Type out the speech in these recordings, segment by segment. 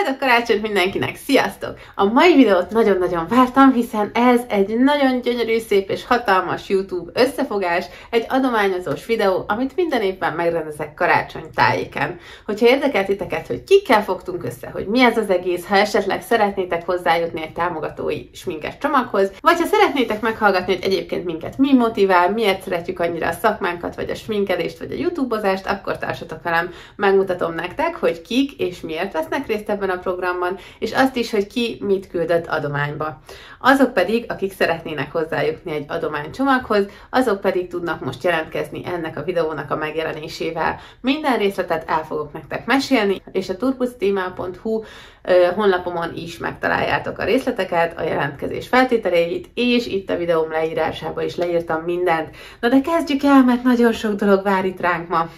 Boldog karácsonyt mindenkinek! Sziasztok! A mai videót nagyon-nagyon vártam, hiszen ez egy nagyon gyönyörű, szép és hatalmas YouTube összefogás, egy adományozós videó, amit minden évben megrendezek karácsony tájéken. Hogyha érdekel titeket, hogy kikkel fogtunk össze, hogy mi ez az egész, ha esetleg szeretnétek hozzájutni egy támogatói sminkes csomaghoz, vagy ha szeretnétek meghallgatni, hogy egyébként minket mi motivál, miért szeretjük annyira a szakmánkat, vagy a sminkelést, vagy a YouTubeozást, akkor társatok velem, megmutatom nektek, hogy kik és miért vesznek részt ebben a programban, és azt is, hogy ki mit küldött adományba. Azok pedig, akik szeretnének hozzájutni egy adománycsomaghoz, azok pedig tudnak most jelentkezni ennek a videónak a megjelenésével. Minden részletet el fogok nektek mesélni, és a turbusztémál.hu honlapomon is megtaláljátok a részleteket, a jelentkezés feltételeit, és itt a videóm leírásába is leírtam mindent. Na de kezdjük el, mert nagyon sok dolog vár itt ránk ma.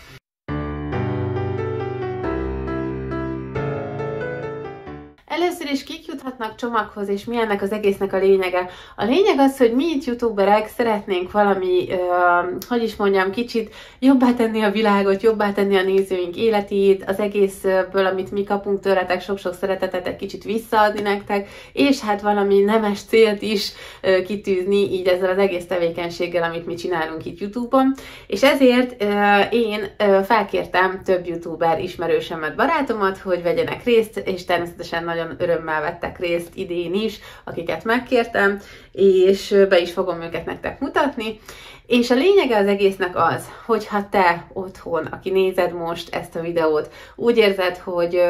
Először is kik juthatnak csomaghoz, és mi ennek az egésznek a lényege? A lényeg az, hogy mi itt youtuberek szeretnénk valami, uh, hogy is mondjam, kicsit jobbá tenni a világot, jobbá tenni a nézőink életét, az egészből, amit mi kapunk tőletek, sok-sok szeretetet egy kicsit visszaadni nektek, és hát valami nemes célt is uh, kitűzni így ezzel az egész tevékenységgel, amit mi csinálunk itt YouTube-on. És ezért uh, én uh, felkértem több youtuber ismerősemet, barátomat, hogy vegyenek részt, és természetesen nagyon örömmel vettek részt idén is, akiket megkértem, és be is fogom őket nektek mutatni. És a lényege az egésznek az, hogy ha te otthon, aki nézed most ezt a videót, úgy érzed, hogy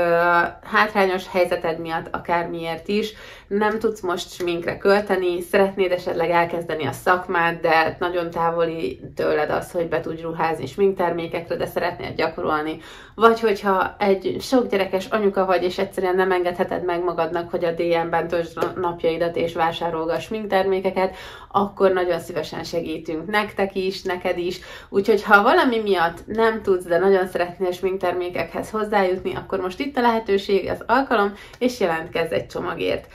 hátrányos helyzeted miatt akármiért is, nem tudsz most sminkre költeni, szeretnéd esetleg elkezdeni a szakmát, de nagyon távoli tőled az, hogy be tudj ruházni sminktermékekre, de szeretnél gyakorolni, vagy hogyha egy sok gyerekes anyuka vagy, és egyszerűen nem engedheted meg magadnak, hogy a DM-ben töltsd napjaidat és vásárolgass sminktermékeket, akkor nagyon szívesen segítünk nektek is, neked is. Úgyhogy ha valami miatt nem tudsz, de nagyon szeretnél sminktermékekhez hozzájutni, akkor most itt a lehetőség, az alkalom, és jelentkezz egy csomagért.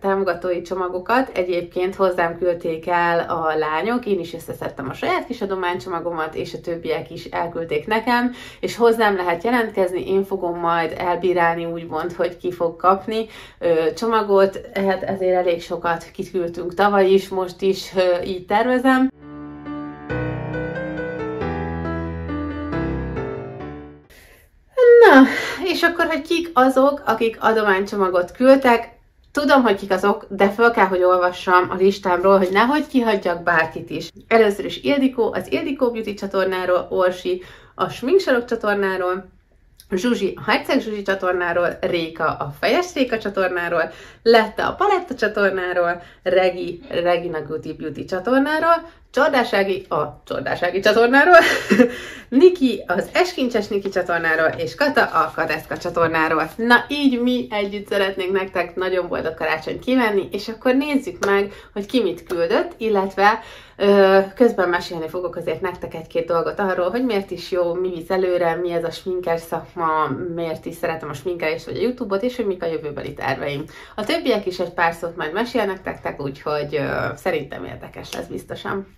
Támogatói csomagokat egyébként hozzám küldték el a lányok, én is összeszedtem a saját kis adománycsomagomat, és a többiek is elküldték nekem, és hozzám lehet jelentkezni, én fogom majd elbírálni úgymond, hogy ki fog kapni ö, csomagot, hát ezért elég sokat kiküldtünk tavaly is, most is ö, így tervezem. Na, és akkor, hogy kik azok, akik adománycsomagot küldtek, Tudom, hogy kik azok, de fel kell, hogy olvassam a listámról, hogy nehogy kihagyjak bárkit is. Először is Ildikó, az Ildikó Beauty csatornáról, Orsi, a Sminksarok csatornáról, Zsuzsi a Herceg Zsuzsi csatornáról, Réka a Fejes Réka csatornáról, Letta a Paletta csatornáról, Regi, Regina Beauty Beauty csatornáról, Csordásági a Csordásági csatornáról, Niki az Eskincses Niki csatornáról, és Kata a Kadeszka csatornáról. Na így mi együtt szeretnénk nektek nagyon boldog karácsony kívánni, és akkor nézzük meg, hogy ki mit küldött, illetve ö, közben mesélni fogok azért nektek egy-két dolgot arról, hogy miért is jó, mi visz előre, mi ez a sminker szakma, miért is szeretem a sminkelést vagy a Youtube-ot, és hogy mik a jövőbeli terveim. A többiek is egy pár szót majd mesélnek nektek, úgyhogy ö, szerintem érdekes lesz biztosan.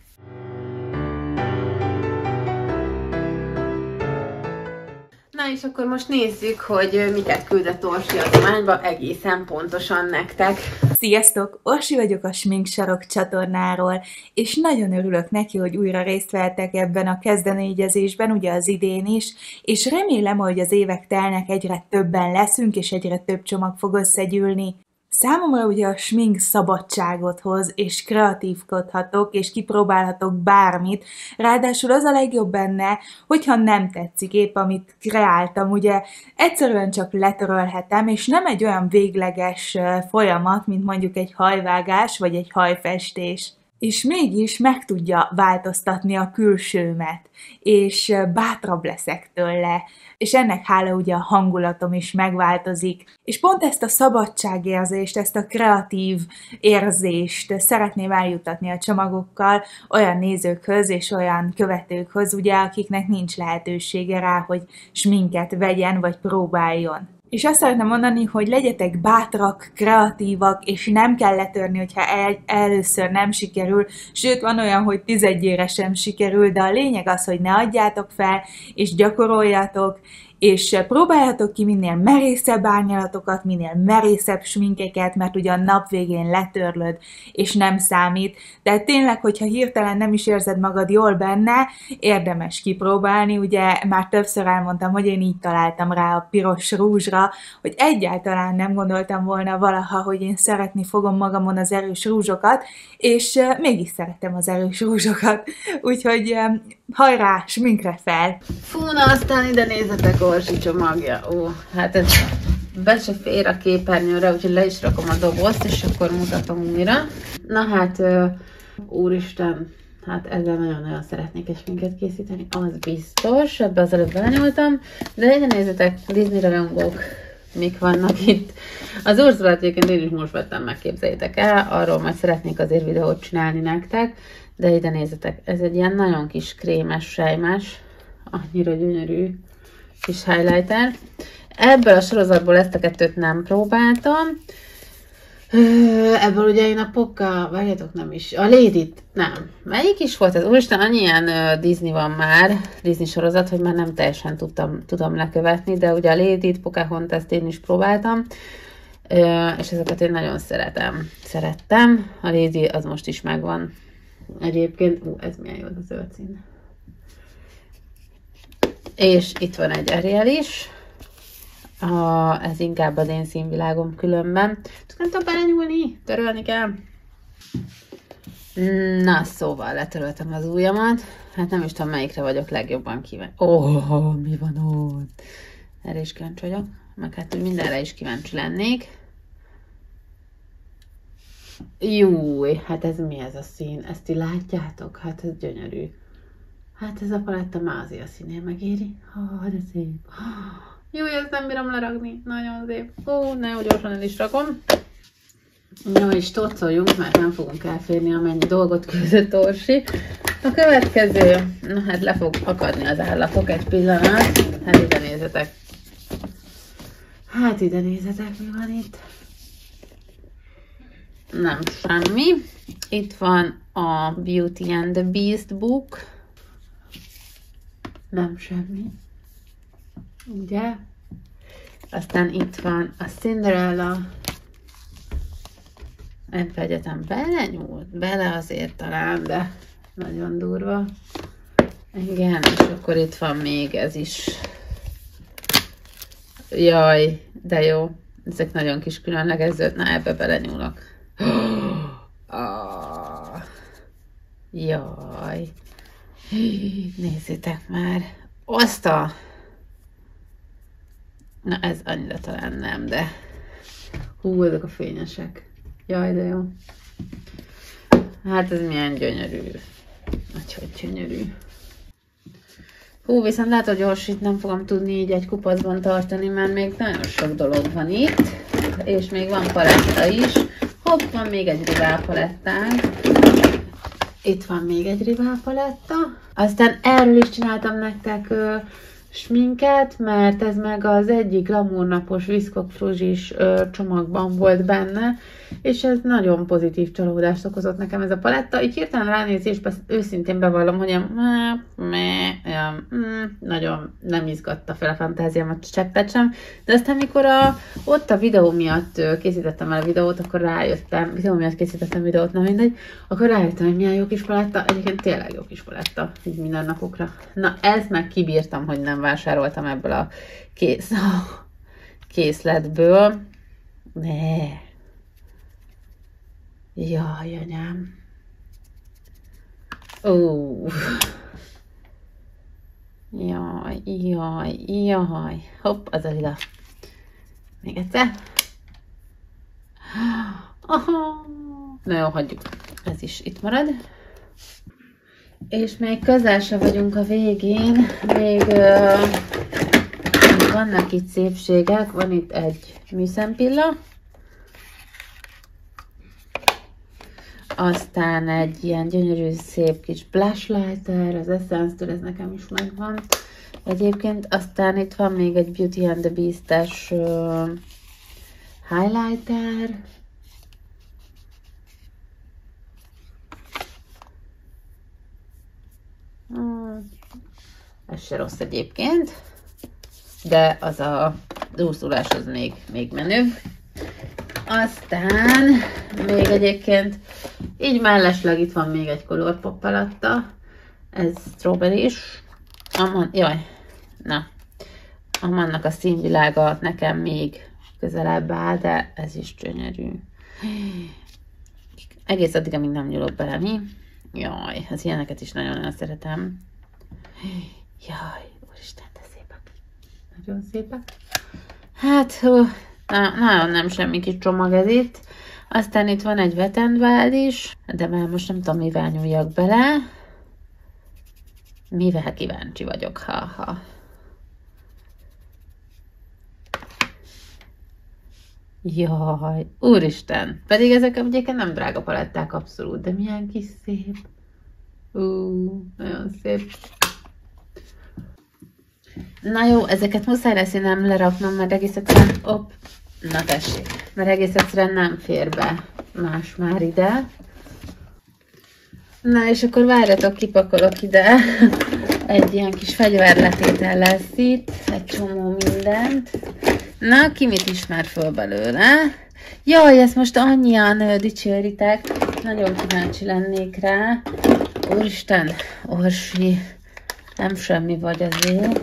Na és akkor most nézzük, hogy miket küldött Orsi adományba egészen pontosan nektek. Sziasztok! Orsi vagyok a Smink Sarok csatornáról, és nagyon örülök neki, hogy újra részt vehetek ebben a kezdeményezésben, ugye az idén is, és remélem, hogy az évek telnek, egyre többen leszünk, és egyre több csomag fog összegyűlni. Számomra ugye a smink szabadságot hoz, és kreatívkodhatok, és kipróbálhatok bármit. Ráadásul az a legjobb benne, hogyha nem tetszik épp, amit kreáltam, ugye egyszerűen csak letörölhetem, és nem egy olyan végleges folyamat, mint mondjuk egy hajvágás, vagy egy hajfestés és mégis meg tudja változtatni a külsőmet, és bátrabb leszek tőle, és ennek hála ugye a hangulatom is megváltozik. És pont ezt a szabadságérzést, ezt a kreatív érzést szeretném eljutatni a csomagokkal olyan nézőkhöz és olyan követőkhöz, ugye, akiknek nincs lehetősége rá, hogy sminket vegyen vagy próbáljon. És azt szeretném mondani, hogy legyetek bátrak, kreatívak, és nem kell letörni, hogyha el, először nem sikerül, sőt, van olyan, hogy tizedjére sem sikerül, de a lényeg az, hogy ne adjátok fel, és gyakoroljatok, és próbáljatok ki minél merészebb árnyalatokat, minél merészebb sminkeket, mert ugye a nap végén letörlöd, és nem számít, de tényleg, hogyha hirtelen nem is érzed magad jól benne, érdemes kipróbálni, ugye már többször elmondtam, hogy én így találtam rá a piros rúzsra, hogy egyáltalán nem gondoltam volna valaha, hogy én szeretni fogom magamon az erős rúzsokat, és mégis szeretem az erős rúzsokat, úgyhogy hajrá, sminkre fel! Fú, na aztán ide nézzetek Orsi csomagja. Ó, hát ez be se fér a képernyőre, úgyhogy le is rakom a dobozt, és akkor mutatom újra. Na hát, úristen, hát ezzel nagyon-nagyon szeretnék egy minket készíteni, az biztos, ebbe az előbb belenyúltam, de ide nézzetek, Disney rajongók, mik vannak itt. Az Urzulát egyébként én is most vettem meg, képzeljétek el, arról majd szeretnék azért videót csinálni nektek, de ide nézzetek, ez egy ilyen nagyon kis krémes, sejmes, annyira gyönyörű kis highlighter. Ebből a sorozatból ezt a kettőt nem próbáltam. Ebből ugye én a Pokka, várjátok nem is, a lady nem. Melyik is volt ez? Úristen, annyi ilyen uh, Disney van már, Disney sorozat, hogy már nem teljesen tudtam, tudom lekövetni, de ugye a Lady-t, Pocahontas-t én is próbáltam, és ezeket én nagyon szeretem. Szerettem, a Lady az most is megvan. Egyébként, ú, ez milyen jó az a zöld szín. És itt van egy Ariel is. A, ez inkább az én színvilágom különben. Csak nem tudom belenyúlni, törölni kell. Na, szóval letöröltem az ujjamat. Hát nem is tudom, melyikre vagyok legjobban kíváncsi. Ó, oh, mi van ott? Erre is kíváncsi vagyok. Meg hát hogy mindenre is kíváncsi lennék. Júj, hát ez mi ez a szín? Ezt ti látjátok? Hát ez gyönyörű. Hát ez a paletta mázia színél megéri. Oh, de szép. Jó, ezt nem bírom lerakni. Nagyon szép. Ó, nagyon gyorsan el is rakom. Jó, és tocoljunk, mert nem fogunk elférni, amennyi dolgot küldött Orsi. A következő, na hát le fog akadni az állatok egy pillanat. Hát ide nézzetek. Hát ide nézzetek, mi van itt. Nem semmi. Itt van a Beauty and the Beast book. Nem semmi. Ugye? Aztán itt van a Cinderella. Ebbe egyetem belenyúlt, bele azért talán, de nagyon durva. Igen, és akkor itt van még ez is. Jaj, de jó. Ezek nagyon kis különleges Na, ebbe belenyúlok. Oh, jaj. Nézzétek már. Azt a... Na ez annyira talán nem, de... Hú, ezek a fényesek. Jaj, de jó. Hát ez milyen gyönyörű. Nagy, hogy gyönyörű. Hú, viszont látod, gyors itt nem fogom tudni így egy kupacban tartani, mert még nagyon sok dolog van itt, és még van paletta is. Hopp, van még egy rivál palettánk. Itt van még egy rivál paletta. Aztán erről is csináltam nektek sminket, mert ez meg az egyik glamournapos Viszkok Fruzsis csomagban volt benne, és ez nagyon pozitív csalódást okozott nekem ez a paletta. Így hirtelen ránézésben őszintén bevallom, hogy ilyen, mm, nagyon nem izgatta fel a fantáziámat cseppet sem, de aztán mikor a, ott a videó miatt készítettem el a videót, akkor rájöttem, videó miatt készítettem videót, nem mindegy, akkor rájöttem, hogy milyen jó kis paletta, egyébként tényleg jó kis paletta, így minden napokra. Na, ez meg kibírtam, hogy nem vásároltam ebből a kész, készletből. Ne. Jaj, anyám. Ó. Jaj, jaj, jaj. Hopp, az a lila. Még egyszer. Aha. Na jó, hagyjuk. Ez is itt marad. És még közel se vagyunk a végén. Még uh, vannak itt szépségek. Van itt egy műszempilla. Aztán egy ilyen gyönyörű, szép kis blush lighter, az Essence-től ez nekem is megvan. Egyébként aztán itt van még egy Beauty and the Beast-es uh, highlighter. Hmm. Ez se rossz egyébként. de az a dúszulás az még, még menő. Aztán még egyébként így mellesleg itt van még egy Colourpop alatta. Ez strawberry is. Amon, jaj, na. Amannak a színvilága nekem még közelebb áll, de ez is gyönyörű. Egész addig, amíg nem nyúlok bele, mi? Jaj, az ilyeneket is nagyon-nagyon szeretem. Jaj, úristen, de szépek. Nagyon szépek. Hát, hú, na, nagyon nem semmi kis csomag ez itt. Aztán itt van egy vetendvád is, de már most nem tudom, mivel nyúljak bele. Mivel kíváncsi vagyok, ha-ha. Jaj, úristen! Pedig ezek egyébként nem drága paletták abszolút, de milyen kis szép. Ú, nagyon szép. Na jó, ezeket muszáj lesz nem leraknom, mert egész egyszerűen, op, na tessék, mert egész egyszerűen nem fér be más már ide. Na és akkor várjatok, kipakolok ide. Egy ilyen kis fegyverletétel lesz itt, egy csomó mindent. Na, ki mit ismer föl belőle? Jaj, ezt most annyian ö, nagyon kíváncsi lennék rá. Úristen, Orsi, nem semmi vagy azért.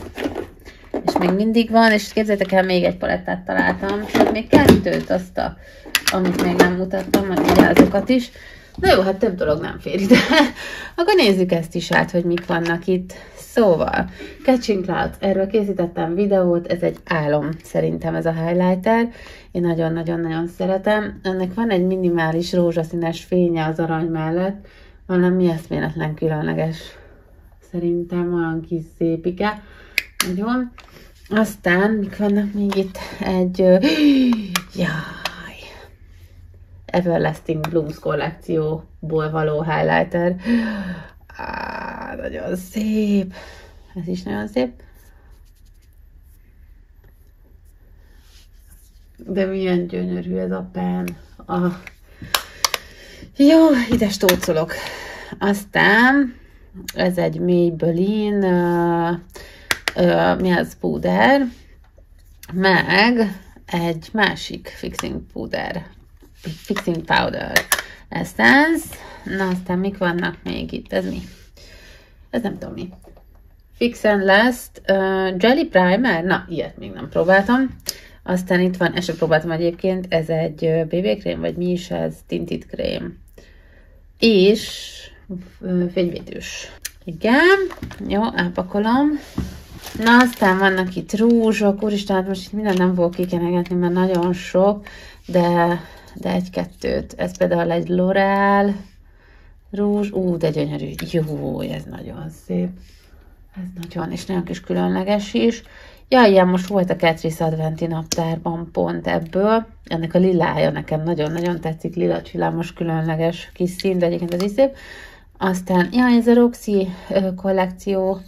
Még mindig van, és képzeljétek el, még egy palettát találtam, sőt, még kettőt, azt a, amit még nem mutattam, meg ugye azokat is. Na jó, hát több dolog nem fér ide. Akkor nézzük ezt is át, hogy mik vannak itt. Szóval, Catching Cloud, erről készítettem videót, ez egy álom szerintem ez a highlighter. Én nagyon-nagyon-nagyon szeretem. Ennek van egy minimális rózsaszínes fénye az arany mellett, valami eszméletlen különleges. Szerintem olyan kis szépike. Nagyon. Aztán, mik vannak még itt? Egy... Jaj! Everlasting Blooms kollekcióból való highlighter. Á, nagyon szép. Ez is nagyon szép. De milyen gyönyörű ez a pen. Ah. Jó, ide stócolok. Aztán ez egy Maybelline uh, uh, mi az púder, meg egy másik fixing púder, fixing powder essence. Na, aztán mik vannak még itt? Ez mi? Ez nem tudom mi. Fix and Last uh, Jelly Primer. Na, ilyet még nem próbáltam. Aztán itt van, ezt próbáltam egyébként, ez egy BB krém, vagy mi is ez? Tinted krém. És ö, fényvédős. Igen, jó, elpakolom. Na, aztán vannak itt rúzsok, úristen, hát most itt minden nem fogok kikenegetni, mert nagyon sok, de, de egy-kettőt. Ez például egy L'Oreal rúzs, ú, de gyönyörű. Jó, ez nagyon szép. Ez nagyon, és nagyon kis különleges is. Ja, ilyen most volt a Catrice Adventi naptárban pont ebből. Ennek a lilája nekem nagyon-nagyon tetszik, lila csillámos különleges kis szín, de egyébként ez is szép. Aztán, ja, ez a Roxy kollekció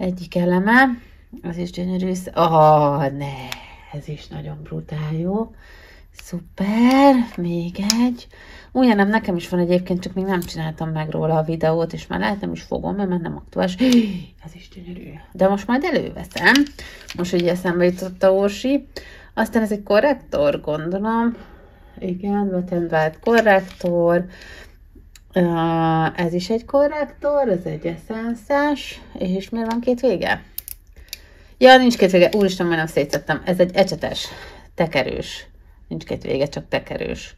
egyik eleme, az is gyönyörű. Ah, ne, ez is nagyon brutál jó. Szuper, még egy. Olyan nem, nekem is van egyébként, csak még nem csináltam meg róla a videót, és már lehet nem is fogom, mert nem aktuális. Ez is gyönyörű. De most majd előveszem. Most ugye eszembe jutott a Orsi. Aztán ez egy korrektor, gondolom. Igen, Wet n Wild korrektor. Ez is egy korrektor, ez egy eszenszás, és miért van két vége? Ja, nincs két vége, úristen, majdnem szétszettem. Ez egy ecsetes, tekerős. Nincs két vége, csak tekerős.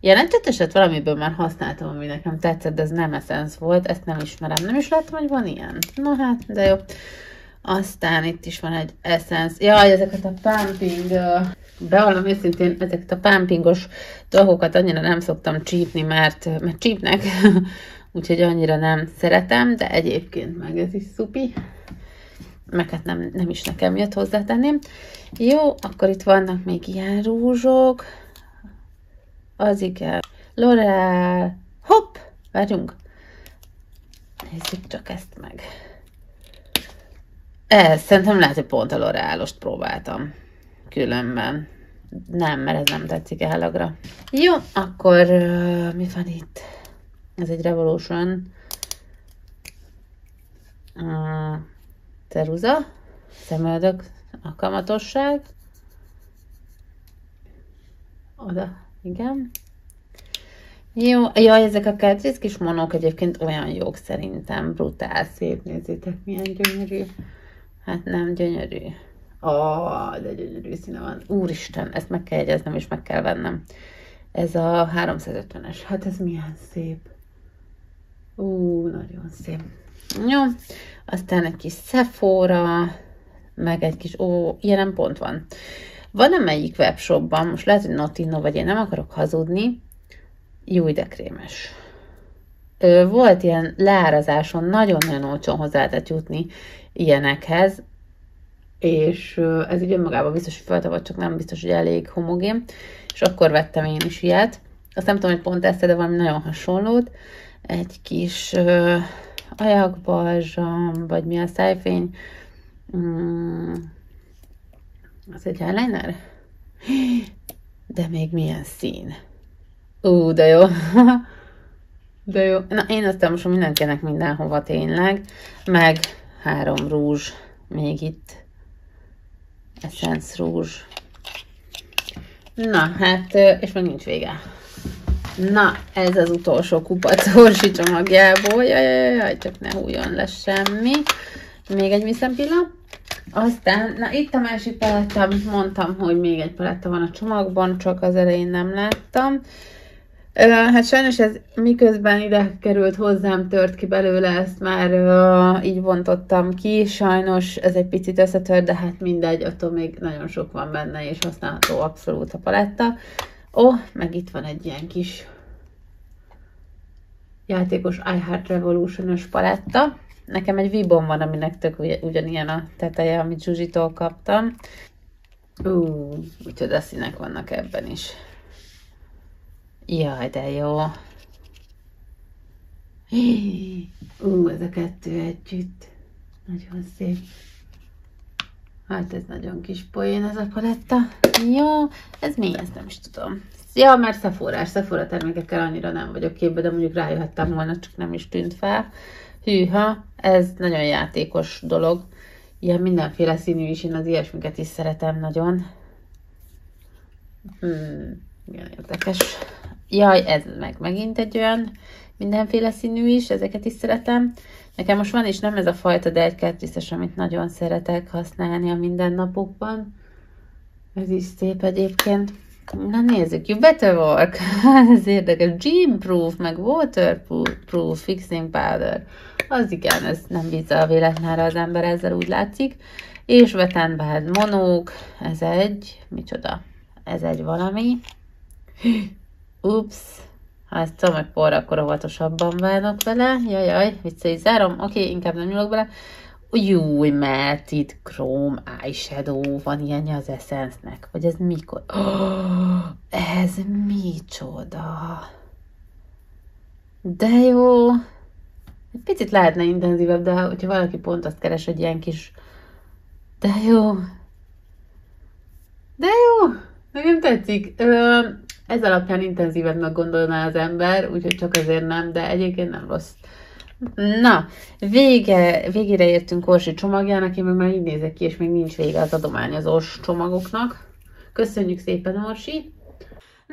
Ilyen ecseteset valamiből már használtam, ami nekem tetszett, de ez nem essence volt, ezt nem ismerem. Nem is láttam, hogy van ilyen. Na hát, de jó. Aztán itt is van egy essence. Jaj, ezeket a pumping, bevallom őszintén, ezeket a pumpingos dolgokat annyira nem szoktam csípni, mert, mert csípnek, úgyhogy annyira nem szeretem, de egyébként meg ez is szupi. Meg hát nem, nem is nekem jött hozzátenném. Jó, akkor itt vannak még ilyen rúzsok. Az igen. L'Oreal. Hopp! Várjunk. Nézzük csak ezt meg. Ez, szerintem lehet, hogy pont a L'Orealost próbáltam. Különben. Nem, mert ez nem tetszik állagra. Jó, akkor uh, mi van itt? Ez egy Revolution. Uh, ceruza. Szemöldök. a kamatosság. Oda, igen. Jó, jaj, ezek a Catrice kis monók egyébként olyan jók szerintem, brutál szép, nézzétek milyen gyönyörű. Hát nem gyönyörű. Oh, de gyönyörű színe van. Úristen, ezt meg kell jegyeznem és meg kell vennem. Ez a 350-es. Hát ez milyen szép. Ú, nagyon szép. Jó, aztán egy kis Sephora, meg egy kis, ó, ilyen pont van. Van amelyik webshopban, most lehet, hogy Notino, vagy én nem akarok hazudni, jó idekrémes. Volt ilyen leárazáson, nagyon-nagyon olcsón hozzá lehetett jutni ilyenekhez, és ez így önmagában biztos, hogy feltavad, csak nem biztos, hogy elég homogén, és akkor vettem én is ilyet. Azt nem tudom, hogy pont ezt, de valami nagyon hasonlót. Egy kis ö, ajakbalzsam, vagy mi a szájfény. Mm, az egy eyeliner? De még milyen szín. Ú, de jó. De jó. Na, én azt most mindenkinek mindenhova tényleg. Meg három rúzs még itt. Essence rúzs. Na, hát, és még nincs vége. Na, ez az utolsó kupac Orsi csomagjából. Jaj, jaj, jaj, csak ne hújjon le semmi. Még egy viszempilla. Aztán, na itt a másik paletta, amit mondtam, hogy még egy paletta van a csomagban, csak az elején nem láttam. Hát sajnos ez miközben ide került hozzám, tört ki belőle, ezt már uh, így vontottam ki, sajnos ez egy picit összetört, de hát mindegy, attól még nagyon sok van benne, és használható abszolút a paletta. Ó, oh, meg itt van egy ilyen kis játékos iHeart Revolution-ös paletta. Nekem egy Vibon van, aminek tök ugyanilyen a teteje, amit Zsuzsitól kaptam. Ú, uh, micsoda színek vannak ebben is. Jaj, de jó. Ú, ez a kettő együtt. Nagyon szép. Hát ez nagyon kis poén ez a paletta. Jó, ez mi? Ezt nem is tudom. Ja, mert Sephora, Sephora termékekkel annyira nem vagyok képbe, de mondjuk rájöhettem volna, csak nem is tűnt fel. Hűha, ez nagyon játékos dolog. Ilyen mindenféle színű is, én az ilyesmiket is szeretem nagyon. Hmm, igen, érdekes. Jaj, ez meg megint egy olyan mindenféle színű is, ezeket is szeretem. Nekem most van is nem ez a fajta, de egy kertisztes, amit nagyon szeretek használni a mindennapokban. Ez is szép egyébként. Na nézzük, you better work. ez érdekes. Gym-proof, meg waterproof fixing powder. Az igen, ez nem bízza a véletlenre az ember, ezzel úgy látszik. És Wet monók, ez egy, micsoda, ez egy valami. Ups, ha ezt csomagporra, akkor óvatosabban válnak vele. Jajaj, vicce is zárom. Oké, okay, inkább nem nyúlok bele. Júj, mert itt Chrome Eyeshadow van ilyen az Essence-nek. Vagy ez mikor? Oh, ez micsoda? De jó. Egy picit lehetne intenzívebb, de hogyha valaki pont azt keres, hogy ilyen kis... De jó. De jó. Nekem tetszik. Ez alapján intenzívebbnek gondolná az ember, úgyhogy csak azért nem, de egyébként nem rossz. Na, vége, végére értünk Orsi csomagjának, én meg már így nézek ki, és még nincs vége az adományozós csomagoknak. Köszönjük szépen, Orsi!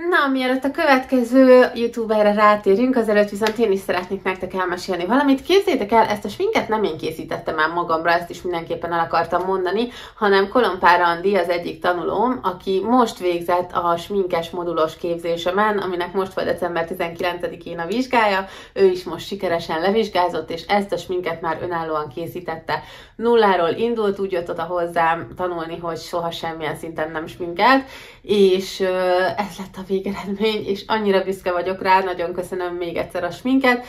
Na, mielőtt a következő youtuberre rátérünk, azelőtt viszont én is szeretnék nektek elmesélni valamit. Képzétek el, ezt a sminket nem én készítettem el magamra, ezt is mindenképpen el akartam mondani, hanem Kolompár Andi az egyik tanulóm, aki most végzett a sminkes modulos képzésemen, aminek most volt december 19-én a vizsgája, ő is most sikeresen levizsgázott, és ezt a sminket már önállóan készítette. Nulláról indult, úgy jött oda hozzám tanulni, hogy soha semmilyen szinten nem sminkelt, és ez lett a végeredmény, és annyira büszke vagyok rá, nagyon köszönöm még egyszer a sminket.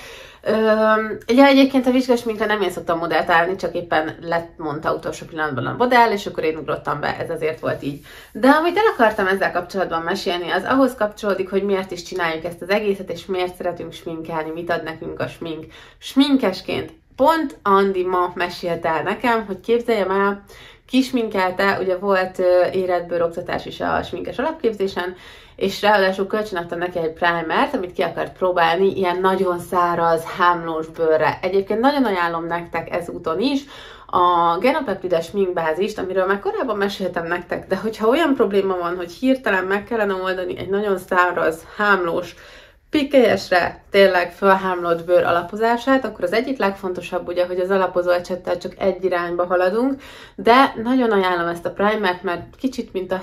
Ugye egyébként a vizsgásminkre nem én szoktam modellt állni, csak éppen lett mondta utolsó pillanatban a modell, és akkor én ugrottam be, ez azért volt így. De amit el akartam ezzel kapcsolatban mesélni, az ahhoz kapcsolódik, hogy miért is csináljuk ezt az egészet, és miért szeretünk sminkelni, mit ad nekünk a smink. Sminkesként pont Andi ma mesélte el nekem, hogy képzeljem el, kisminkelte, ugye volt életből oktatás is a sminkes alapképzésen, és ráadásul kölcsönadtam neki egy primert, amit ki akart próbálni, ilyen nagyon száraz, hámlós bőrre. Egyébként nagyon ajánlom nektek ezúton is, a genopeptides minkbázist, amiről már korábban meséltem nektek, de hogyha olyan probléma van, hogy hirtelen meg kellene oldani egy nagyon száraz, hámlós, pikkelyesre tényleg felhámlott bőr alapozását, akkor az egyik legfontosabb ugye, hogy az alapozó ecsettel csak egy irányba haladunk, de nagyon ajánlom ezt a primert, mert kicsit mint a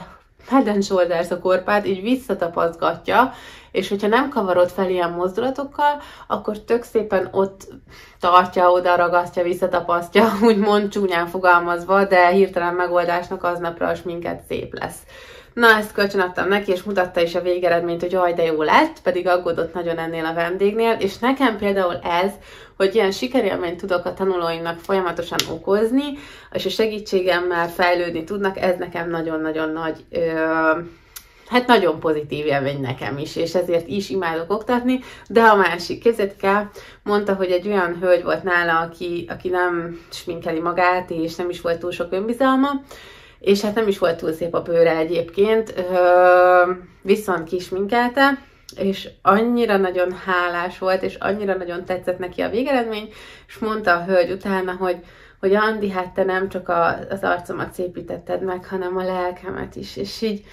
Head and Shoulders a korpát, így visszatapaszgatja, és hogyha nem kavarod fel ilyen mozdulatokkal, akkor tök szépen ott tartja, oda ragasztja, visszatapasztja, úgymond csúnyán fogalmazva, de hirtelen megoldásnak aznapra a minket szép lesz. Na, ezt kölcsönadtam neki, és mutatta is a végeredményt, hogy jaj, de jó lett, pedig aggódott nagyon ennél a vendégnél, és nekem például ez, hogy ilyen sikerélményt tudok a tanulóimnak folyamatosan okozni, és a segítségemmel fejlődni tudnak, ez nekem nagyon-nagyon nagy, ö, hát nagyon pozitív élmény nekem is, és ezért is imádok oktatni, de a másik, el, mondta, hogy egy olyan hölgy volt nála, aki, aki nem sminkeli magát, és nem is volt túl sok önbizalma, és hát nem is volt túl szép a bőre egyébként, viszont kisminkelte, és annyira nagyon hálás volt, és annyira nagyon tetszett neki a végeredmény, és mondta a hölgy utána, hogy, hogy Andi, hát te nem csak a, az arcomat szépítetted meg, hanem a lelkemet is, és így,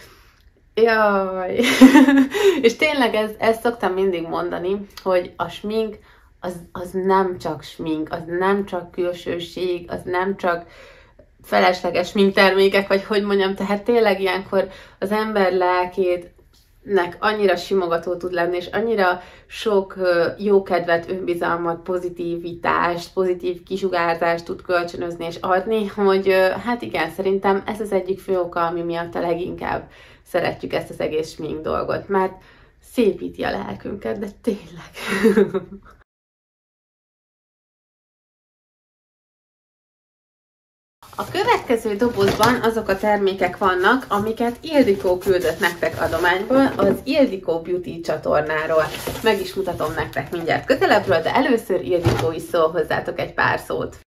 jaj, és tényleg ez, ezt szoktam mindig mondani, hogy a smink az, az nem csak smink, az nem csak külsőség, az nem csak felesleges termékek, vagy hogy mondjam, tehát tényleg ilyenkor az ember lelkét nek annyira simogató tud lenni, és annyira sok jókedvet, önbizalmat, pozitivitást, pozitív kisugárzást tud kölcsönözni és adni, hogy hát igen, szerintem ez az egyik fő oka, ami miatt a leginkább szeretjük ezt az egész smink dolgot, mert szépíti a lelkünket, de tényleg. A következő dobozban azok a termékek vannak, amiket Ildikó küldött nektek adományból az Ildikó Beauty csatornáról. Meg is mutatom nektek mindjárt közelebbről, de először Ildikó is szól hozzátok egy pár szót.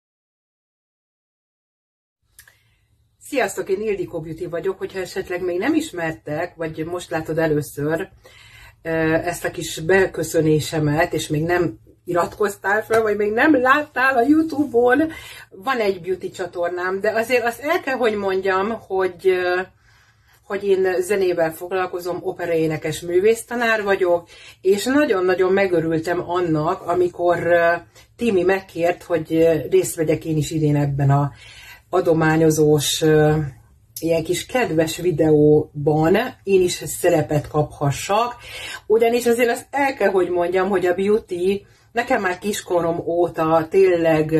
Sziasztok, én Ildikó Beauty vagyok, hogyha esetleg még nem ismertek, vagy most látod először ezt a kis beköszönésemet, és még nem iratkoztál fel, vagy még nem láttál a Youtube-on, van egy beauty csatornám, de azért azt el kell, hogy mondjam, hogy hogy én zenével foglalkozom, operaénekes művésztanár vagyok, és nagyon-nagyon megörültem annak, amikor Timi megkért, hogy részt vegyek én is idén ebben a adományozós ilyen kis kedves videóban. Én is szerepet kaphassak, ugyanis azért azt el kell, hogy mondjam, hogy a beauty nekem már kiskorom óta tényleg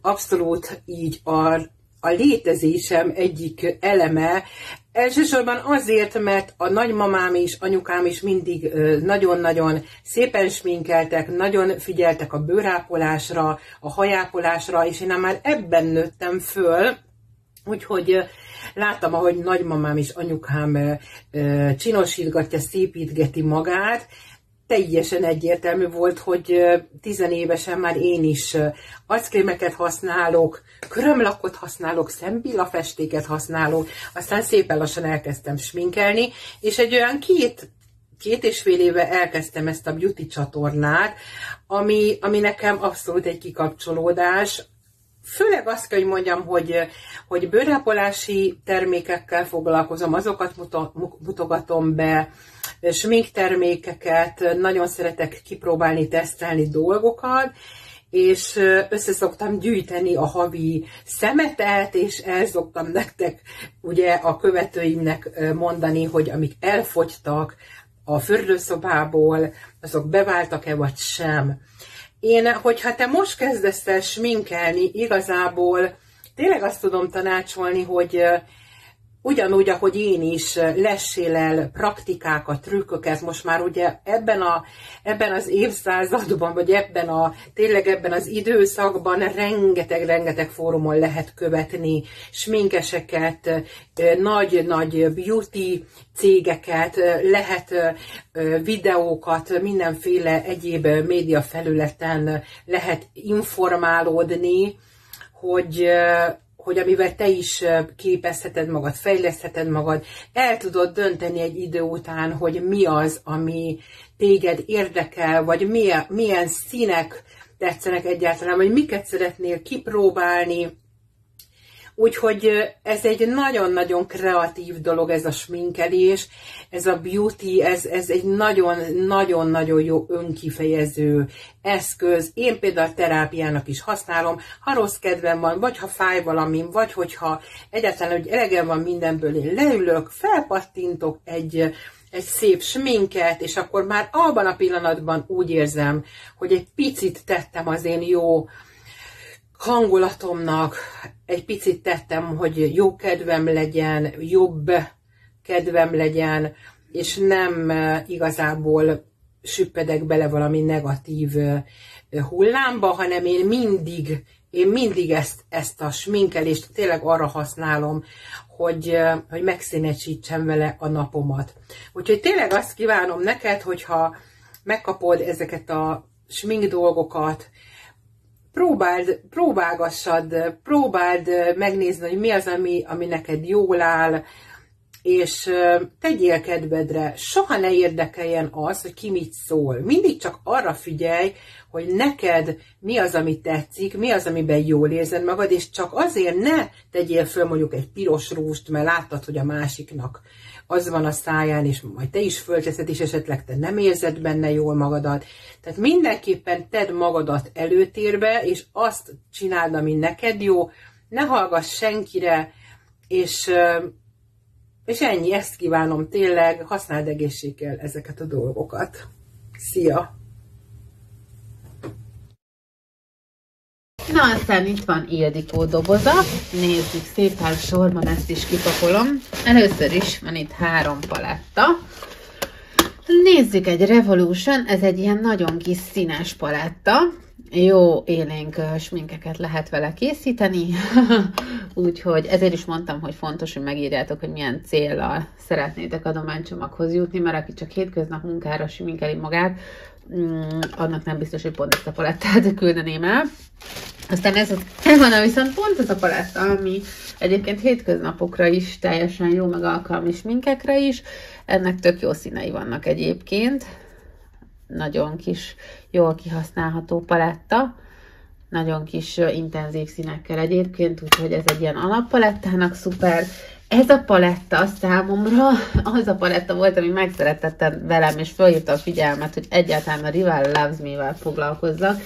abszolút így a, a létezésem egyik eleme, Elsősorban azért, mert a nagymamám is, anyukám is mindig nagyon-nagyon szépen sminkeltek, nagyon figyeltek a bőrápolásra, a hajápolásra, és én már ebben nőttem föl, úgyhogy láttam, ahogy nagymamám és anyukám csinosítgatja, szépítgeti magát, teljesen egyértelmű volt, hogy tizenévesen már én is arckrémeket használok, körömlakot használok, szembillafestéket használok, aztán szépen lassan elkezdtem sminkelni, és egy olyan két két és fél éve elkezdtem ezt a beauty csatornát, ami, ami nekem abszolút egy kikapcsolódás, Főleg azt kell, hogy mondjam, hogy, hogy bőrápolási termékekkel foglalkozom, azokat mutogatom be, sminktermékeket, nagyon szeretek kipróbálni, tesztelni dolgokat, és összeszoktam gyűjteni a havi szemetet, és el szoktam nektek ugye a követőimnek mondani, hogy amik elfogytak a fürdőszobából, azok beváltak-e vagy sem. Én, hogyha te most kezdesz el sminkelni, igazából tényleg azt tudom tanácsolni, hogy ugyanúgy, ahogy én is lessél el praktikákat, trükköket, most már ugye ebben, a, ebben az évszázadban, vagy ebben a, tényleg ebben az időszakban rengeteg-rengeteg fórumon lehet követni sminkeseket, nagy-nagy beauty cégeket, lehet videókat, mindenféle egyéb média felületen lehet informálódni, hogy hogy amivel te is képezheted magad, fejlesztheted magad, el tudod dönteni egy idő után, hogy mi az, ami téged érdekel, vagy milyen, milyen színek tetszenek egyáltalán, vagy miket szeretnél kipróbálni, Úgyhogy ez egy nagyon-nagyon kreatív dolog, ez a sminkelés, ez a beauty, ez, ez egy nagyon-nagyon-nagyon jó önkifejező eszköz. Én például terápiának is használom, ha rossz kedvem van, vagy ha fáj valamim, vagy hogyha egyáltalán, hogy elegem van mindenből, én leülök, felpattintok egy, egy szép sminket, és akkor már abban a pillanatban úgy érzem, hogy egy picit tettem az én jó hangulatomnak, egy picit tettem, hogy jó kedvem legyen, jobb kedvem legyen, és nem igazából süppedek bele valami negatív hullámba, hanem én mindig, én mindig ezt, ezt a sminkelést tényleg arra használom, hogy, hogy megszínesítsem vele a napomat. Úgyhogy tényleg azt kívánom neked, hogyha megkapod ezeket a smink dolgokat, próbáld, próbálgassad, próbáld megnézni, hogy mi az, ami, ami neked jól áll, és tegyél kedvedre, soha ne érdekeljen az, hogy ki mit szól. Mindig csak arra figyelj, hogy neked mi az, ami tetszik, mi az, amiben jól érzed magad, és csak azért ne tegyél föl mondjuk egy piros rúst, mert láttad, hogy a másiknak az van a száján, és majd te is fölteszed, és esetleg te nem érzed benne jól magadat. Tehát mindenképpen tedd magadat előtérbe, és azt csináld, ami neked jó, ne hallgass senkire, és, és ennyi, ezt kívánom tényleg, használd egészséggel ezeket a dolgokat. Szia! Na, aztán itt van Ildikó doboza. Nézzük szépen sorban, ezt is kipakolom. Először is van itt három paletta. Nézzük egy Revolution, ez egy ilyen nagyon kis színes paletta. Jó élénk sminkeket lehet vele készíteni, úgyhogy ezért is mondtam, hogy fontos, hogy megírjátok, hogy milyen célral szeretnétek adománycsomaghoz jutni, mert aki csak hétköznap munkára sminkeli magát, mm, annak nem biztos, hogy pont ezt a palettát küldeném el. Aztán ez, ez van viszont pont ez a paletta, ami egyébként hétköznapokra is teljesen jó, meg alkalmi sminkekre is. Ennek tök jó színei vannak egyébként. Nagyon kis, jól kihasználható paletta. Nagyon kis intenzív színekkel egyébként, úgyhogy ez egy ilyen alappalettának szuper. Ez a paletta számomra az a paletta volt, ami megszeretette velem, és felhívta a figyelmet, hogy egyáltalán a Rival Loves Me-vel foglalkozzak.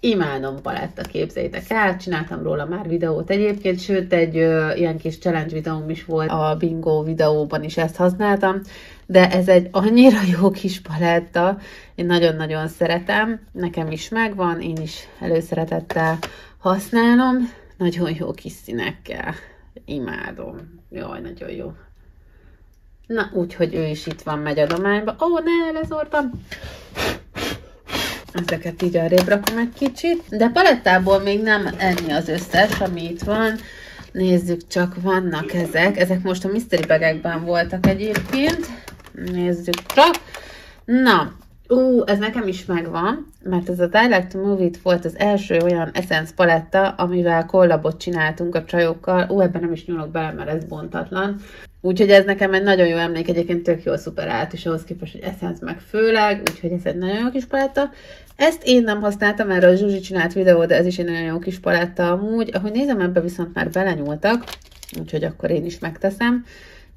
Imádom paletta, képzeljétek el, csináltam róla már videót egyébként, sőt egy ö, ilyen kis challenge videóm is volt, a bingo videóban is ezt használtam, de ez egy annyira jó kis paletta, én nagyon-nagyon szeretem, nekem is megvan, én is előszeretettel használom, nagyon jó kis színekkel, imádom, jaj, nagyon jó. Na, úgyhogy ő is itt van, megy adományba. Ó, oh, ne, lezortam! Ezeket így arrébb rakom egy kicsit. De palettából még nem ennyi az összes, ami itt van. Nézzük csak, vannak ezek. Ezek most a mystery bagekben voltak egyébként. Nézzük csak. Na, Ú, ez nekem is megvan, mert ez a I Like to volt az első olyan Essence paletta, amivel kollabot csináltunk a csajokkal. Ú, ebben nem is nyúlok bele, mert ez bontatlan. Úgyhogy ez nekem egy nagyon jó emlék, egyébként tök jól szuper állt, és ahhoz képest, hogy Essence meg főleg, úgyhogy ez egy nagyon jó kis paletta. Ezt én nem használtam, erről a Zsuzsi csinált videó, de ez is egy nagyon jó kis paletta amúgy. Ahogy nézem, ebbe viszont már belenyúltak, úgyhogy akkor én is megteszem.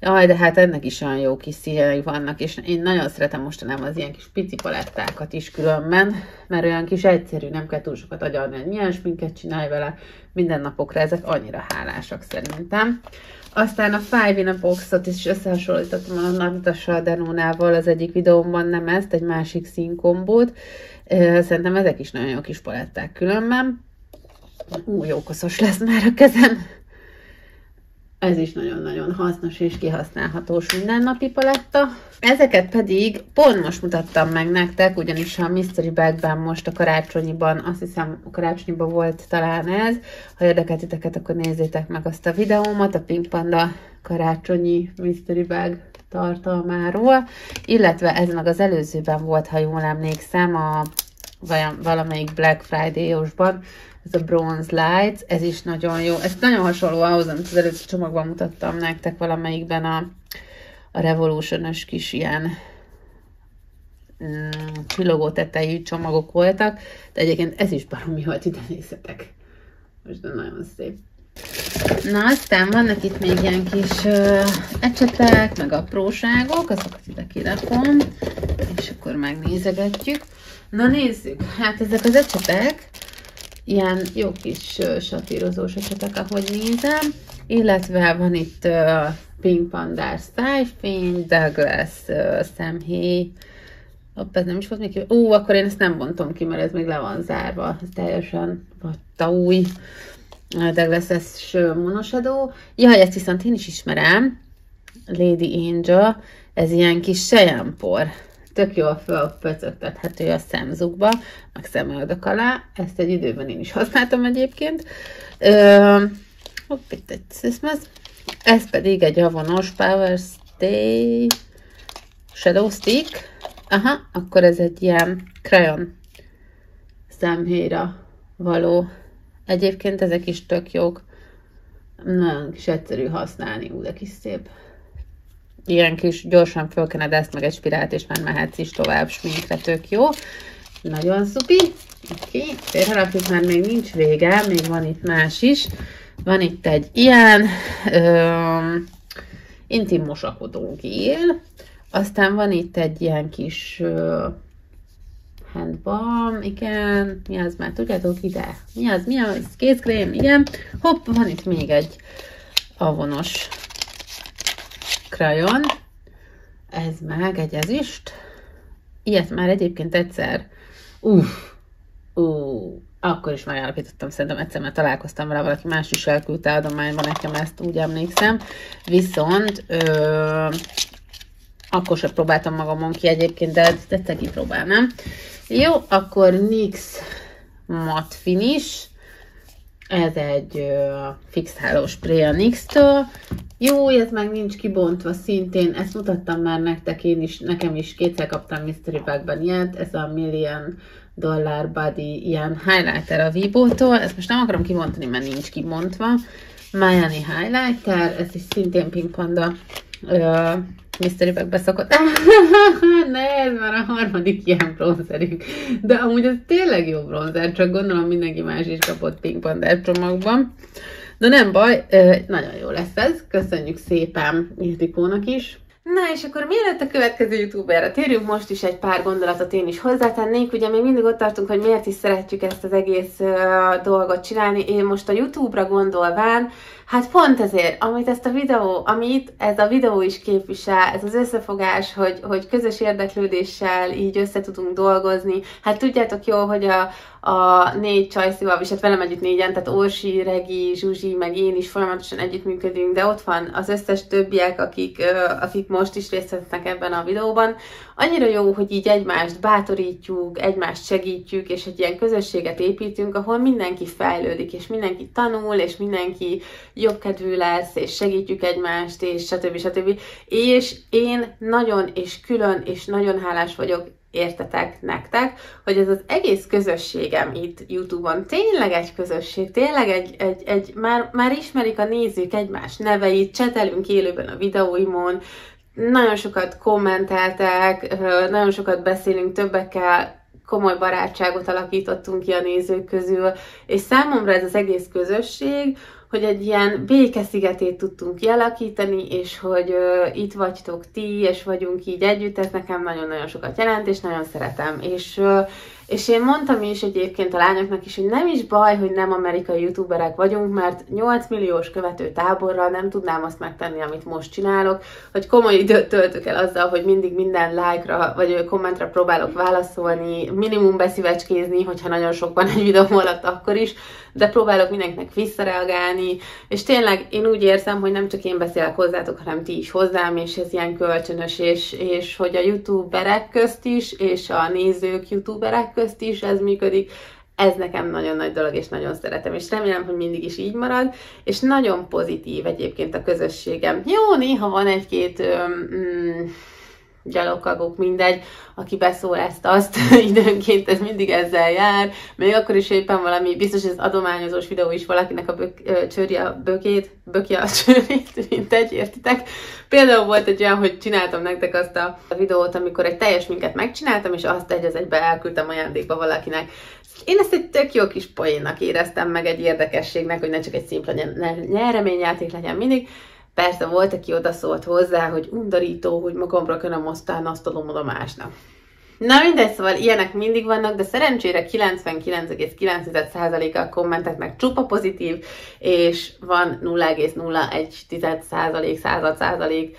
Jaj, de hát ennek is olyan jó kis színei vannak, és én nagyon szeretem mostanában az ilyen kis pici palettákat is különben, mert olyan kis egyszerű, nem kell túl sokat agyalni, hogy milyen sminket csinálj vele, mindennapokra ezek annyira hálásak szerintem. Aztán a Five in a Box-ot is összehasonlítottam a Natasha Denónával az egyik videómban, nem ezt, egy másik színkombót. Szerintem ezek is nagyon jó kis paletták különben. Ú, jó koszos lesz már a kezem. Ez is nagyon-nagyon hasznos és kihasználhatós mindennapi paletta. Ezeket pedig pont most mutattam meg nektek, ugyanis a Mystery Bagben most a karácsonyiban, azt hiszem a karácsonyiban volt talán ez. Ha érdekel titeket, akkor nézzétek meg azt a videómat, a Pink Panda karácsonyi Mystery Bag tartalmáról, illetve ez meg az előzőben volt, ha jól emlékszem, a valamelyik Black Friday-osban, ez a Bronze Lights, ez is nagyon jó. Ez nagyon hasonló ahhoz, amit az előző csomagban mutattam nektek valamelyikben a, a revolution kis ilyen mm, csillogó tetejű csomagok voltak, de egyébként ez is baromi volt, ide nézzetek. Most de nagyon szép. Na, aztán vannak itt még ilyen kis uh, ecsetek, meg apróságok, azokat ide kirakom, és akkor megnézegetjük. Na nézzük, hát ezek az ecsetek, ilyen jó kis satírozós ecsetek, ahogy nézem, illetve van itt Pink Pandár szájfény, Douglas szemhéj, Hopp, ez nem is volt még ki. Ó, akkor én ezt nem bontom ki, mert ez még le van zárva. Ez teljesen vatta új. Douglas-es monosadó. Jaj, ezt viszont én is ismerem. Lady Angel. Ez ilyen kis sejempor. Tök jól fölpöcögtethető a szemzukba, meg szemöldök alá. Ezt egy időben én is használtam egyébként. Ö, hopp, itt egy Christmas. Ez pedig egy avonos Power Stay Shadow Stick. Aha, akkor ez egy ilyen crayon szemhéjra való Egyébként ezek is tök jók. Nagyon kis egyszerű használni, úgy de kis szép. Ilyen kis gyorsan fölkened ezt meg egy spirált, és már mehetsz is tovább sminkre, tök jó. Nagyon szupi. Oké, okay. már még nincs vége, még van itt más is. Van itt egy ilyen ö, intim mosakodó gél, aztán van itt egy ilyen kis ö, handbalm, igen, mi az már, tudjátok ide? Mi az, mi az, kézkrém, igen. Hopp, van itt még egy avonos krajon. Ez meg egy ezüst. Ilyet már egyébként egyszer, uff, uh, akkor is megállapítottam, szerintem egyszer, mert találkoztam vele, valaki más is elküldte adományban nekem ezt, úgy emlékszem. Viszont ö, akkor sem próbáltam magamon ki egyébként, de tetszett kipróbálnám. Jó, akkor NYX Matte Finish. Ez egy uh, fixáló spray a NYX-től. Jó, ez meg nincs kibontva szintén, ezt mutattam már nektek, én is, nekem is kétszer kaptam Mystery Bag-ben ilyet, ez a Million Dollar Body ilyen highlighter a Vivo-tól, ezt most nem akarom kibontani, mert nincs kibontva. Miami Highlighter, ez is szintén Pink Panda uh, mystery bag szokott. ne, ez már a harmadik ilyen bronzerünk. De amúgy ez tényleg jó bronzer, csak gondolom mindenki más is kapott Pink Panther csomagban. De nem baj, nagyon jó lesz ez. Köszönjük szépen Ildikónak is. Na és akkor mielőtt a következő youtuberre térjünk, most is egy pár gondolatot én is hozzátennék. Ugye még mindig ott tartunk, hogy miért is szeretjük ezt az egész uh, dolgot csinálni. Én most a YouTube-ra gondolván, Hát pont ezért, amit ezt a videó, amit ez a videó is képvisel, ez az összefogás, hogy, hogy közös érdeklődéssel így össze tudunk dolgozni. Hát tudjátok jó, hogy a, a négy csajszival, és hát velem együtt négyen, tehát Orsi, Regi, Zsuzsi, meg én is folyamatosan együttműködünk, de ott van az összes többiek, akik, akik most is részt vesznek ebben a videóban. Annyira jó, hogy így egymást bátorítjuk, egymást segítjük, és egy ilyen közösséget építünk, ahol mindenki fejlődik, és mindenki tanul, és mindenki jobbkedvű lesz, és segítjük egymást, és stb. stb. És én nagyon és külön és nagyon hálás vagyok értetek nektek, hogy ez az egész közösségem itt YouTube-on tényleg egy közösség, tényleg egy, egy, egy már, már ismerik a nézők egymás neveit, csetelünk élőben a videóimon, nagyon sokat kommenteltek, nagyon sokat beszélünk többekkel, komoly barátságot alakítottunk ki a nézők közül, és számomra ez az egész közösség, hogy egy ilyen békeszigetét tudtunk kialakítani, és hogy uh, itt vagytok ti, és vagyunk így együtt, ez nekem nagyon-nagyon sokat jelent, és nagyon szeretem. És uh, és én mondtam is egyébként a lányoknak is, hogy nem is baj, hogy nem amerikai youtuberek vagyunk, mert 8 milliós követő táborral nem tudnám azt megtenni, amit most csinálok, hogy komoly időt töltök el azzal, hogy mindig minden like-ra vagy kommentre próbálok válaszolni, minimum beszívecskézni, hogyha nagyon sok van egy videó alatt, akkor is, de próbálok mindenkinek visszareagálni, és tényleg én úgy érzem, hogy nem csak én beszélek hozzátok, hanem ti is hozzám, és ez ilyen kölcsönös, és, és hogy a youtuberek közt is, és a nézők youtuberek közt is ez működik, ez nekem nagyon nagy dolog, és nagyon szeretem, és remélem, hogy mindig is így marad, és nagyon pozitív egyébként a közösségem. Jó, néha van egy-két mm, gyalogkagok, mindegy, aki beszól ezt-azt, időnként ez mindig ezzel jár, még akkor is éppen valami, biztos ez adományozós videó is valakinek a bök, ö, csőri a bökét, böki a csőrét, mint egy, értitek? Például volt egy olyan, hogy csináltam nektek azt a videót, amikor egy teljes minket megcsináltam, és azt egy az egybe elküldtem ajándékba valakinek. én ezt egy tök jó kis poénnak éreztem, meg egy érdekességnek, hogy ne csak egy szimpla nyereményjáték legyen mindig. Persze volt, aki odaszólt hozzá, hogy undorító, hogy magamra kellem aztán azt adom oda másnak. Na mindegy, szóval ilyenek mindig vannak, de szerencsére 99,9%-a a kommenteknek csupa pozitív, és van 0,01% század százalék,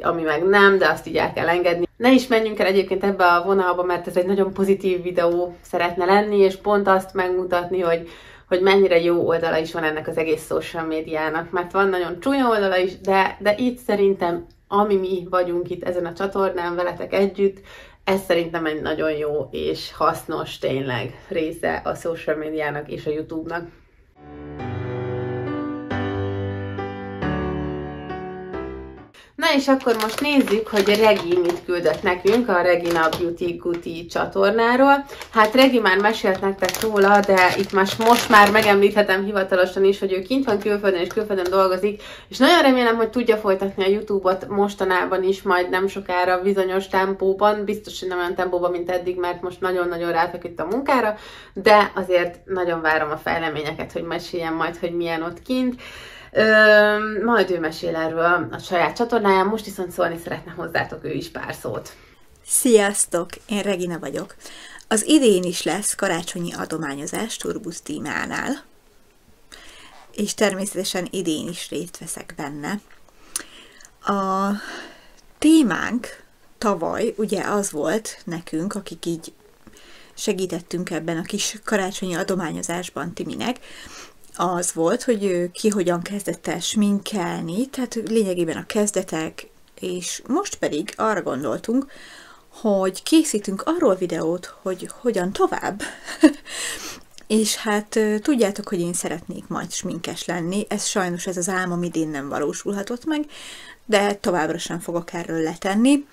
ami meg nem, de azt így el kell engedni. Ne is menjünk el egyébként ebbe a vonalba, mert ez egy nagyon pozitív videó szeretne lenni, és pont azt megmutatni, hogy hogy mennyire jó oldala is van ennek az egész social médiának, mert van nagyon csúnya oldala is, de, de itt szerintem, ami mi vagyunk itt ezen a csatornán veletek együtt, ez szerintem egy nagyon jó és hasznos tényleg része a social médiának és a YouTube-nak. Na és akkor most nézzük, hogy Regi mit küldött nekünk a Regina Beauty Guti csatornáról. Hát Regi már mesélt nektek róla, de itt most, most már megemlíthetem hivatalosan is, hogy ő kint van külföldön és külföldön dolgozik, és nagyon remélem, hogy tudja folytatni a YouTube-ot mostanában is, majd nem sokára bizonyos tempóban, biztos, hogy nem olyan tempóban, mint eddig, mert most nagyon-nagyon ráfeküdt a munkára, de azért nagyon várom a fejleményeket, hogy meséljen majd, hogy milyen ott kint. Ö, majd ő mesél erről a saját csatornáján, most viszont szólni szeretne hozzátok ő is pár szót. Sziasztok, én Regina vagyok. Az idén is lesz karácsonyi adományozás Turbus Tímánál, és természetesen idén is részt veszek benne. A témánk tavaly ugye az volt nekünk, akik így segítettünk ebben a kis karácsonyi adományozásban Timinek, az volt, hogy ki hogyan kezdett el sminkelni, tehát lényegében a kezdetek, és most pedig arra gondoltunk, hogy készítünk arról videót, hogy hogyan tovább. és hát tudjátok, hogy én szeretnék majd sminkes lenni, ez sajnos ez az álmom idén nem valósulhatott meg, de továbbra sem fogok erről letenni.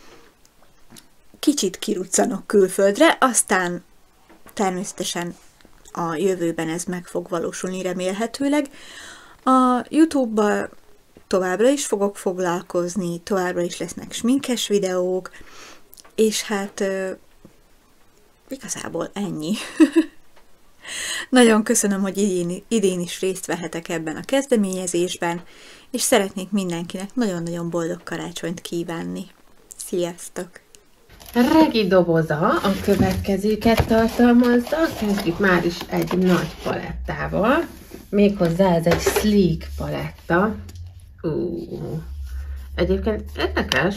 Kicsit kiruccanok külföldre, aztán természetesen a jövőben ez meg fog valósulni remélhetőleg. A YouTube-ba továbbra is fogok foglalkozni, továbbra is lesznek sminkes videók, és hát igazából ennyi. Nagyon köszönöm, hogy idén, idén is részt vehetek ebben a kezdeményezésben, és szeretnék mindenkinek nagyon-nagyon boldog karácsonyt kívánni. Sziasztok! Regi doboza a következőket tartalmazza. Kezdjük már is egy nagy palettával. Méghozzá ez egy sleek paletta. Uh. Egyébként érdekes.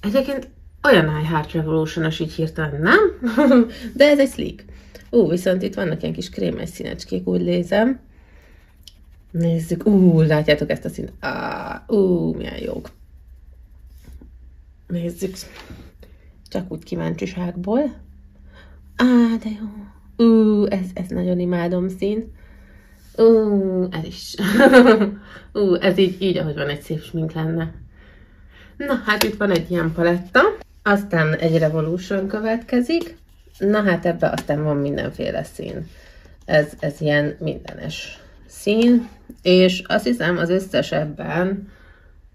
Egyébként olyan iHeart revolution így hirtelen, nem? De ez egy sleek. Ú, viszont itt vannak ilyen kis krémes színecskék, úgy lézem. Nézzük. Ú, látjátok ezt a színt? Ah, ú, milyen jók. Nézzük. Csak úgy kíváncsiságból. Á, de jó. Ú, ez, ez nagyon imádom szín. Ú, ez is. Ú, ez így, így, ahogy van egy szép smink lenne. Na, hát itt van egy ilyen paletta. Aztán egy Revolution következik. Na hát ebbe aztán van mindenféle szín. Ez, ez ilyen mindenes szín. És azt hiszem az összes ebben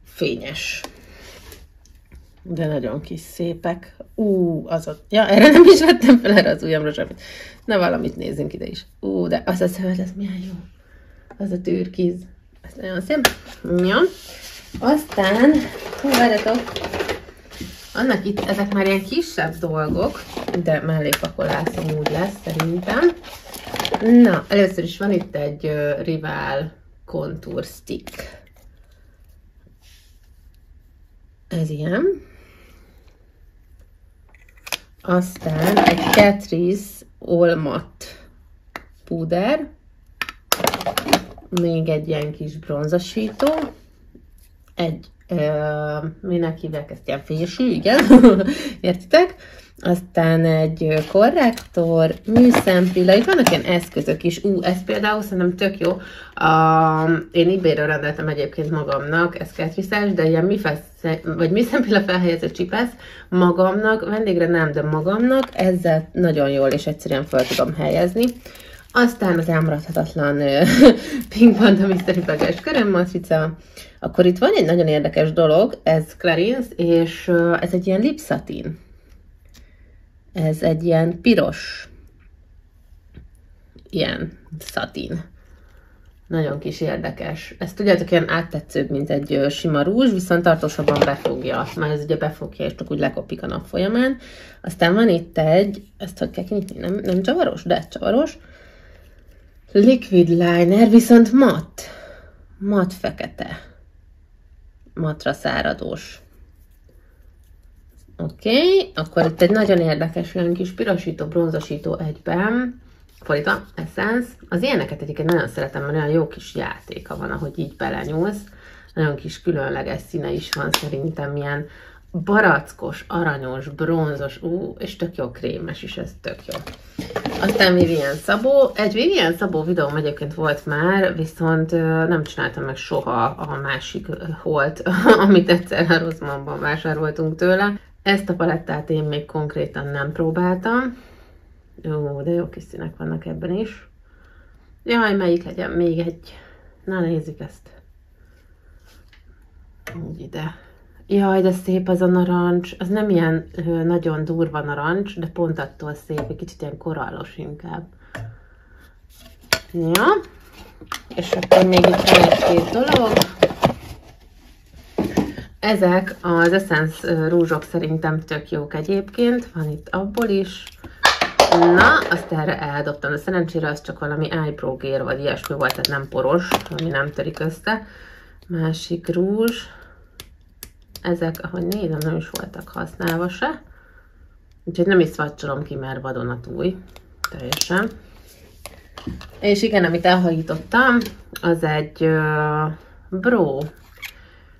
fényes de nagyon kis szépek. Ú, az a... Ja, erre nem is vettem fel erre az ujjamra semmit. Na, valamit nézzünk ide is. Ú, de az a szövet, ez milyen jó. Az a türkiz. Ez nagyon szép. Ja. Aztán, hú, várjatok, annak itt, ezek már ilyen kisebb dolgok, de mellépakolászom úgy lesz szerintem. Na, először is van itt egy uh, Rival Contour Stick. Ez ilyen. Aztán egy Catrice Olmat púder, még egy ilyen kis bronzasító, egy, uh, minek hívják ezt, ilyen fésű, igen, értitek? Aztán egy korrektor, műszempilla, itt vannak ilyen eszközök is. Ú, ez például szerintem tök jó. A, én ebay rendeltem egyébként magamnak, ez ketriszás, de ilyen mifesz, vagy műszempilla felhelyező csipesz magamnak, vendégre nem, de magamnak, ezzel nagyon jól és egyszerűen fel tudom helyezni. Aztán az elmaradhatatlan Pink Panda Mystery Baggage körömmatrica. Akkor itt van egy nagyon érdekes dolog, ez Clarins, és ez egy ilyen lipszatin ez egy ilyen piros ilyen szatin. Nagyon kis érdekes. Ez tudjátok, ilyen áttetszőbb, mint egy sima rúzs, viszont tartósabban befogja. Mert ez ugye befogja, és csak úgy lekopik a nap folyamán. Aztán van itt egy, ezt hogy kell kinyitni? Nem, nem csavaros, de csavaros. Liquid liner, viszont mat. Mat fekete. Matra száradós. Oké, okay. akkor itt egy nagyon érdekes olyan kis pirosító, bronzosító egyben, fordítva, Essence. Az ilyeneket egyébként nagyon szeretem, mert olyan jó kis játéka van, ahogy így belenyúlsz. Nagyon kis különleges színe is van szerintem, ilyen barackos, aranyos, bronzos, ú, és tök jó krémes is, ez tök jó. Aztán Vivian Szabó. Egy Vivian Szabó videóm egyébként volt már, viszont nem csináltam meg soha a másik holt, amit egyszer a Rozmanban vásároltunk tőle. Ezt a palettát én még konkrétan nem próbáltam. Jó, de jó kis színek vannak ebben is. Jaj, melyik legyen? Még egy. Na nézzük ezt. Úgy ide. Jaj, de szép ez a narancs. Az nem ilyen nagyon durva narancs, de pont attól szép, egy kicsit ilyen korallos inkább. Ja. És akkor még itt van egy-két dolog. Ezek az Essence rúzsok szerintem tök jók egyébként. Van itt abból is. Na, azt erre eldobtam, de szerencsére az csak valami eyebrow vagy ilyesmi volt, tehát nem poros, ami nem törik össze. Másik rúzs. Ezek, ahogy nézem, nem is voltak használva se. Úgyhogy nem is szvacsolom ki, mert vadonatúj. Teljesen. És igen, amit elhajítottam, az egy uh, bro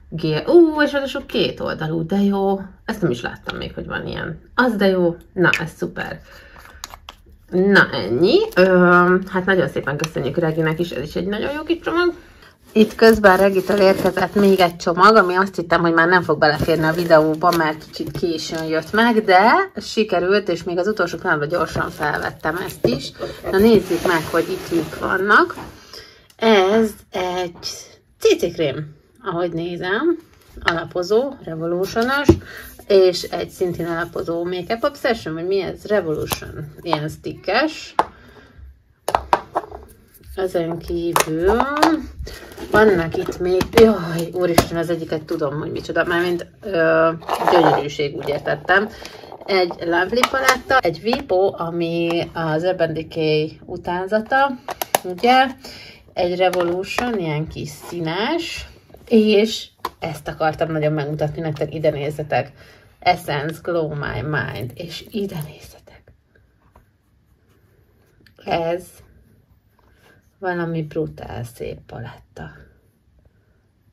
gél. Ú, és sok két oldalú, de jó. Ezt nem is láttam még, hogy van ilyen. Az de jó. Na, ez szuper. Na, ennyi. Ö, hát nagyon szépen köszönjük Reginek is, ez is egy nagyon jó kis csomag. Itt közben Regitől érkezett még egy csomag, ami azt hittem, hogy már nem fog beleférni a videóba, mert kicsit későn jött meg, de sikerült, és még az utolsó pillanatban gyorsan felvettem ezt is. Na nézzük meg, hogy itt mik vannak. Ez egy CC krém, ahogy nézem, alapozó, revolutionos, és egy szintén alapozó Makeup Obsession, vagy mi ez? Revolution, ilyen stickes. Ezen kívül vannak itt még, jaj, úristen, az egyiket tudom, hogy micsoda, mármint ö, gyönyörűség, úgy értettem. Egy Lovely paletta, egy Vipo, ami az Urban Decay utánzata, ugye, egy Revolution, ilyen kis színes, és ezt akartam nagyon megmutatni nektek, ide nézzetek. Essence Glow My Mind, és ide nézzetek. Ez valami brutál szép paletta.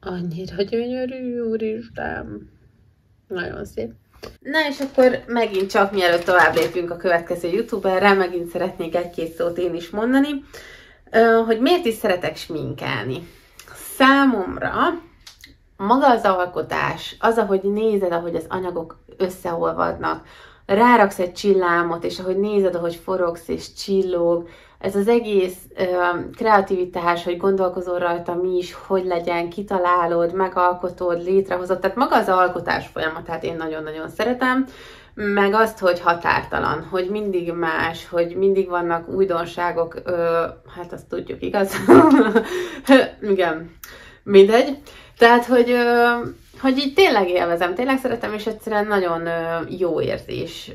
Annyira gyönyörű, úristen. Nagyon szép. Na és akkor megint csak mielőtt tovább lépünk a következő youtuberre, megint szeretnék egy-két szót én is mondani, hogy miért is szeretek sminkelni. Számomra maga az alkotás, az, ahogy nézed, ahogy az anyagok összeolvadnak, ráraksz egy csillámot, és ahogy nézed, ahogy forogsz és csillog, ez az egész ö, kreativitás, hogy gondolkozol rajta mi is, hogy legyen, kitalálod, megalkotod, létrehozod, tehát maga az alkotás folyamatát én nagyon-nagyon szeretem, meg azt, hogy határtalan, hogy mindig más, hogy mindig vannak újdonságok, ö, hát azt tudjuk, igaz? Igen, mindegy. Tehát, hogy, hogy így tényleg élvezem, tényleg szeretem, és egyszerűen nagyon jó érzés.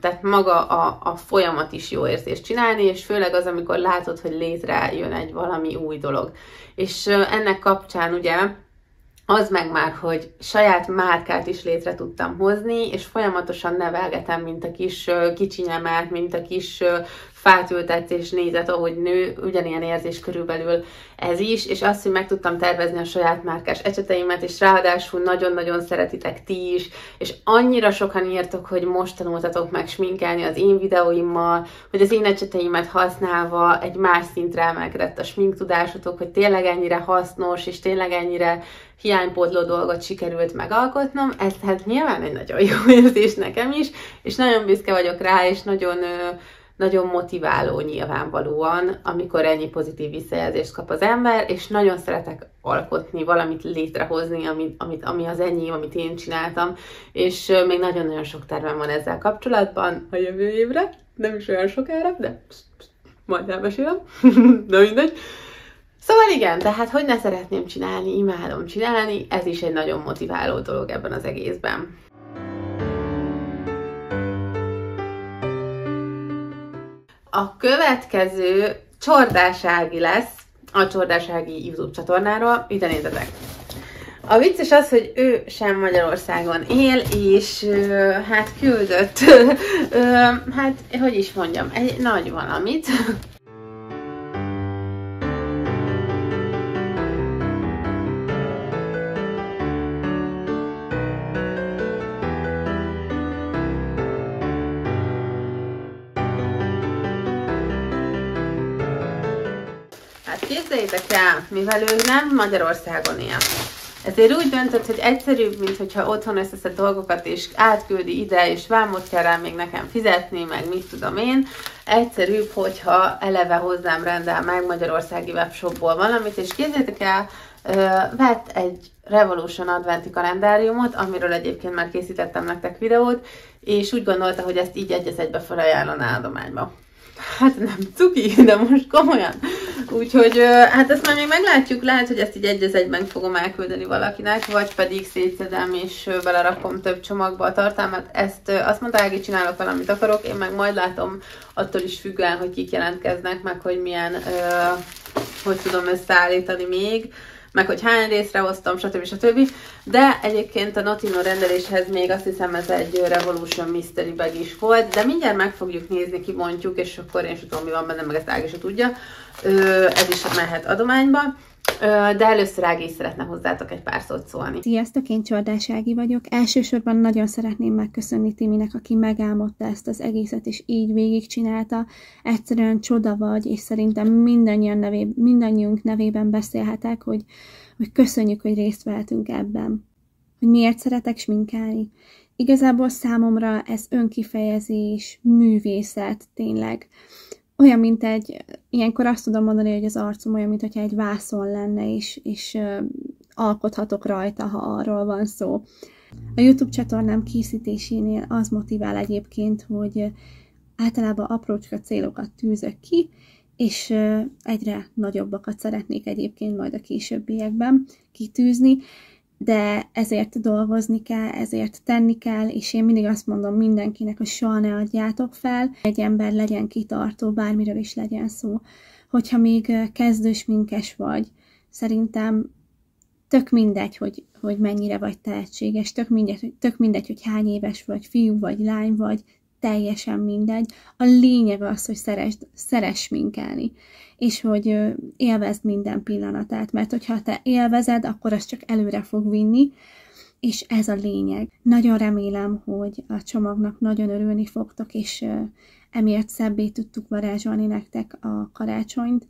Tehát maga a, a folyamat is jó érzés csinálni, és főleg az, amikor látod, hogy létrejön egy valami új dolog. És ennek kapcsán ugye az meg már, hogy saját márkát is létre tudtam hozni, és folyamatosan nevelgetem, mint a kis kicsinyemet, mint a kis fát ültetsz és nézed, ahogy nő, ugyanilyen érzés körülbelül ez is, és azt, hogy meg tudtam tervezni a saját márkás ecseteimet, és ráadásul nagyon-nagyon szeretitek ti is, és annyira sokan írtok, hogy most tanultatok meg sminkelni az én videóimmal, hogy az én ecseteimet használva egy más szintre emelkedett a smink tudásotok, hogy tényleg ennyire hasznos, és tényleg ennyire hiánypótló dolgot sikerült megalkotnom, ez hát nyilván egy nagyon jó érzés nekem is, és nagyon büszke vagyok rá, és nagyon nagyon motiváló nyilvánvalóan, amikor ennyi pozitív visszajelzést kap az ember, és nagyon szeretek alkotni, valamit létrehozni, amit, amit, ami az enyém, amit én csináltam, és még nagyon-nagyon sok tervem van ezzel kapcsolatban a jövő évre, nem is olyan sokára, de majd elmesélem, de mindegy. Szóval igen, tehát hogy ne szeretném csinálni, imádom csinálni, ez is egy nagyon motiváló dolog ebben az egészben. A következő csordásági lesz a csordásági YouTube csatornáról. Ide nézzetek! A vicces az, hogy ő sem Magyarországon él, és hát küldött, hát hogy is mondjam, egy nagy valamit. Képzeljétek el, mivel ő nem Magyarországon él. Ezért úgy döntött, hogy egyszerűbb, mint hogyha otthon összeszed dolgokat, és átküldi ide, és vámot kell rá még nekem fizetni, meg mit tudom én. Egyszerűbb, hogyha eleve hozzám rendel meg Magyarországi webshopból valamit, és képzeljétek el, vett egy Revolution adventi kalendáriumot, amiről egyébként már készítettem nektek videót, és úgy gondolta, hogy ezt így egy egybe felajánlaná adományba hát nem cuki, de most komolyan. Úgyhogy hát ezt már még meglátjuk, lehet, hogy ezt így egy egyben fogom elküldeni valakinek, vagy pedig szétszedem és belerakom több csomagba a tartalmat. Ezt azt mondta, Ági, csinálok valamit akarok, én meg majd látom attól is függően, hogy kik jelentkeznek, meg hogy milyen, hogy tudom összeállítani még meg hogy hány részre hoztam, stb. stb. De egyébként a Notino rendeléshez még azt hiszem ez egy Revolution Mystery bag is volt, de mindjárt meg fogjuk nézni, kibontjuk, és akkor én sem tudom, mi van benne, meg ezt Ági se tudja. Ez is mehet adományba. De először Ági szeretne hozzátok egy pár szót szólni. Sziasztok, én Csordás Ági vagyok. Elsősorban nagyon szeretném megköszönni Timinek, aki megálmodta ezt az egészet, és így végigcsinálta. Egyszerűen csoda vagy, és szerintem mindannyian nevé, mindannyiunk nevében beszélhetek, hogy, hogy köszönjük, hogy részt vehetünk ebben. Hogy miért szeretek sminkálni. Igazából számomra ez önkifejezés, művészet, tényleg olyan, mint egy, ilyenkor azt tudom mondani, hogy az arcom olyan, mint hogyha egy vászon lenne, és, és alkothatok rajta, ha arról van szó. A YouTube csatornám készítésénél az motivál egyébként, hogy általában aprócska célokat tűzök ki, és egyre nagyobbakat szeretnék egyébként majd a későbbiekben kitűzni, de ezért dolgozni kell, ezért tenni kell, és én mindig azt mondom mindenkinek, hogy soha ne adjátok fel, egy ember legyen kitartó, bármiről is legyen szó. Hogyha még kezdős minkes vagy, szerintem tök mindegy, hogy, hogy mennyire vagy tehetséges, tök mindegy, tök mindegy, hogy hány éves vagy, fiú vagy, lány vagy, teljesen mindegy. A lényeg az, hogy szeresd, szeress minkelni, és hogy élvezd minden pillanatát, mert hogyha te élvezed, akkor az csak előre fog vinni, és ez a lényeg. Nagyon remélem, hogy a csomagnak nagyon örülni fogtok, és emiatt szebbé tudtuk varázsolni nektek a karácsonyt.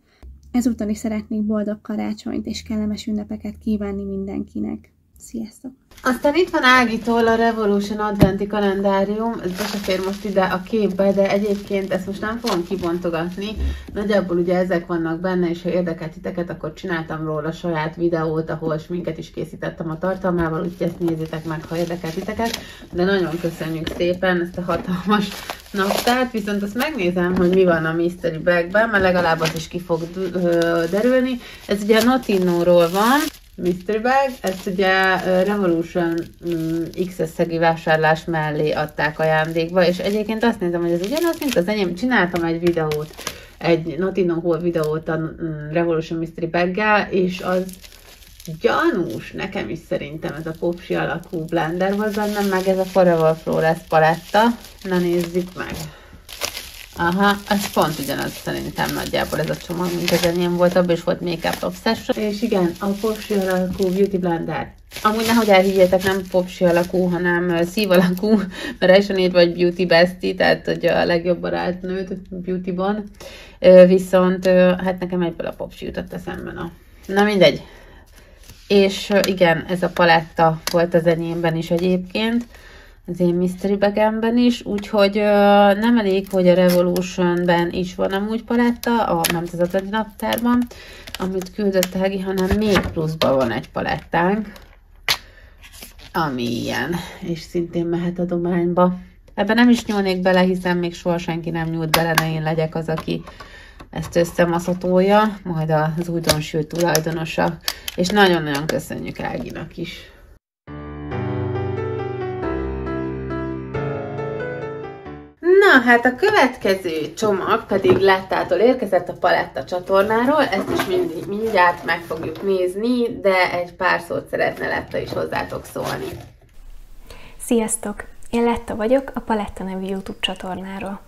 Ezúttal is szeretnék boldog karácsonyt és kellemes ünnepeket kívánni mindenkinek. Sziasztok! Aztán itt van Ágitól a Revolution adventi kalendárium, ez be se fér most ide a képbe, de egyébként ezt most nem fogom kibontogatni. Nagyjából ugye ezek vannak benne, és ha érdekelt titeket, akkor csináltam róla saját videót, ahol minket is készítettem a tartalmával, úgyhogy ezt nézzétek meg, ha érdekelt titeket. De nagyon köszönjük szépen ezt a hatalmas naptárt, viszont azt megnézem, hogy mi van a Mystery Bagben, mert legalább az is ki fog derülni. Ez ugye a Notino-ról van, Mystery Bag, ezt ugye Revolution mm, x összegi vásárlás mellé adták ajándékba, és egyébként azt nézem, hogy ez ugyanaz, mint az enyém. Csináltam egy videót, egy Notino Hall videót a mm, Revolution Mystery bag és az gyanús, nekem is szerintem ez a popsi alakú blender volt benne, meg ez a Forever Flawless paletta. Na nézzük meg! Aha, ez pont ugyanaz szerintem nagyjából ez a csomag, mint az enyém volt, abban is volt Makeup Obsession. És igen, a popsi alakú Beauty Blender. Amúgy nehogy elhiggyétek, nem popsi alakú, hanem szív alakú, mert négy vagy Beauty Bestie, tehát hogy a legjobb barátnőd Beauty-ban. Viszont hát nekem egyből a popsi jutott eszembe, na. Na mindegy. És igen, ez a paletta volt az enyémben is egyébként az én mystery bagemben is, úgyhogy ö, nem elég, hogy a Revolutionben is van amúgy paletta, a, nem az adventi naptárban, amit küldött Ági, hanem még pluszban van egy palettánk, ami ilyen, és szintén mehet adományba. Ebben nem is nyúlnék bele, hiszen még soha senki nem nyúlt bele, ne én legyek az, aki ezt összemaszatolja, majd az újdonsült tulajdonosa, és nagyon-nagyon köszönjük Áginak is. Na, hát a következő csomag pedig Lettától érkezett a Paletta csatornáról, ezt is mind, mindjárt meg fogjuk nézni, de egy pár szót szeretne Letta is hozzátok szólni. Sziasztok! Én Letta vagyok, a Paletta nevű YouTube csatornáról.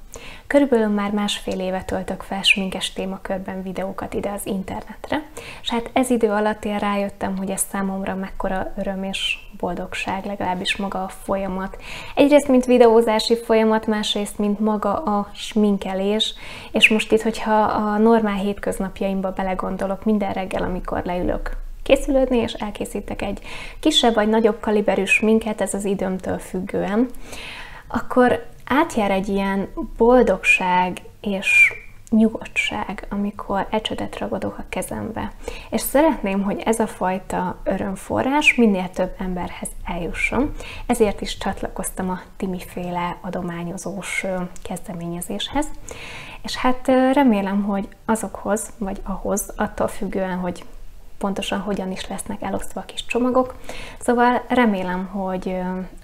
Körülbelül már másfél éve töltök fel sminkes témakörben videókat ide az internetre, és hát ez idő alatt én rájöttem, hogy ez számomra mekkora öröm és boldogság, legalábbis maga a folyamat. Egyrészt, mint videózási folyamat, másrészt, mint maga a sminkelés, és most itt, hogyha a normál hétköznapjaimba belegondolok minden reggel, amikor leülök készülődni, és elkészítek egy kisebb vagy nagyobb kaliberű sminket, ez az időmtől függően, akkor átjár egy ilyen boldogság és nyugodtság, amikor ecsedet ragadok a kezembe. És szeretném, hogy ez a fajta örömforrás minél több emberhez eljusson. Ezért is csatlakoztam a Timiféle adományozós kezdeményezéshez. És hát remélem, hogy azokhoz, vagy ahhoz, attól függően, hogy pontosan hogyan is lesznek elosztva a kis csomagok. Szóval remélem, hogy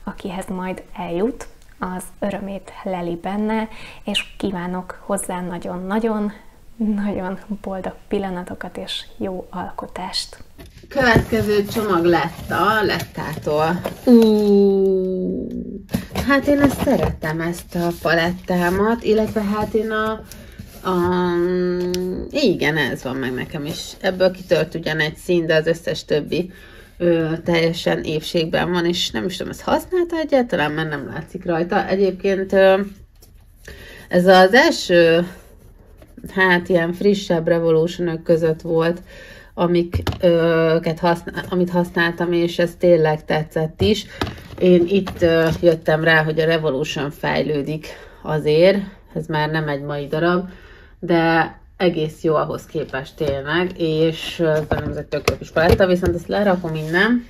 akihez majd eljut, az örömét leli benne, és kívánok hozzá nagyon-nagyon nagyon boldog pillanatokat és jó alkotást. Következő csomag lett a Lettától. Uh, hát én ezt szeretem, ezt a palettámat, illetve hát én a Um, igen, ez van meg nekem is. Ebből kitört ugyan egy szín, de az összes többi ö, teljesen évségben van, és nem is tudom, ezt használta egyáltalán, mert nem látszik rajta. Egyébként ö, ez az első, hát ilyen frissebb revolution között volt, amiket használ, amit használtam, és ez tényleg tetszett is. Én itt ö, jöttem rá, hogy a Revolution fejlődik azért, ez már nem egy mai darab, de egész jó ahhoz képest tényleg, és nem ez egy tök jó kis paletta, viszont ezt lerakom innen.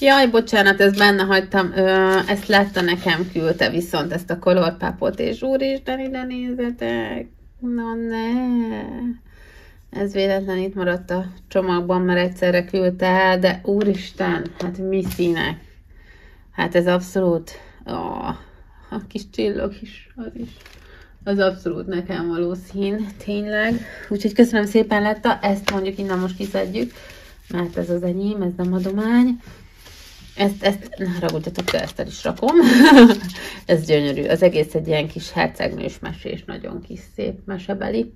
Jaj, bocsánat, ezt benne hagytam, ö, ezt látta nekem küldte viszont ezt a kolorpápot, és úristen, ide nézzetek! Na ne! Ez véletlen itt maradt a csomagban, mert egyszerre küldte el, de úristen, hát mi színek? Hát ez abszolút, ó, a kis csillog is, az is az abszolút nekem való szín, tényleg. Úgyhogy köszönöm szépen, Letta, ezt mondjuk innen most kiszedjük, mert ez az enyém, ez nem adomány. Ezt, ezt, ne haragudjatok, de ezt el is rakom. ez gyönyörű. Az egész egy ilyen kis hercegnős mesés, nagyon kis szép mesebeli.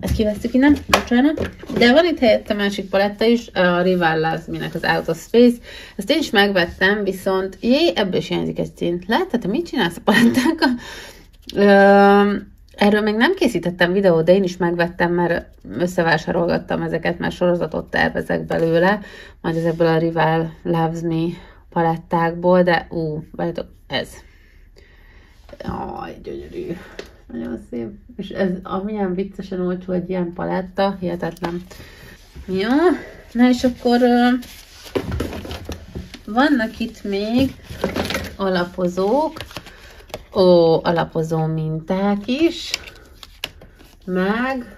Ezt kivesztük innen, bocsánat. De van itt helyette másik paletta is, a Rival Loves Me-nek az Out of Space. Ezt én is megvettem, viszont jé, ebből is hiányzik egy szín. Lehet, te mit csinálsz a palettákkal? Erről még nem készítettem videót, de én is megvettem, mert összevásárolgattam ezeket, mert sorozatot tervezek belőle, majd ezekből a Rival Loves Me palettákból, de ú, várjátok, ez. Aj, gyönyörű. Nagyon szép. És ez amilyen viccesen olcsó egy ilyen paletta, hihetetlen. Jó, na és akkor vannak itt még alapozók, Ó, alapozó minták is, meg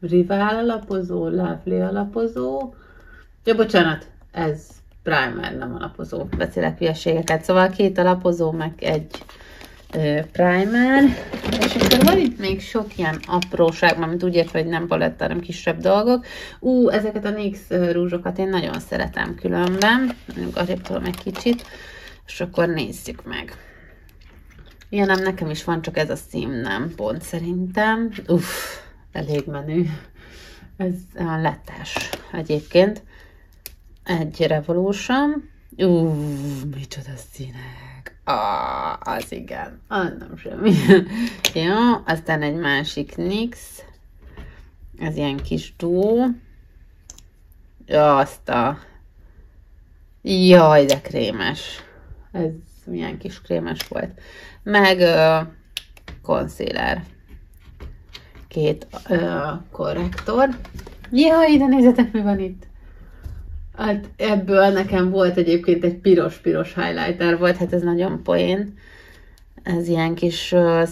Rival alapozó, Lovely alapozó. Ja, bocsánat, ez primer, nem alapozó, beszélek hülyeségeket. Szóval két alapozó, meg egy ö, primer. És akkor van itt még sok ilyen apróság, mint úgy értve, hogy nem paletta, hanem kisebb dolgok. Ú, ezeket a NYX rúzsokat én nagyon szeretem különben. Mondjuk arrébb tudom egy kicsit. És akkor nézzük meg. Ja, nem, nekem is van, csak ez a szím nem pont szerintem. Uff, elég menő. Ez a lettes egyébként. Egy Revolution. Uff, micsoda színek. Ah, az igen. Az nem semmi. Jó, aztán egy másik NYX. Ez ilyen kis duó. Ja, azt a... Jaj, de krémes. Ez milyen kis krémes volt meg uh. Két uh, korrektor. Ja, ide nézzetek, mi van itt. Hát ebből nekem volt egyébként egy piros-piros highlighter volt, hát ez nagyon poén. Ez ilyen kis uh,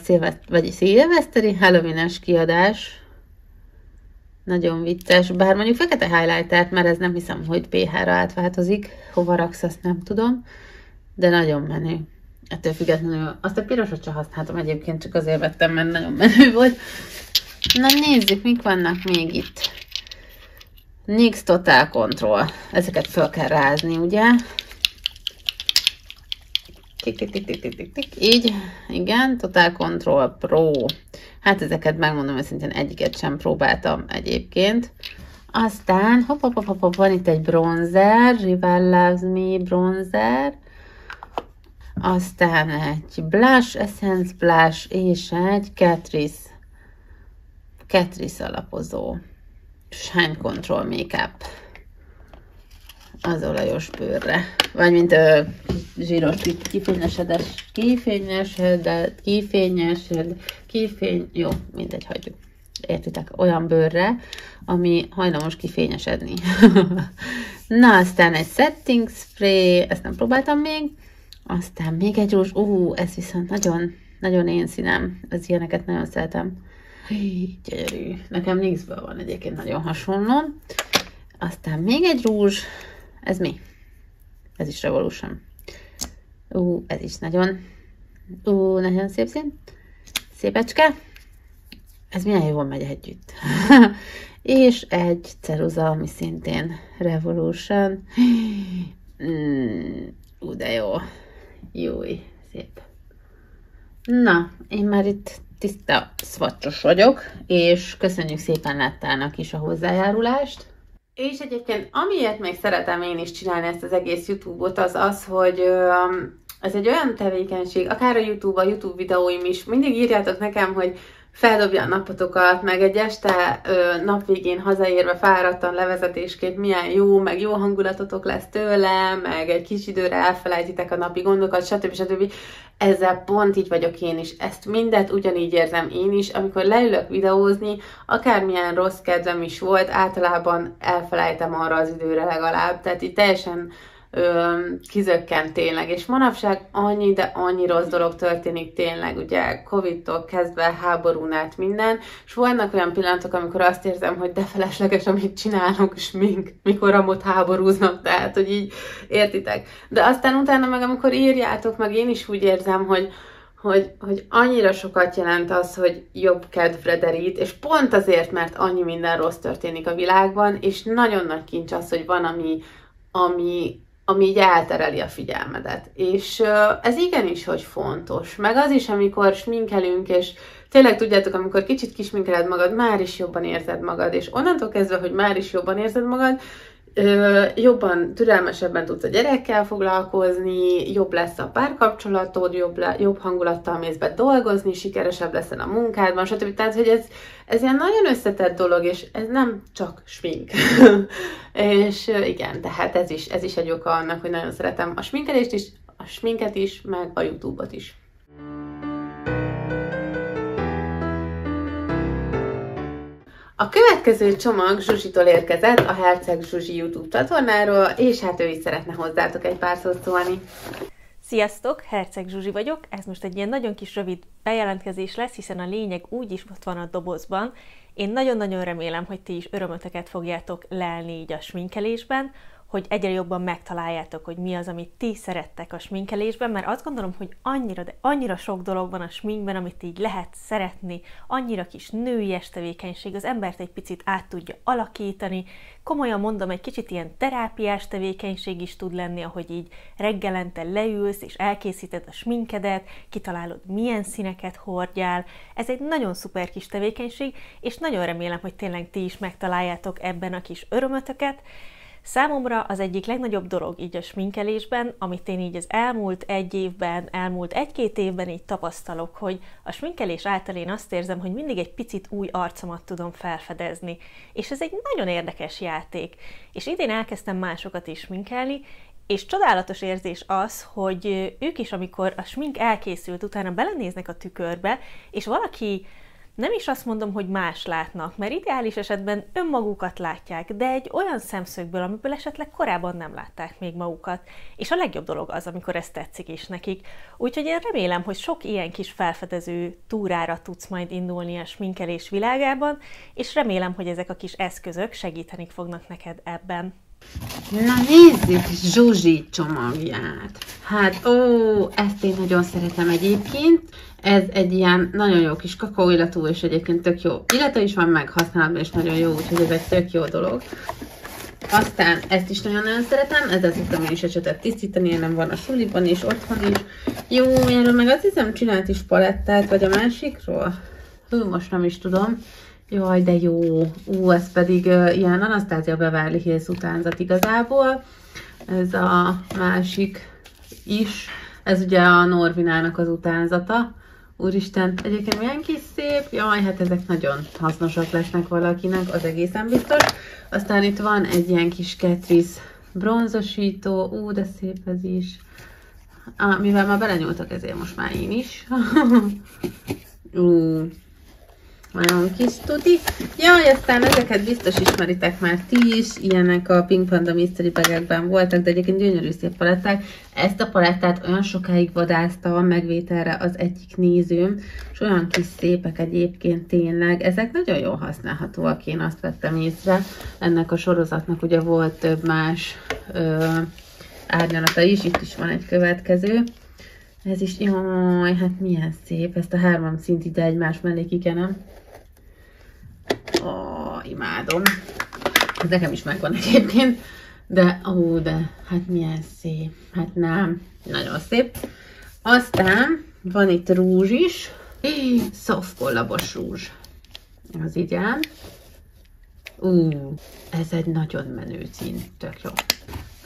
vagy szilveszteri halloween kiadás. Nagyon vicces, bár mondjuk fekete highlightert, mert ez nem hiszem, hogy PH-ra átváltozik. Hova raksz, azt nem tudom. De nagyon menő. Ettől függetlenül azt a pirosat sem használtam egyébként, csak azért vettem, mert nagyon menő volt. Na nézzük, mik vannak még itt. NYX Total Control. Ezeket fel kell rázni, ugye? Tik, tik, tik, tik, tik. Így, igen, Total Control Pro. Hát ezeket megmondom őszintén, egyiket sem próbáltam egyébként. Aztán, hopp, hopp, hopp, hopp, van itt egy bronzer, Rival Loves Me bronzer. Aztán egy blush, Essence blush, és egy Catrice, Catrice alapozó. Shine Control Makeup az olajos bőrre. Vagy mint ö, zsíros kifényesedett, kifényesedett, kifényesedett, kifény... Jó, mindegy, hagyjuk. Értitek? Olyan bőrre, ami hajlamos kifényesedni. Na, aztán egy setting spray, ezt nem próbáltam még. Aztán még egy rúzs, ú, ez viszont nagyon, nagyon én színem. Az ilyeneket nagyon szeretem. Gyönyörű. Nekem nix van egyébként nagyon hasonló. Aztán még egy rúzs. Ez mi? Ez is Revolution. Ú, ez is nagyon, ú, nagyon szép szín. Szépecske. Ez milyen jól megy együtt. És egy ceruza, ami szintén Revolution. Mm, ú, de jó. Júj, szép. Na, én már itt tiszta szvacsos vagyok, és köszönjük szépen Nettának is a hozzájárulást. És egyébként amiért még szeretem én is csinálni ezt az egész YouTube-ot, az az, hogy ez egy olyan tevékenység, akár a YouTube, a YouTube videóim is, mindig írjátok nekem, hogy feldobja a napotokat, meg egy este ö, napvégén hazaérve fáradtan levezetésként milyen jó, meg jó hangulatotok lesz tőle, meg egy kis időre elfelejtitek a napi gondokat, stb. stb. Ezzel pont így vagyok én is. Ezt mindet ugyanígy érzem én is, amikor leülök videózni, akármilyen rossz kedvem is volt, általában elfelejtem arra az időre legalább. Tehát így teljesen ö, kizökkent tényleg, és manapság annyi, de annyi rossz dolog történik tényleg, ugye Covid-tól kezdve háborún át minden, és vannak olyan pillanatok, amikor azt érzem, hogy de felesleges, amit csinálunk, és mink, mikor amott háborúznak, tehát, hogy így értitek. De aztán utána meg, amikor írjátok, meg én is úgy érzem, hogy hogy, hogy annyira sokat jelent az, hogy jobb kedvre derít, és pont azért, mert annyi minden rossz történik a világban, és nagyon nagy kincs az, hogy van, ami, ami ami így eltereli a figyelmedet. És ez igenis, hogy fontos. Meg az is, amikor sminkelünk, és tényleg tudjátok, amikor kicsit kisminkeled magad, már is jobban érzed magad, és onnantól kezdve, hogy már is jobban érzed magad, jobban, türelmesebben tudsz a gyerekkel foglalkozni, jobb lesz a párkapcsolatod, jobb, le, jobb hangulattal mész be dolgozni, sikeresebb leszel a munkádban, stb. Tehát, hogy ez, ez ilyen nagyon összetett dolog, és ez nem csak smink. és igen, tehát ez is, ez is egy oka annak, hogy nagyon szeretem a sminkelést is, a sminket is, meg a YouTube-ot is. A következő csomag Zsuzsitól érkezett a Herceg Zsuzsi YouTube csatornáról, és hát ő is szeretne hozzátok egy pár szót szólni. Sziasztok, Herceg Zsuzsi vagyok. Ez most egy ilyen nagyon kis rövid bejelentkezés lesz, hiszen a lényeg úgy is ott van a dobozban. Én nagyon-nagyon remélem, hogy ti is örömöteket fogjátok lelni így a sminkelésben, hogy egyre jobban megtaláljátok, hogy mi az, amit ti szerettek a sminkelésben, mert azt gondolom, hogy annyira, de annyira sok dolog van a sminkben, amit így lehet szeretni, annyira kis nőies tevékenység, az embert egy picit át tudja alakítani, komolyan mondom, egy kicsit ilyen terápiás tevékenység is tud lenni, ahogy így reggelente leülsz és elkészíted a sminkedet, kitalálod milyen színeket hordjál. Ez egy nagyon szuper kis tevékenység, és nagyon remélem, hogy tényleg ti is megtaláljátok ebben a kis örömötöket, Számomra az egyik legnagyobb dolog így a sminkelésben, amit én így az elmúlt egy évben, elmúlt egy-két évben így tapasztalok, hogy a sminkelés által én azt érzem, hogy mindig egy picit új arcomat tudom felfedezni. És ez egy nagyon érdekes játék. És idén elkezdtem másokat is sminkelni, és csodálatos érzés az, hogy ők is, amikor a smink elkészült, utána belenéznek a tükörbe, és valaki nem is azt mondom, hogy más látnak, mert ideális esetben önmagukat látják, de egy olyan szemszögből, amiből esetleg korábban nem látták még magukat. És a legjobb dolog az, amikor ez tetszik is nekik. Úgyhogy én remélem, hogy sok ilyen kis felfedező túrára tudsz majd indulni a sminkelés világában, és remélem, hogy ezek a kis eszközök segíteni fognak neked ebben. Na nézzük Zsuzsi csomagját. Hát, ó, ezt én nagyon szeretem egyébként. Ez egy ilyen nagyon jó kis kakaóillatú, és egyébként tök jó illata is van, meg használatban is nagyon jó, úgyhogy ez egy tök jó dolog. Aztán ezt is nagyon-nagyon szeretem, ezzel szoktam én is esetet tisztítani, nem van a suliban is, otthon is. Jó, erről meg azt hiszem csinált is palettát, vagy a másikról? Hú, most nem is tudom. Jaj, de jó. Ú, ez pedig uh, ilyen Anastasia Beverly Hills utánzat igazából. Ez a másik is. Ez ugye a Norvinának az utánzata. Úristen, egyébként milyen kis szép. Jaj, hát ezek nagyon hasznosak lesznek valakinek, az egészen biztos. Aztán itt van egy ilyen kis Catrice bronzosító. Ú, de szép ez is. Ah, mivel már belenyúltak, ezért most már én is. Ú, nagyon kis tuti. Jaj, aztán ezeket biztos ismeritek már ti is, ilyenek a Pink Panda Mystery bagekben voltak, de egyébként gyönyörű szép paletták. Ezt a palettát olyan sokáig vadázta a megvételre az egyik nézőm, és olyan kis szépek egyébként tényleg. Ezek nagyon jól használhatóak, én azt vettem észre. Ennek a sorozatnak ugye volt több más ö, árnyalata is, itt is van egy következő. Ez is, jaj, hát milyen szép, ezt a hárman szint ide egymás mellé kikenem. Ó, imádom. Ez nekem is megvan egyébként. De, ó, de, hát milyen szép. Hát nem, nagyon szép. Aztán van itt rúzs is. Soft rúzs. Az áll. Ú, ez egy nagyon menő szín, tök jó.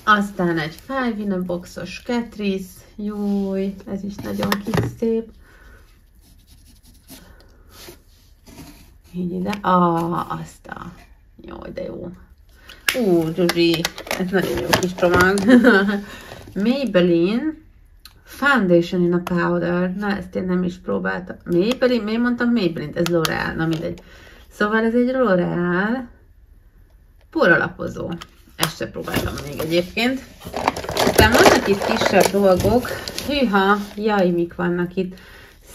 Aztán egy Five in a boxos Catrice, Júj, ez is nagyon kis szép. Így ide. Ah, azt a... Jaj, de jó. Ú, Zsuzsi, ez nagyon jó kis csomag. Maybelline Foundation in a Powder. Na, ezt én nem is próbáltam. Maybelline, miért mondtam Maybelline? Ez L'Oreal, na mindegy. Szóval ez egy L'Oreal poralapozó. Ezt sem próbáltam még egyébként. Aztán vannak itt kisebb dolgok. Hűha, jaj, mik vannak itt.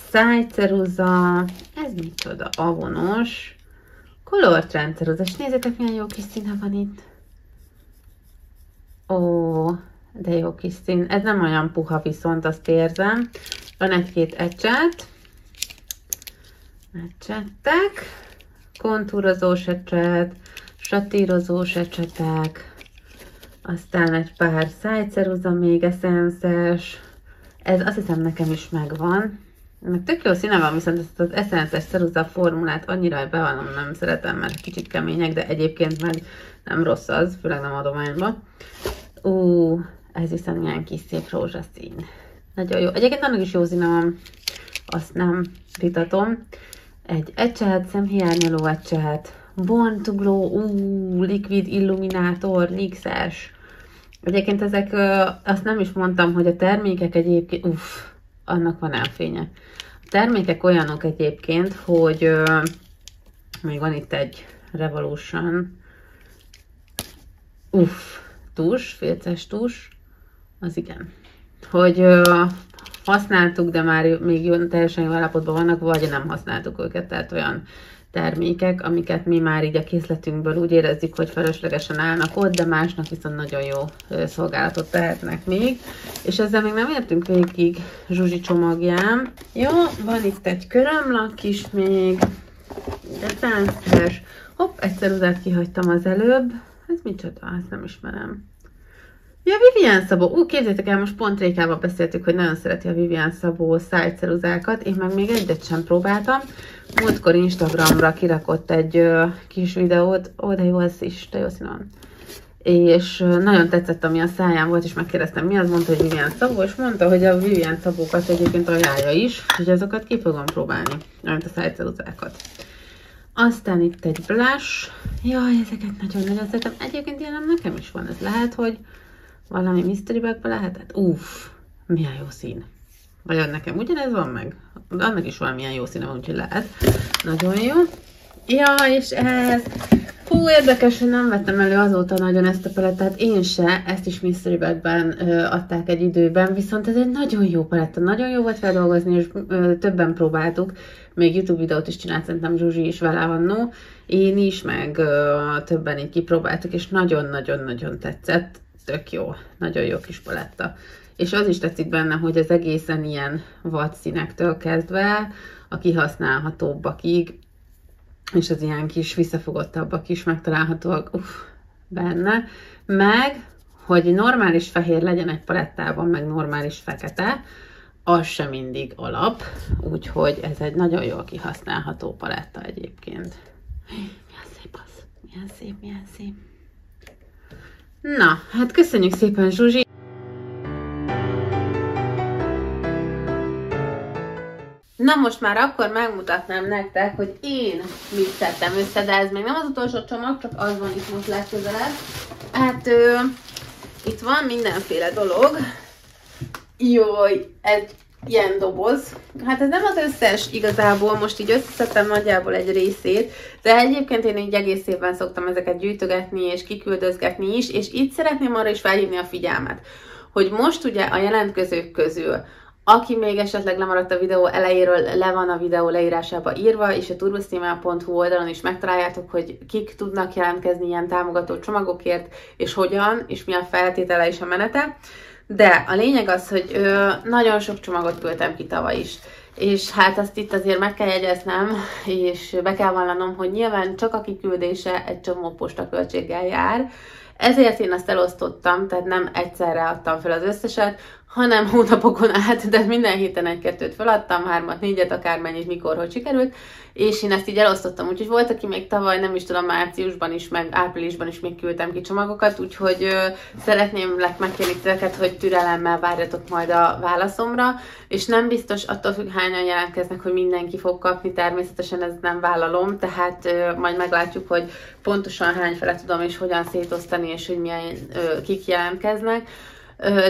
Szájceruza, ez micsoda, avonos. Color ceruza, és nézzétek milyen jó kis színe van itt. Ó, de jó kis szín. Ez nem olyan puha, viszont azt érzem. Van egy-két ecset. Ecsettek. Kontúrozós ecset, satírozós ecsetek, aztán egy pár szájceruza még eszenszes, ez azt hiszem nekem is megvan. Meg tök jó színe van, viszont ezt az eszences ceruza formulát annyira bevallom, nem szeretem, mert kicsit kemények, de egyébként meg nem rossz az, főleg nem adományba. Ú, ez viszont milyen kis szép rózsaszín. Nagyon jó. Egyébként annak is jó színe van, azt nem vitatom. Egy ecset, Born to Glow, ú, Liquid Illuminator, NYX-es, Egyébként ezek, azt nem is mondtam, hogy a termékek egyébként, uff, annak van elfénye. A termékek olyanok egyébként, hogy még van itt egy Revolution, uff, tus, félces tus, az igen. Hogy használtuk, de már még jó, teljesen jó állapotban vannak, vagy nem használtuk őket, tehát olyan termékek, amiket mi már így a készletünkből úgy érezzük, hogy feleslegesen állnak ott, de másnak viszont nagyon jó szolgálatot tehetnek még. És ezzel még nem értünk végig Zsuzsi csomagján. Jó, van itt egy körömlak is még, de táncszeres. Hopp, egyszer udát kihagytam az előbb. Ez micsoda? Ezt nem ismerem. Ja, Vivian Szabó. Ú, képzeljétek el, most pont Rékával beszéltük, hogy nagyon szereti a Vivian Szabó szájceruzákat. Én meg még egyet sem próbáltam. Múltkor Instagramra kirakott egy ö, kis videót. Ó, de jó, ez is, de jó színon. És ö, nagyon tetszett, ami a száján volt, és megkérdeztem, mi az, mondta, hogy Vivian Szabó, és mondta, hogy a Vivian Szabókat egyébként ajánlja is, hogy azokat ki fogom próbálni, mint a szájceruzákat. Aztán itt egy blush. Jaj, ezeket nagyon-nagyon szeretem. Egyébként ilyen nekem is van. Ez lehet, hogy valami mystery bagba lehetett? Uff, milyen jó szín. Vagy nekem ugyanez van meg? Annak is valamilyen jó színe van, úgyhogy lehet. Nagyon jó. Ja, és ez... Hú, érdekes, hogy nem vettem elő azóta nagyon ezt a palettát, én se, ezt is Mystery Bag-ben adták egy időben, viszont ez egy nagyon jó paletta, nagyon jó volt feldolgozni, és ö, többen próbáltuk, még YouTube videót is csinált, szerintem Zsuzsi is vele annó, én is, meg ö, többen így kipróbáltuk, és nagyon-nagyon-nagyon tetszett, tök jó, nagyon jó kis paletta. És az is tetszik benne, hogy az egészen ilyen vad színektől kezdve a kihasználhatóbbakig és az ilyen kis visszafogottabbak is megtalálhatóak uff, benne, meg, hogy normális fehér legyen egy palettában, meg normális fekete, az sem mindig alap, úgyhogy ez egy nagyon jól kihasználható paletta egyébként. Milyen szép az, milyen szép, milyen szép. Na, hát köszönjük szépen Zsuzsi! Na most már akkor megmutatnám nektek, hogy én mit szedtem össze, de ez még nem az utolsó csomag, csak az van itt most legközelebb. Hát ö, itt van mindenféle dolog. Jaj, egy ilyen doboz. Hát ez nem az összes igazából, most így összeszedtem nagyjából egy részét, de egyébként én így egész évben szoktam ezeket gyűjtögetni és kiküldözgetni is, és itt szeretném arra is felhívni a figyelmet, hogy most ugye a jelentkezők közül aki még esetleg lemaradt a videó elejéről, le van a videó leírásába írva, és a turbosztimál.hu oldalon is megtaláljátok, hogy kik tudnak jelentkezni ilyen támogató csomagokért, és hogyan, és milyen feltétele és a menete. De a lényeg az, hogy ö, nagyon sok csomagot küldtem ki tavaly is. És hát azt itt azért meg kell jegyeznem, és be kell vallanom, hogy nyilván csak a kiküldése egy csomó postaköltséggel jár, ezért én azt elosztottam, tehát nem egyszerre adtam fel az összeset, hanem hónapokon át, de minden héten egy-kettőt feladtam, hármat, négyet, akármennyit, mikor, hogy sikerült, és én ezt így elosztottam, úgyhogy volt, aki még tavaly, nem is tudom, márciusban is, meg áprilisban is még küldtem ki csomagokat, úgyhogy ö, szeretném megkérni titeket, hogy türelemmel várjatok majd a válaszomra, és nem biztos attól függ, hányan jelentkeznek, hogy mindenki fog kapni, természetesen ez nem vállalom, tehát ö, majd meglátjuk, hogy pontosan hány fele tudom, és hogyan szétosztani, és hogy milyen ö, kik jelentkeznek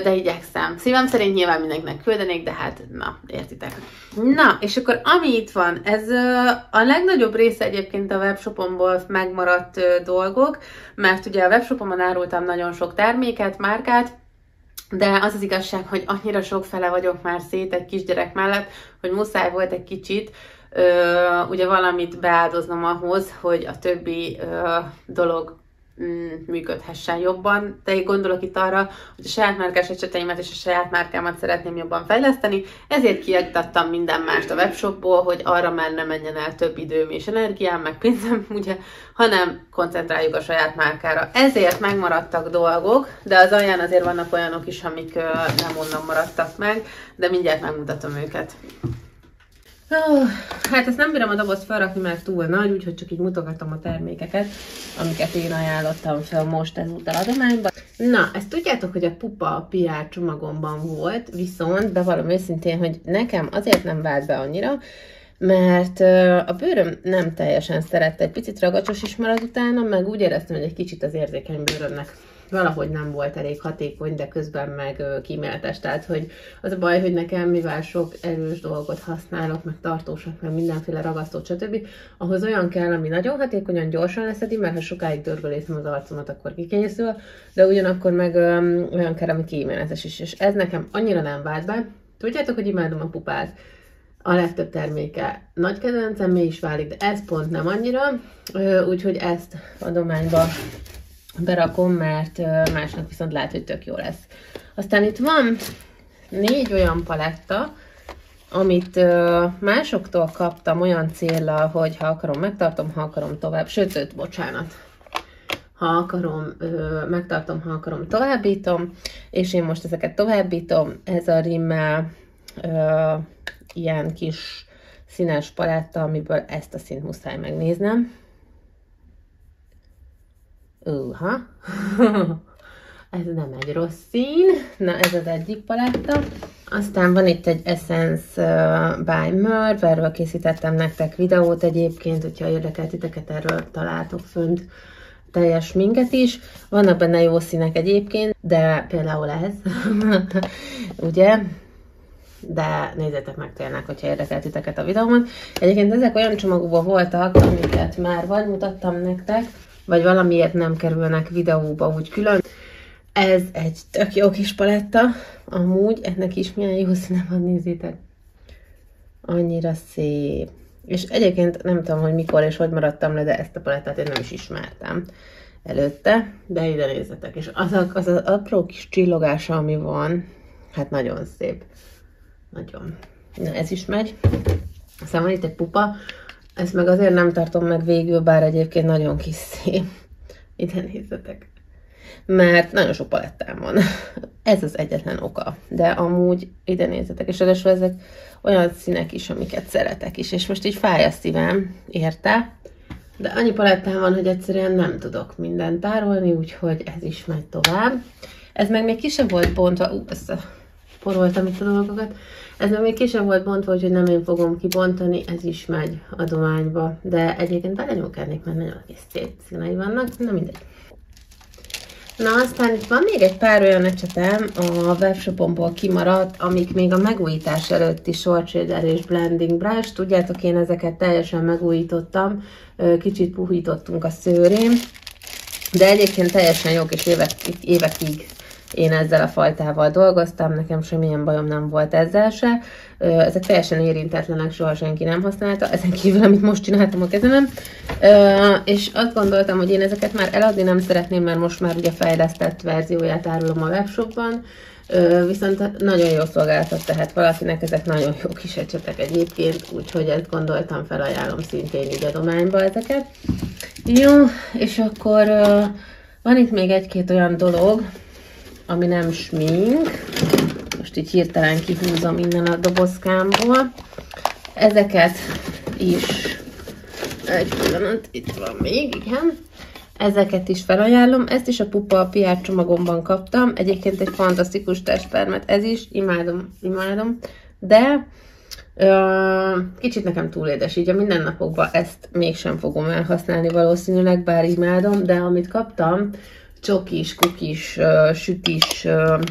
de igyekszem. Szívem szerint nyilván mindenkinek küldenék, de hát na, értitek. Na, és akkor ami itt van, ez a legnagyobb része egyébként a webshopomból megmaradt dolgok, mert ugye a webshopomon árultam nagyon sok terméket, márkát, de az az igazság, hogy annyira sok fele vagyok már szét egy kisgyerek mellett, hogy muszáj volt egy kicsit ugye valamit beáldoznom ahhoz, hogy a többi dolog működhessen jobban. De én gondolok itt arra, hogy a saját márkás eseteimet és a saját márkámat szeretném jobban fejleszteni, ezért kiadtattam minden mást a webshopból, hogy arra már ne menjen el több időm és energiám, meg pénzem, ugye, hanem koncentráljuk a saját márkára. Ezért megmaradtak dolgok, de az alján azért vannak olyanok is, amik nem onnan maradtak meg, de mindjárt megmutatom őket. Hát ezt nem bírom a dobozt felrakni, mert túl nagy, úgyhogy csak így mutogatom a termékeket, amiket én ajánlottam fel most ezúttal adományban. Na, ezt tudjátok, hogy a pupa PR csomagomban volt, viszont bevallom őszintén, hogy nekem azért nem vált be annyira, mert a bőröm nem teljesen szerette, egy picit ragacsos is marad utána, meg úgy éreztem, hogy egy kicsit az érzékeny bőrömnek valahogy nem volt elég hatékony, de közben meg kíméletes. Tehát, hogy az a baj, hogy nekem, mivel sok erős dolgot használok, meg tartósak, meg mindenféle ragasztó, stb., ahhoz olyan kell, ami nagyon hatékonyan, gyorsan leszedi, mert ha sokáig dörgölészem az arcomat, akkor kikenyészül, de ugyanakkor meg öm, olyan kell, ami kíméletes is. És ez nekem annyira nem vált be. Tudjátok, hogy imádom a pupát a legtöbb terméke nagy kedvencem, mi is válik, de ez pont nem annyira, úgyhogy ezt adományba berakom, mert másnak viszont lehet, hogy tök jó lesz. Aztán itt van négy olyan paletta, amit másoktól kaptam olyan célra, hogy ha akarom, megtartom, ha akarom tovább, sőt, öt, bocsánat. Ha akarom, megtartom, ha akarom, továbbítom, és én most ezeket továbbítom. Ez a rimmel ilyen kis színes paletta, amiből ezt a színt muszáj megnéznem. Uha. ez nem egy rossz szín. Na, ez az egyik paletta. Aztán van itt egy Essence by Merv, erről készítettem nektek videót egyébként, hogyha érdekel titeket, erről találtok fönt teljes minket is. Vannak benne jó színek egyébként, de például ez, ugye? de nézzétek meg tényleg, hogyha érdekel titeket a videómat. Egyébként ezek olyan csomagokban voltak, amiket már vagy mutattam nektek, vagy valamiért nem kerülnek videóba úgy külön. Ez egy tök jó kis paletta, amúgy ennek is milyen jó színe van, nézzétek. Annyira szép. És egyébként nem tudom, hogy mikor és hogy maradtam le, de ezt a palettát én nem is ismertem előtte, de ide nézzetek. És az, a, az az apró kis csillogása, ami van, hát nagyon szép. Nagyon. Na, ez is megy. Aztán van itt egy pupa, ezt meg azért nem tartom meg végül, bár egyébként nagyon kis szép. Ide nézzetek. Mert nagyon sok palettám van. Ez az egyetlen oka. De amúgy ide nézzetek, és ráadásul ezek olyan színek is, amiket szeretek is. És most így fáj a szívem, érte? De annyi palettám van, hogy egyszerűen nem tudok mindent tárolni, úgyhogy ez is megy tovább. Ez meg még kisebb volt bontva, ú, poroltam itt a dolgokat, ez még kisebb volt bontva, úgyhogy nem én fogom kibontani, ez is megy adományba. De egyébként belenyúlkálnék, mert nagyon kis szép színei vannak, na mindegy. Na, aztán itt van még egy pár olyan ecsetem a webshopomból kimaradt, amik még a megújítás előtti short shader és blending brush. Tudjátok, én ezeket teljesen megújítottam, kicsit puhítottunk a szőrém, de egyébként teljesen jók, és évek, évekig én ezzel a fajtával dolgoztam, nekem semmilyen bajom nem volt ezzel se. Ezek teljesen érintetlenek, soha senki nem használta, ezen kívül, amit most csináltam a kezemem. És azt gondoltam, hogy én ezeket már eladni nem szeretném, mert most már ugye fejlesztett verzióját árulom a webshopban, viszont nagyon jó szolgáltat tehát valakinek, ezek nagyon jó kis ecsetek egyébként, úgyhogy ezt gondoltam, felajánlom szintén így adományba ezeket. Jó, és akkor van itt még egy-két olyan dolog, ami nem smink. Most így hirtelen kihúzom innen a dobozkámból. Ezeket is egy pillanat, itt van még, igen. Ezeket is felajánlom. Ezt is a pupa a PR csomagomban kaptam. Egyébként egy fantasztikus testpermet, ez is. Imádom, imádom. De kicsit nekem túl édes, így a mindennapokban ezt mégsem fogom elhasználni valószínűleg, bár imádom, de amit kaptam, csokis, kukis, sütis,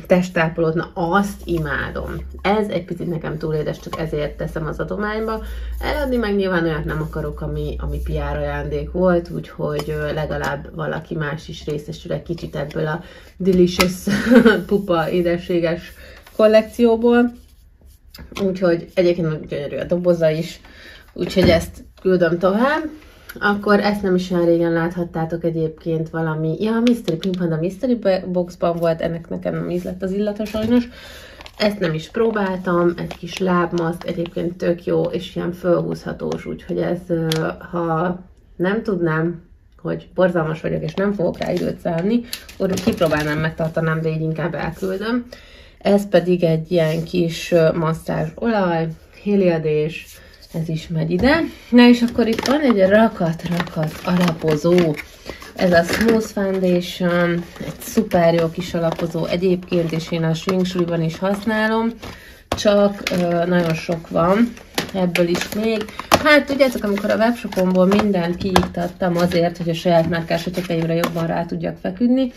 testápolót, na azt imádom. Ez egy picit nekem túl édes, csak ezért teszem az adományba. Eladni meg nyilván olyat nem akarok, ami, ami PR ajándék volt, úgyhogy legalább valaki más is részesül egy kicsit ebből a delicious pupa édességes kollekcióból. Úgyhogy egyébként gyönyörű a doboza is, úgyhogy ezt küldöm tovább. Akkor ezt nem is olyan régen láthattátok egyébként valami, ja, a Mystery Pink Panda Mystery Boxban volt, ennek nekem nem ízlett az illata sajnos. Ezt nem is próbáltam, egy kis lábmaszk, egyébként tök jó, és ilyen fölhúzhatós, úgyhogy ez, ha nem tudnám, hogy borzalmas vagyok, és nem fogok rá időt szállni, akkor kipróbálnám, megtartanám, de így inkább elküldöm. Ez pedig egy ilyen kis masszázs olaj, héliadés, ez is megy ide. Na és akkor itt van egy rakat-rakat alapozó. Ez a Smooth Foundation, egy szuper jó kis alapozó egyébként, és én a Schwing is használom, csak ö, nagyon sok van ebből is még. Hát tudjátok, amikor a webshopomból mindent kiiktattam azért, hogy a saját márkás ötökeimre jobban rá tudjak feküdni,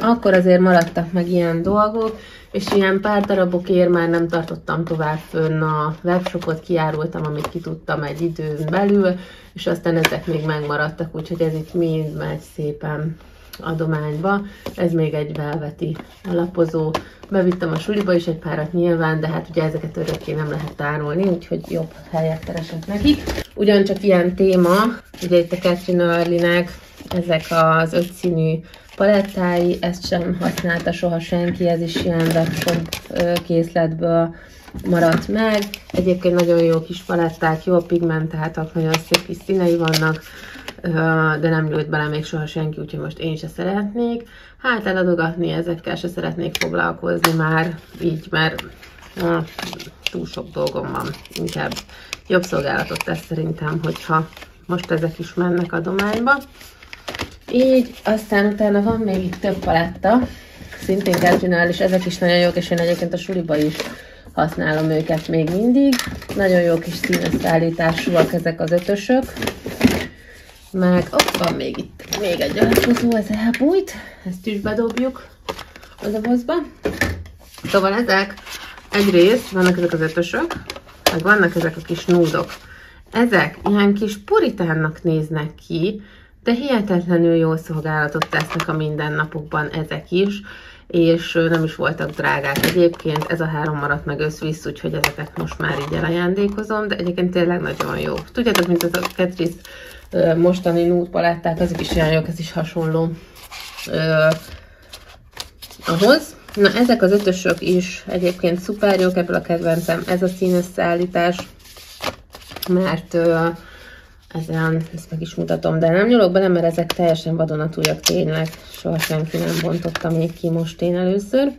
akkor azért maradtak meg ilyen dolgok, és ilyen pár darabokért már nem tartottam tovább fönn a webshopot, kiárultam, amit ki tudtam egy időn belül, és aztán ezek még megmaradtak, úgyhogy ez itt mind megy szépen adományba. Ez még egy velveti alapozó. Bevittem a suliba is egy párat nyilván, de hát ugye ezeket örökké nem lehet tárolni, úgyhogy jobb helyet keresek nekik. Ugyancsak ilyen téma, ugye itt a Catherine Early-nek ezek az ötszínű palettái, ezt sem használta soha senki, ez is ilyen webshop készletből maradt meg. Egyébként nagyon jó kis paletták, jó pigmentáltak, nagyon szép kis színei vannak, de nem nyújt bele még soha senki, úgyhogy most én se szeretnék. Hát eladogatni ezekkel se szeretnék foglalkozni már így, mert ah, túl sok dolgom van. Inkább jobb szolgálatot tesz szerintem, hogyha most ezek is mennek adományba. Így, aztán utána van még itt több paletta, szintén Catrinál, és ezek is nagyon jók, és én egyébként a suliba is használom őket még mindig. Nagyon jó kis színeszállításúak ezek az ötösök. Meg ott van még itt még egy alapozó, ez elbújt, ezt is bedobjuk a dobozba. Szóval ezek egyrészt vannak ezek az ötösök, meg vannak ezek a kis núdok. Ezek ilyen kis puritánnak néznek ki, de hihetetlenül jó szolgálatot tesznek a mindennapokban ezek is, és nem is voltak drágák egyébként, ez a három maradt meg összvisz, úgyhogy ezeket most már így elajándékozom, de egyébként tényleg nagyon jó. Tudjátok, mint ez a Catrice mostani nude paletták, azok is olyan jók, ez is hasonló ahhoz. Na, ezek az ötösök is egyébként szuper jók, ebből a kedvencem ez a színes szállítás, mert uh, ezen, ezt meg is mutatom, de nem nyúlok bele, mert ezek teljesen vadonatújak tényleg, soha senki nem bontotta még ki most én először.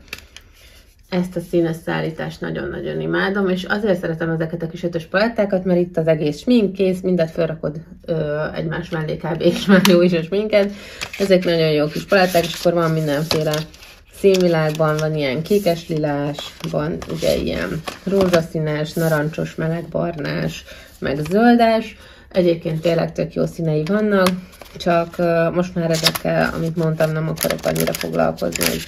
Ezt a színes szállítást nagyon-nagyon imádom, és azért szeretem ezeket a kis ötös palettákat, mert itt az egész smink kész, mindet felrakod ö, egymás mellé kb. és már jó is a sminket. Ezek nagyon jó kis paletták, és akkor van mindenféle színvilágban, van ilyen kékes lilás, van ugye ilyen rózsaszínes, narancsos, melegbarnás, meg zöldes. Egyébként tényleg tök jó színei vannak, csak most már ezekkel, amit mondtam, nem akarok annyira foglalkozni, hogy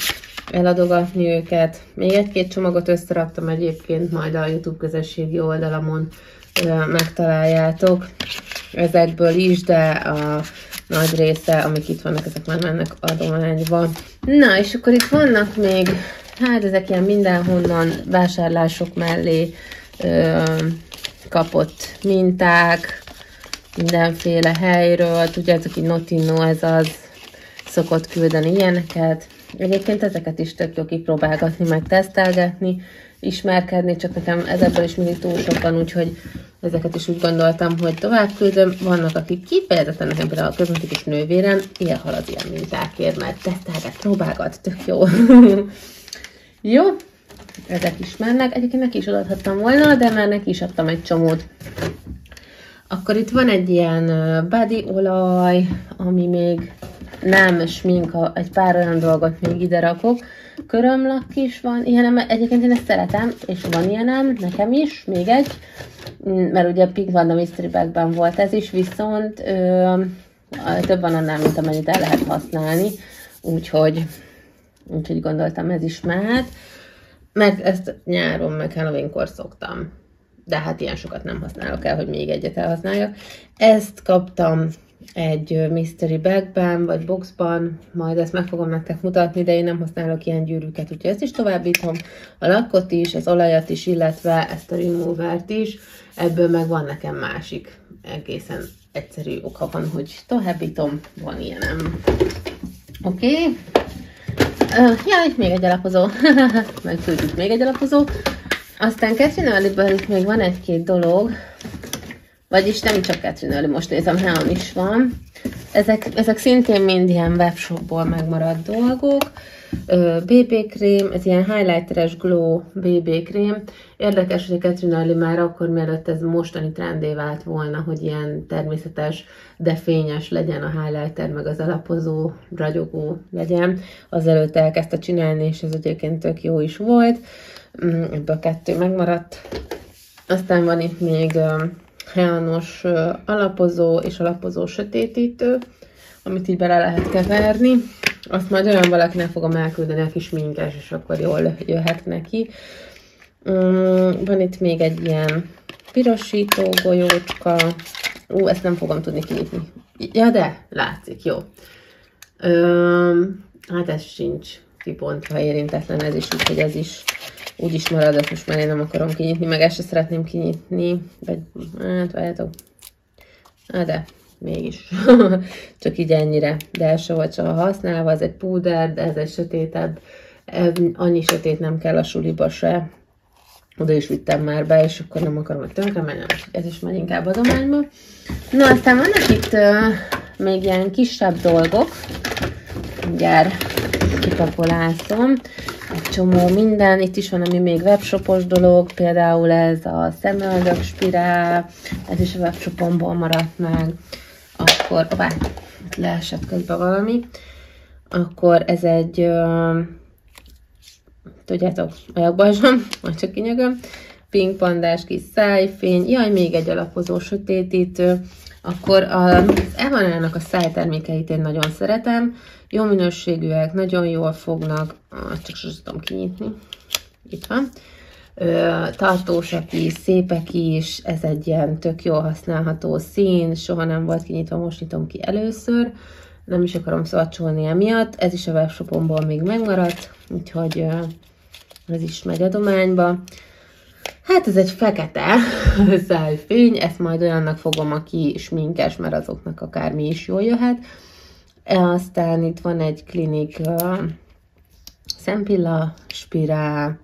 eladogatni őket. Még egy-két csomagot összeraktam egyébként, majd a YouTube közösségi oldalamon megtaláljátok ezekből is, de a nagy része, amik itt vannak, ezek már mennek adományba. Na, és akkor itt vannak még, hát ezek ilyen mindenhonnan vásárlások mellé ö, kapott minták, mindenféle helyről, tudjátok, így Notino ez az szokott küldeni ilyeneket. Egyébként ezeket is tök jó kipróbálgatni, meg tesztelgetni, ismerkedni, csak nekem ezekből is mindig túl sok van, úgyhogy ezeket is úgy gondoltam, hogy tovább küldöm. Vannak, akik kifejezetten nekem például a közöntikus nővérem, ilyen halad ilyen mintákért, mert tesztelget, próbálgat, tök jó. jó, ezek is mennek. Egyébként neki is odaadhattam volna, de már neki is adtam egy csomót. Akkor itt van egy ilyen body olaj, ami még nem smink, egy pár olyan dolgot még ide rakok. Körömlak is van, ilyenem, egyébként én ezt szeretem, és van ilyenem, nekem is, még egy, mm, mert ugye Pink van a Mystery Bagben volt ez is, viszont ö, több van annál, mint amennyit el lehet használni, úgyhogy, úgyhogy gondoltam ez is mehet. Meg ezt nyáron, meg Halloweenkor szoktam de hát ilyen sokat nem használok el, hogy még egyet elhasználjak. Ezt kaptam egy mystery bagben, vagy boxban, majd ezt meg fogom nektek mutatni, de én nem használok ilyen gyűrűket, úgyhogy ezt is továbbítom, a lakot is, az olajat is, illetve ezt a removert is, ebből meg van nekem másik, egészen egyszerű oka van, hogy továbbítom, van ilyenem. Oké, okay. uh, ja, itt még egy alapozó, meg még egy alapozó, aztán Catherine Early-ből itt még van egy-két dolog, vagyis nem csak Catherine Early, most nézem, Heon is van. Ezek, ezek szintén mind ilyen webshopból megmaradt dolgok. BB krém, ez ilyen highlighteres glow BB krém. Érdekes, hogy a Catherine Early már akkor, mielőtt ez mostani trendé vált volna, hogy ilyen természetes, de fényes legyen a highlighter, meg az alapozó, ragyogó legyen. Azelőtt elkezdte csinálni, és ez egyébként tök jó is volt. Mm, ebből kettő megmaradt. Aztán van itt még heanos alapozó és alapozó sötétítő, amit így bele lehet keverni. Azt majd olyan valakinek fogom elküldeni, aki sminkes, és akkor jól jöhet neki. Mm, van itt még egy ilyen pirosító golyócska. Ú, ezt nem fogom tudni kinyitni. Ja, de látszik, jó. Ö, hát ez sincs kipontva érintetlen, ez is, úgyhogy ez is úgy is marad, ezt most már én nem akarom kinyitni, meg ezt szeretném kinyitni, vagy hát várjátok. Hát de, mégis. Csak így ennyire. De ez se volt soha használva, ez egy púder, de ez egy sötétebb. Annyi sötét nem kell a suliba se. Oda is vittem már be, és akkor nem akarom, hogy tönkre menjen, ez is megy inkább adományba. Na, aztán vannak itt uh, még ilyen kisebb dolgok. Mindjárt kitapolászom. Egy csomó minden, itt is van, ami még webshopos dolog, például ez a szemöldök spirál, ez is a webshopomból maradt meg, akkor, ová, itt leesett közben valami, akkor ez egy, uh, tudjátok, ajakbalzsam, majd csak kinyögöm, pink pandás kis szájfény, jaj, még egy alapozó sötétítő, akkor az Evanának a szájtermékeit én nagyon szeretem, jó minőségűek, nagyon jól fognak, csak sem tudom kinyitni, itt van. tartósak is, szépek is, ez egy ilyen tök jól használható szín, soha nem volt kinyitva, most nyitom ki először, nem is akarom szvacsolni emiatt, ez is a webshopomból még megmaradt, úgyhogy ez is megy adományba. Hát ez egy fekete szájfény, ezt majd olyannak fogom, aki sminkes, mert azoknak akármi is jól jöhet. Aztán itt van egy klinik uh, szempilla, spirál,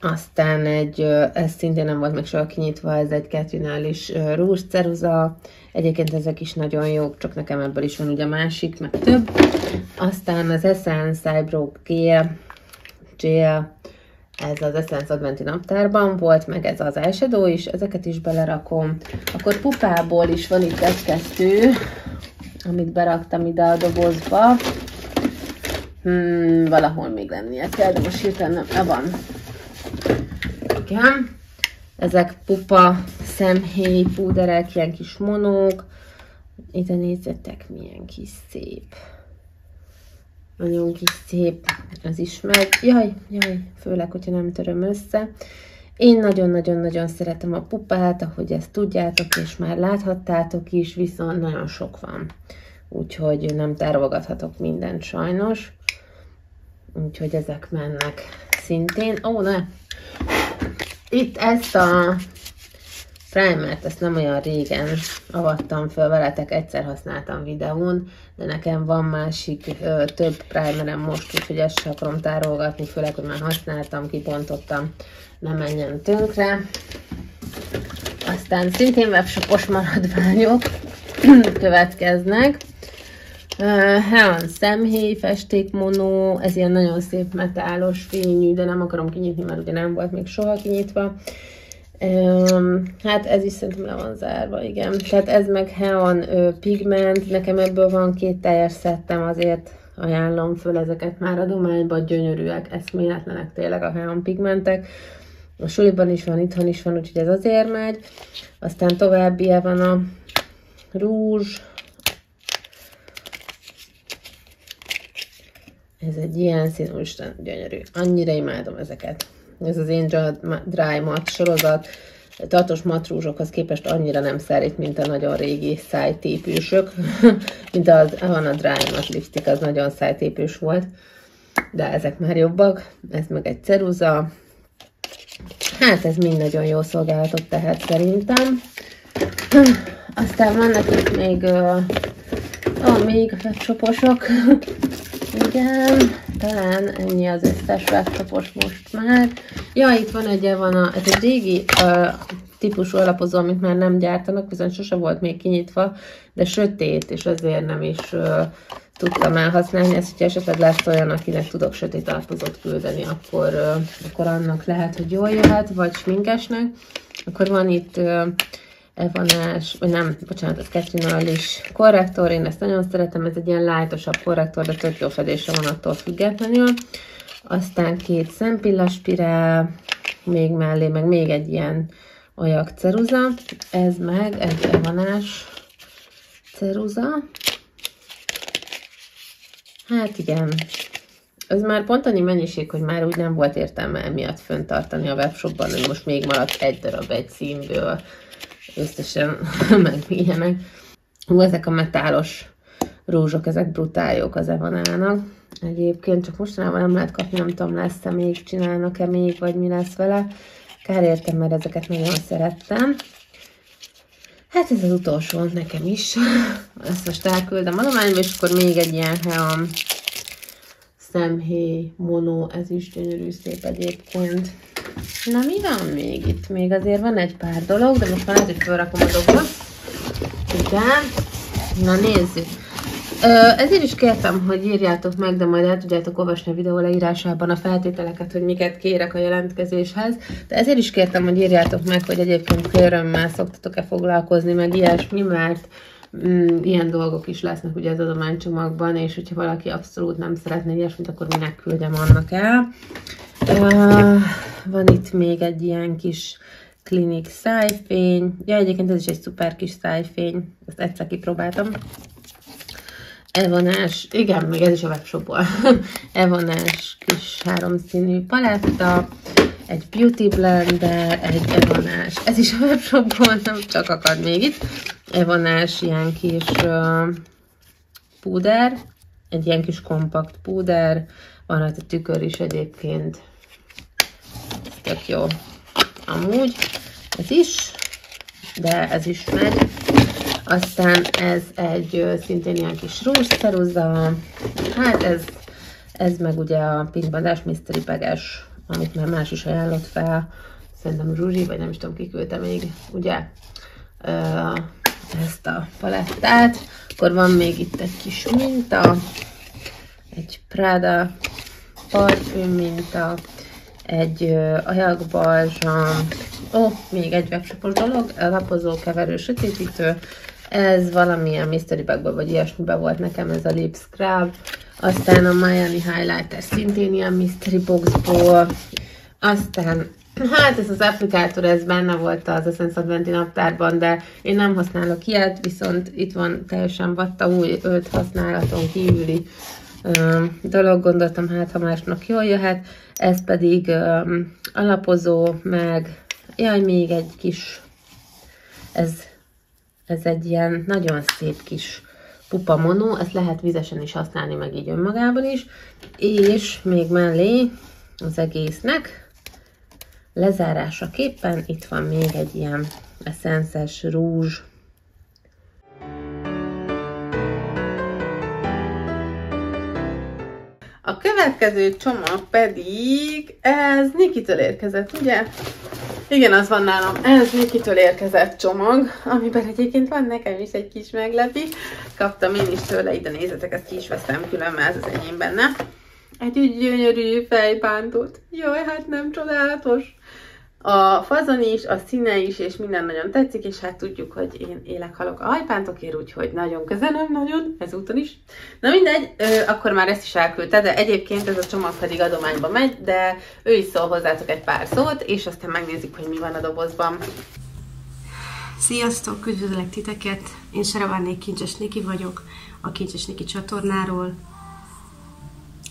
aztán egy, ez szintén nem volt még soha kinyitva, ez egy ketrinális rúzs ceruza. Egyébként ezek is nagyon jók, csak nekem ebből is van ugye másik, meg több. Aztán az Essence Eyebrow Gel, Gel, ez az Essence Adventi naptárban volt, meg ez az eyeshadow is, ezeket is belerakom. Akkor pupából is van itt egy-kettő, amit beraktam ide a dobozba. Hmm, valahol még lennie kell, de most hirtelen nem, van. Igen. Ezek pupa, szemhéj, púderek, ilyen kis monók. Ide nézzetek, milyen kis szép. Nagyon kis szép, ez is meg. Jaj, jaj, főleg, hogyha nem töröm össze. Én nagyon-nagyon-nagyon szeretem a pupát, ahogy ezt tudjátok, és már láthattátok is, viszont nagyon sok van. Úgyhogy nem tárogathatok mindent sajnos. Úgyhogy ezek mennek szintén. Ó, ne! Itt ezt a primert, ezt nem olyan régen avattam föl veletek, egyszer használtam videón, de nekem van másik, ö, több primerem most, úgyhogy ezt sem akarom tárolgatni, főleg, hogy már használtam, kipontottam, nem menjen tönkre. Aztán szintén webshopos maradványok következnek. Heon szemhéj, festékmonó, ez ilyen nagyon szép metálos fényű, de nem akarom kinyitni, mert ugye nem volt még soha kinyitva. Um, hát ez is szerintem le van zárva, igen. Tehát ez meg Heon pigment, nekem ebből van két teljes szettem, azért ajánlom föl ezeket már adományban, gyönyörűek, eszméletlenek tényleg a Heon pigmentek. A suliban is van, itthon is van, úgyhogy ez azért megy. Aztán további van a rúzs, Ez egy ilyen színű, Isten, gyönyörű. Annyira imádom ezeket. Ez az én Dry Mat sorozat. Tartos matrúzsokhoz képest annyira nem szerít, mint a nagyon régi szájtépősök. mint az, van a Dry Mat lipstick, az nagyon szájtépős volt. De ezek már jobbak. Ez meg egy ceruza. Hát ez mind nagyon jó szolgálatot tehet szerintem. Aztán vannak itt még, oh, még webshoposok. Igen, talán ennyi az összes webshopos most már. Ja, itt van egy, van a, ez egy régi uh, típusú alapozó, amit már nem gyártanak, viszont sose volt még kinyitva, de sötét, és azért nem is uh, tudtam elhasználni. Ezt, hogyha esetleg lesz olyan, akinek tudok sötét alapozót küldeni, akkor, akkor annak lehet, hogy jól jöhet, vagy sminkesnek. Akkor van itt Evanás, vagy nem, bocsánat, az Catrinal is korrektor, én ezt nagyon szeretem, ez egy ilyen lájtosabb korrektor, de tök jó fedése van attól függetlenül. Aztán két szempillaspirál, még mellé, meg még egy ilyen ajak ceruza, ez meg egy Evanás ceruza. Hát igen, ez már pont annyi mennyiség, hogy már úgy nem volt értelme emiatt föntartani a webshopban, hogy most még maradt egy darab egy címből összesen, meg ilyenek. Hú, ezek a metálos rózsok, ezek brutáljók az Evanának. Egyébként csak mostanában nem lehet kapni, nem tudom, lesz-e még, csinálnak-e még, vagy mi lesz vele. Kár értem, mert ezeket nagyon szerettem. Hát ez az utolsó nekem is. Ezt most elküldem adományba, és akkor még egy ilyen heam szemhéj, mono, ez is gyönyörű szép egyébként. Na mi van még itt? Még azért van egy pár dolog, de most már hogy felrakom a dobozt. Igen. Na nézzük. Ezért is kértem, hogy írjátok meg, de majd el tudjátok olvasni a videó leírásában a feltételeket, hogy miket kérek a jelentkezéshez. De ezért is kértem, hogy írjátok meg, hogy egyébként körömmel szoktatok-e foglalkozni, meg ilyesmi, mert mm, ilyen dolgok is lesznek ugye az adománycsomagban, és hogyha valaki abszolút nem szeretne ilyesmit, akkor minek küldjem annak el. Uh, van itt még egy ilyen kis klinik szájfény. Ja, egyébként ez is egy szuper kis szájfény. Ezt egyszer kipróbáltam. Elvonás, igen, még ez is a webshopból. Elvonás kis háromszínű paletta. egy beauty blender, egy evonás. Ez is a webshopból, nem csak akad még itt. Evonás ilyen kis uh, púder, egy ilyen kis kompakt púder, van rajta tükör is egyébként. Tök jó. Amúgy ez is, de ez is megy. Aztán ez egy szintén ilyen kis rúzszeruza. Hát ez, ez meg ugye a pinkbandás Mystery Peges, amit már más is ajánlott fel. Szerintem Zsuzsi, vagy nem is tudom, ki küldte még, ugye, ezt a palettát. Akkor van még itt egy kis minta, egy Prada parfüm minta, egy ajakbalzsam, ó, oh, még egy webshopos dolog, lapozó, keverő, sötétítő, ez valamilyen mystery bagban, vagy ilyesmibe volt nekem ez a lip scrub, aztán a Miami Highlighter szintén ilyen mystery boxból, aztán Hát ez az applikátor, ez benne volt az Essence Adventi naptárban, de én nem használok ilyet, viszont itt van teljesen vatta új öt használaton kívüli ö, dolog, gondoltam, hát ha másnak jól jöhet, ez pedig ö, alapozó, meg jaj, még egy kis, ez, ez egy ilyen nagyon szép kis pupa mono, ezt lehet vizesen is használni, meg így önmagában is, és még mellé az egésznek Lezárásaképpen itt van még egy ilyen eszences rúzs. A következő csomag pedig, ez Nikitől érkezett, ugye? Igen, az van nálam. Ez Nikitől érkezett csomag, amiben egyébként van nekem is egy kis meglepi. Kaptam én is tőle, ide nézzetek, ezt ki is veszem, külön ez az enyém benne. Egy úgy gyönyörű fejbántot. Jaj, hát nem csodálatos. A fazon is, a színe is, és minden nagyon tetszik, és hát tudjuk, hogy én élek halok a hajpántokért, úgyhogy nagyon közelem, nagyon, ezúton is. Na mindegy, ö, akkor már ezt is elküldte, de egyébként ez a csomag pedig adományba megy, de ő is szól hozzátok egy pár szót, és aztán megnézzük, hogy mi van a dobozban. Sziasztok, üdvözlök titeket! Én Serevárnék Kincses Niki vagyok, a Kincses Niki csatornáról.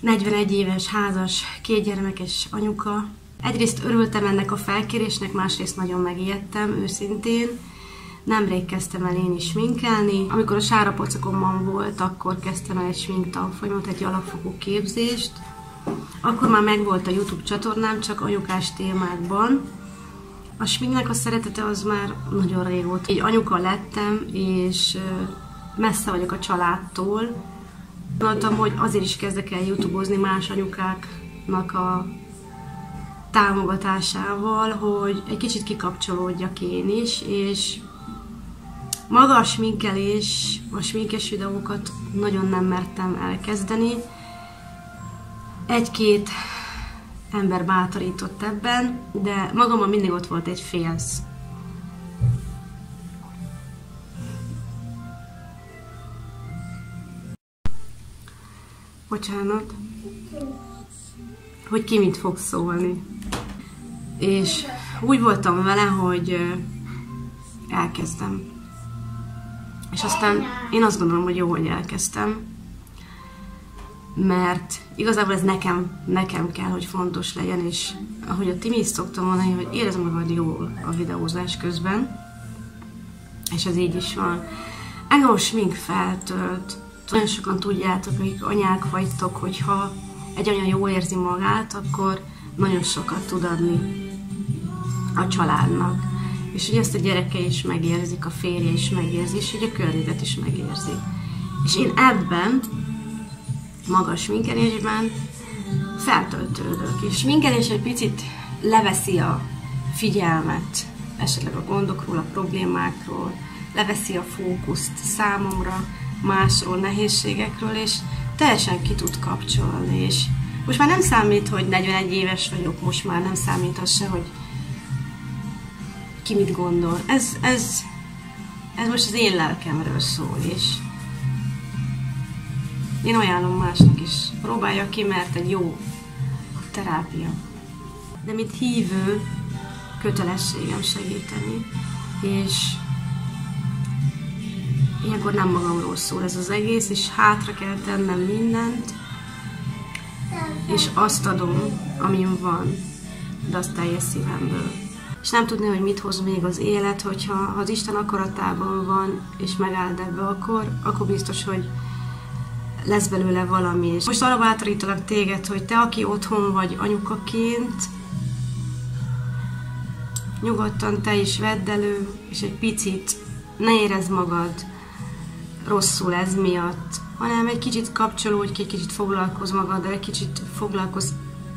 41 éves, házas, kétgyermekes anyuka, Egyrészt örültem ennek a felkérésnek, másrészt nagyon megijedtem, őszintén. Nemrég kezdtem el én is sminkelni. Amikor a sára pocakomban volt, akkor kezdtem el egy smink tanfolyamot, egy alapfokú képzést. Akkor már megvolt a YouTube csatornám, csak anyukás témákban. A sminknek a szeretete az már nagyon régóta. Egy anyuka lettem, és messze vagyok a családtól. Mondtam, hogy azért is kezdek el youtubozni más anyukáknak a támogatásával, hogy egy kicsit kikapcsolódjak én is, és maga a sminkelés, a sminkes videókat nagyon nem mertem elkezdeni. Egy-két ember bátorított ebben, de magamban mindig ott volt egy félsz. Bocsánat. Hogy ki mit fog szólni és úgy voltam vele, hogy elkezdem. És aztán én azt gondolom, hogy jó, hogy elkezdtem, mert igazából ez nekem, nekem kell, hogy fontos legyen, és ahogy a Timi is szoktam mondani, hogy érezem magad jól a videózás közben, és ez így is van. Engem a smink feltölt. Nagyon sokan tudjátok, akik anyák vagytok, hogyha egy anya jól érzi magát, akkor nagyon sokat tud adni a családnak. És hogy ezt a gyereke is megérzik, a férje is megérzi, és hogy a környezet is megérzi. És én ebben, magas minkenésben feltöltődök. És minkenés egy picit leveszi a figyelmet esetleg a gondokról, a problémákról, leveszi a fókuszt számomra, másról, nehézségekről, és teljesen ki tud kapcsolni, és most már nem számít, hogy 41 éves vagyok, most már nem számít az se, hogy ki mit gondol. Ez, ez, ez most az én lelkemről szól, és én ajánlom másnak is. Próbálja ki, mert egy jó terápia. De mint hívő, kötelességem segíteni, és ilyenkor nem magamról szól ez az egész, és hátra kell tennem mindent, és azt adom, amin van. de az teljes szívemből. És nem tudni, hogy mit hoz még az élet, hogyha ha az Isten akaratában van, és megáld ebbe, akkor, akkor biztos, hogy lesz belőle valami. És most arra bátorítalak téged, hogy te, aki otthon vagy anyukaként, nyugodtan te is vedd elő, és egy picit ne érezd magad rosszul ez miatt, hanem egy kicsit kapcsolódj, egy kicsit foglalkozz magaddal, egy kicsit foglalkozz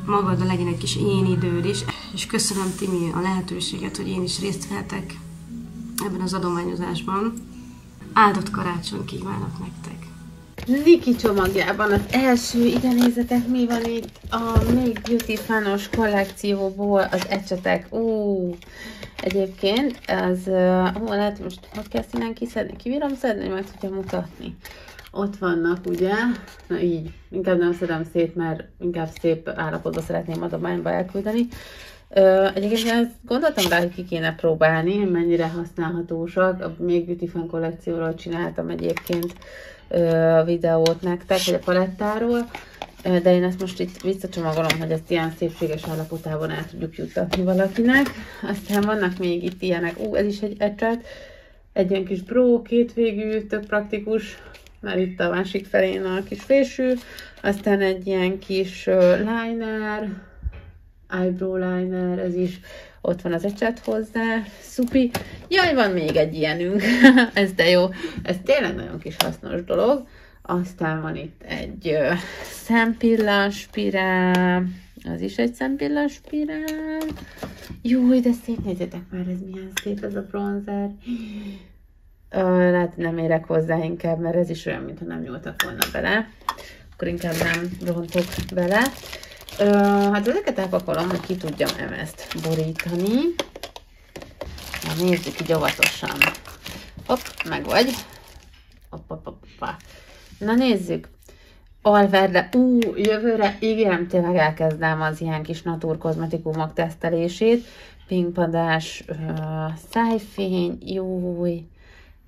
magaddal, legyen egy kis én időd is. És köszönöm Timi a lehetőséget, hogy én is részt vehetek ebben az adományozásban. Áldott karácsony kívánok nektek! Niki csomagjában az első ide nézzetek, mi van itt a még beauty fanos kollekcióból, az ecsetek. Ú, egyébként ez, ó, lehet, most hogy kell színen kiszedni? Kivírom szedni, meg tudja mutatni. Ott vannak, ugye? Na így, inkább nem szedem szét, mert inkább szép állapotban szeretném adományba elküldeni. Uh, egyébként gondoltam rá, hogy ki kéne próbálni, mennyire használhatósak. Még Beauty Fan kollekcióról csináltam egyébként videót nektek, vagy a palettáról, de én ezt most itt visszacsomagolom, hogy ezt ilyen szépséges állapotában el tudjuk juttatni valakinek. Aztán vannak még itt ilyenek, ú, ez is egy ecset, egy ilyen kis bró, kétvégű, tök praktikus, már itt a másik felén a kis fésű, aztán egy ilyen kis liner, eyebrow liner, ez is ott van az ecset hozzá, szupi. Jaj, van még egy ilyenünk, ez de jó, ez tényleg nagyon kis hasznos dolog. Aztán van itt egy uh, szempillás spirál, az is egy szempillás spirál. Jó, de szép, nézzétek már, ez milyen szép ez a bronzer. Uh, nem érek hozzá inkább, mert ez is olyan, mintha nem nyúltak volna bele. Akkor inkább nem rontok bele. Uh, hát ezeket elpakolom, hogy ki tudjam ezt borítani. Na nézzük így óvatosan. Hopp, meg vagy. Hopp, hopp, hopp, hopp. Na nézzük. Alverde, ú, jövőre ígérem, tényleg elkezdem az ilyen kis naturkozmetikumok tesztelését. Pinkpadás, uh, szájfény, júj,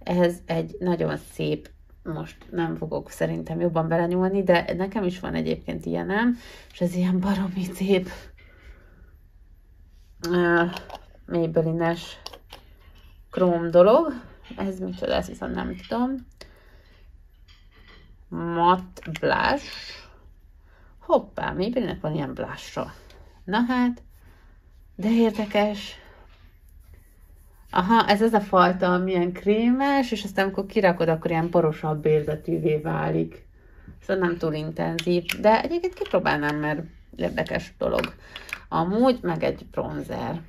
ez egy nagyon szép most nem fogok szerintem jobban belenyúlni, de nekem is van egyébként ilyenem, és ez ilyen baromi szép uh, Maybelline-es króm dolog. Ez micsoda, ezt viszont nem tudom. Matt blush. Hoppá, Maybelline-nek van ilyen blush-a. Na hát, de érdekes. Aha, ez az a fajta, amilyen krémes, és aztán amikor kirakod, akkor ilyen porosabb érzetűvé válik. Szóval nem túl intenzív, de egyébként kipróbálnám, mert érdekes dolog. Amúgy meg egy bronzer.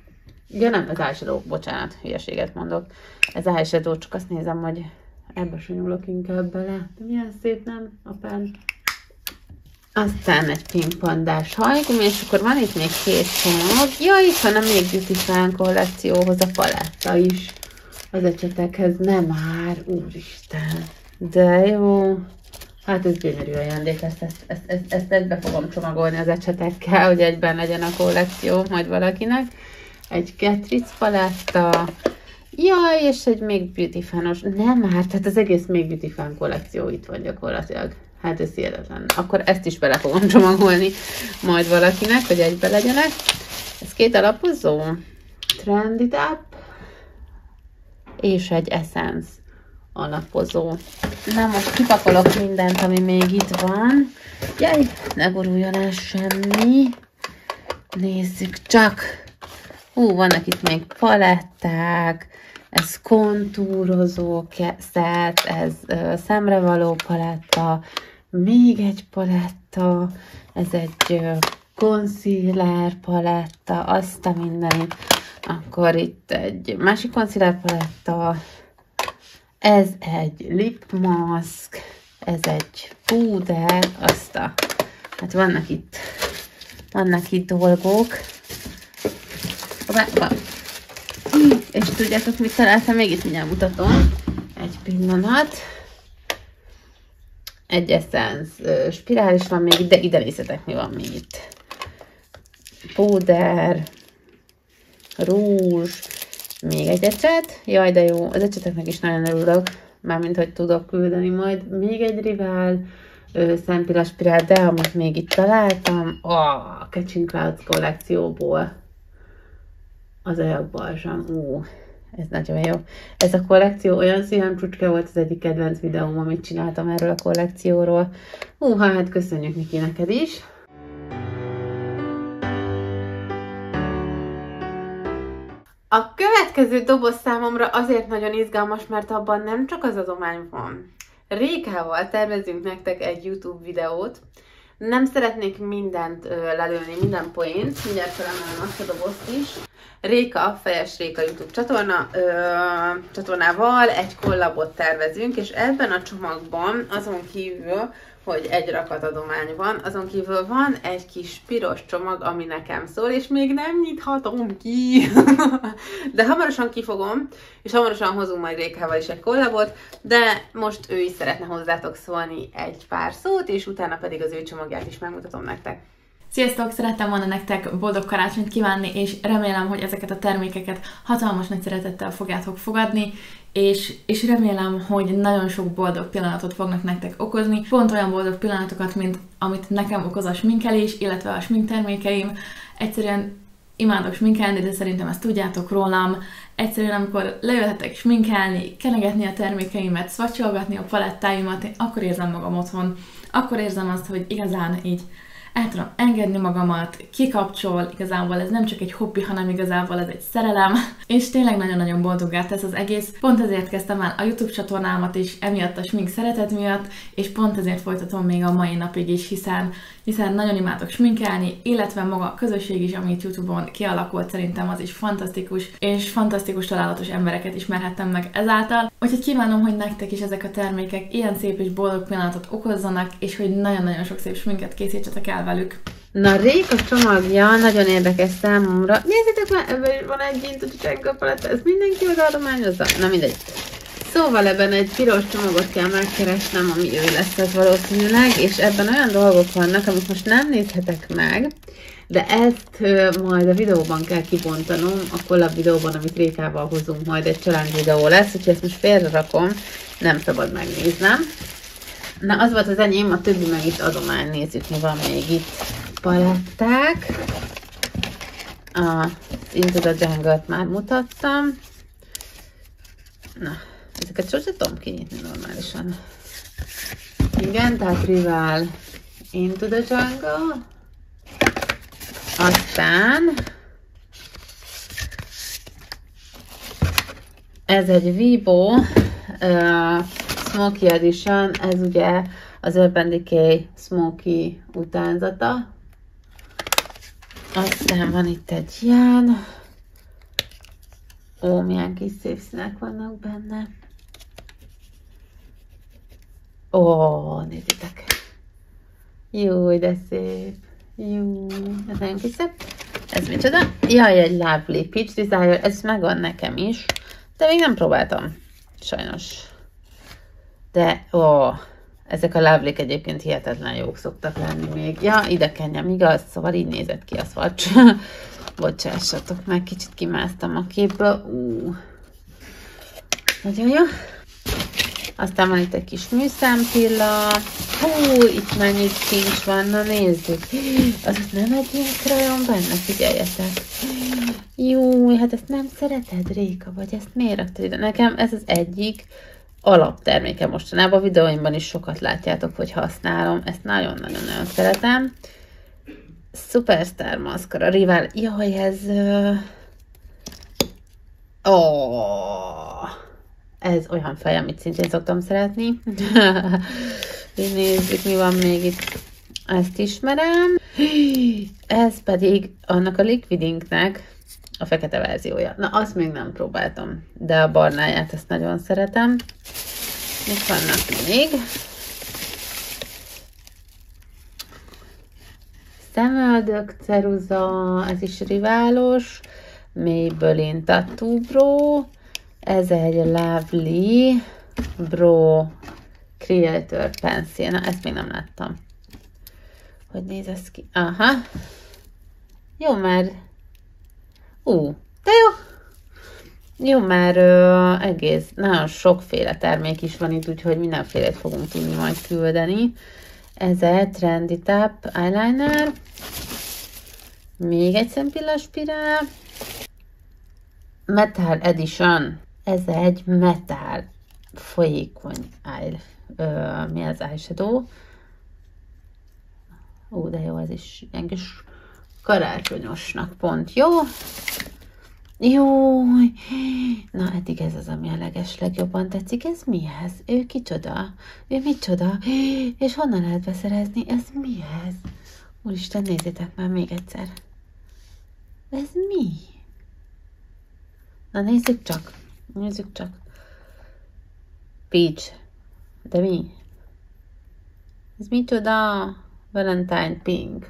Ja nem, ez eyeshadow, bocsánat, hülyeséget mondok. Ez eyeshadow, csak azt nézem, hogy ebbe se nyúlok inkább bele. De milyen szép, nem? Apám. Aztán egy pinkpandás hajgum, és akkor van itt még két csomag. Ja, itt van a még Beauty Fan kollekcióhoz a paletta is. Az ecsetekhez nem már, úristen. De jó. Hát ez gyönyörű ajándék, ezt, ezt, ezt, ezt, ezt, ezt be fogom csomagolni az ecsetekkel, hogy egyben legyen a kollekció majd valakinek. Egy Catrice paletta, Jaj, és egy még Beauty Fanos. Nem már, tehát az egész még Beauty Fan kollekció itt van gyakorlatilag. Hát ez hihetetlen. Akkor ezt is bele fogom csomagolni majd valakinek, hogy egybe legyenek. Ez két alapozó. Trend It Up. És egy Essence alapozó. Na most kipakolok mindent, ami még itt van. Jaj, ne guruljon el semmi. Nézzük csak. Hú, vannak itt még paletták, ez kontúrozó szett, ez ö, szemrevaló paletta, még egy paletta, ez egy concealer paletta, azt a mindenit, akkor itt egy másik concealer paletta, ez egy lip mask, ez egy púder, azt a, hát vannak itt, vannak itt dolgok, és tudjátok, mit találtam? Még itt mindjárt mutatom. Egy pillanat egy essence spirális van még, de ide nézzetek, mi van még itt. Púder, rúzs, még egy ecset. Jaj, de jó, az ecseteknek is nagyon örülök, mármint, hogy tudok küldeni majd. Még egy rivál, szempilla spirál, de amit még itt találtam, a Catching Clouds kollekcióból. az ajakbalzsam. Ú, ez nagyon jó. Ez a kollekció olyan szívem csücske volt az egyik kedvenc videóm, amit csináltam erről a kollekcióról. Hú, hát köszönjük Niki neked is. A következő doboz számomra azért nagyon izgalmas, mert abban nem csak az adomány van. Rékával tervezünk nektek egy YouTube videót. Nem szeretnék mindent ö, lelőni, minden poént, mindjárt felemelem azt a dobozt is. Réka, Fejes Réka YouTube csatorna, ö, csatornával egy kollabot tervezünk, és ebben a csomagban azon kívül hogy egy rakatadomány van, azon kívül van egy kis piros csomag, ami nekem szól, és még nem nyithatom ki. de hamarosan kifogom, és hamarosan hozunk majd Rékával is egy kollabot, de most ő is szeretne hozzátok szólni egy pár szót, és utána pedig az ő csomagját is megmutatom nektek. Sziasztok! Szerettem volna nektek boldog karácsonyt kívánni, és remélem, hogy ezeket a termékeket hatalmas nagy szeretettel fogjátok fogadni, és, és remélem, hogy nagyon sok boldog pillanatot fognak nektek okozni, pont olyan boldog pillanatokat, mint amit nekem okoz a sminkelés, illetve a sminktermékeim. Egyszerűen imádok sminkelni, de szerintem ezt tudjátok rólam. Egyszerűen, amikor leülhetek sminkelni, kenegetni a termékeimet, szvacsolgatni a palettáimat, én akkor érzem magam otthon. Akkor érzem azt, hogy igazán így el tudom engedni magamat, kikapcsol, igazából ez nem csak egy hobbi, hanem igazából ez egy szerelem, és tényleg nagyon-nagyon boldoggá tesz az egész. Pont ezért kezdtem el a YouTube csatornámat is, emiatt a smink szeretet miatt, és pont ezért folytatom még a mai napig is, hiszen, hiszen nagyon imádok sminkelni, illetve maga a közösség is, amit YouTube-on kialakult, szerintem az is fantasztikus, és fantasztikus találatos embereket ismerhettem meg ezáltal. Úgyhogy kívánom, hogy nektek is ezek a termékek ilyen szép és boldog pillanatot okozzanak, és hogy nagyon-nagyon sok szép sminket készítsetek el velük. Na, Réka csomagja nagyon érdekes számomra. Nézzétek már, ebben is van egy intutúcsánk paletta, ezt mindenki odadományozza? Na mindegy. Szóval ebben egy piros csomagot kell megkeresnem, ami ő lesz ez valószínűleg, és ebben olyan dolgok vannak, amit most nem nézhetek meg, de ezt majd a videóban kell kibontanom, a kollab videóban, amit Rékával hozunk, majd egy család videó lesz, úgyhogy ezt most félre rakom, nem szabad megnéznem. Na, az volt az enyém, a többi meg itt adomány, nézzük, mi van még itt. Paletták. A Into the Jungle-t már mutattam. Na, ezeket sose tudom kinyitni normálisan. Igen, tehát Rival Into the Jungle. Aztán ez egy Vibo uh, Smoky Edition, ez ugye az Urban Decay Smoky utánzata. Aztán van itt egy ilyen. Ó, milyen kis szép színek vannak benne. Ó, nézzétek. Jó, de szép. Jó, ez nagyon kis szép. Ez micsoda? Jaj, egy Lovely Peach Desire, ez megvan nekem is, de még nem próbáltam. Sajnos. De, ó, ezek a lávlék egyébként hihetetlen jók szoktak lenni még. Ja, ide kenjem, igaz? Szóval így nézett ki a szvacs. Bocsássatok meg, kicsit kimásztam a képből. Ú, nagyon jó. Aztán van itt egy kis műszámpilla. Hú, itt mennyi kincs van, na nézzük. Az ott nem egy ilyen krajon benne, figyeljetek. Jó, hát ezt nem szereted, Réka, vagy ezt miért raktad ide? Nekem ez az egyik alapterméke mostanában. A videóimban is sokat látjátok, hogy használom. Ezt nagyon-nagyon-nagyon szeretem. Superstar Mascara Rival. Jaj, ez... Uh... Oh, ez olyan fej, amit szintén szoktam szeretni. Nézzük, mi van még itt. Ezt ismerem. Ez pedig annak a Liquidinknek a fekete verziója. Na, azt még nem próbáltam, de a barnáját ezt nagyon szeretem. Mit vannak még? Szemöldök, ceruza, ez is riválos. Maybelline Tattoo Bro. Ez egy Lovely Bro Creator Pencil. Na, ezt még nem láttam. Hogy néz ez ki? Aha. Jó, mert Ú, de jó. Jó, mert ö, egész, nagyon sokféle termék is van itt, úgyhogy mindenféle fogunk tudni majd küldeni. Ez egy Trendy Tap Eyeliner. Még egy szempillás spirál. Metal Edition. Ez egy metal folyékony eye, ö, mi az eyeshadow. Ó, de jó, ez is ilyen kis karácsonyosnak pont jó. Jó, na eddig ez az, ami a leges legjobban tetszik. Ez mi ez? Ő kicsoda? Ő micsoda? És honnan lehet beszerezni? Ez mi ez? Úristen, nézzétek már még egyszer. Ez mi? Na nézzük csak. Nézzük csak. Peach. De mi? Ez micsoda? Valentine Pink.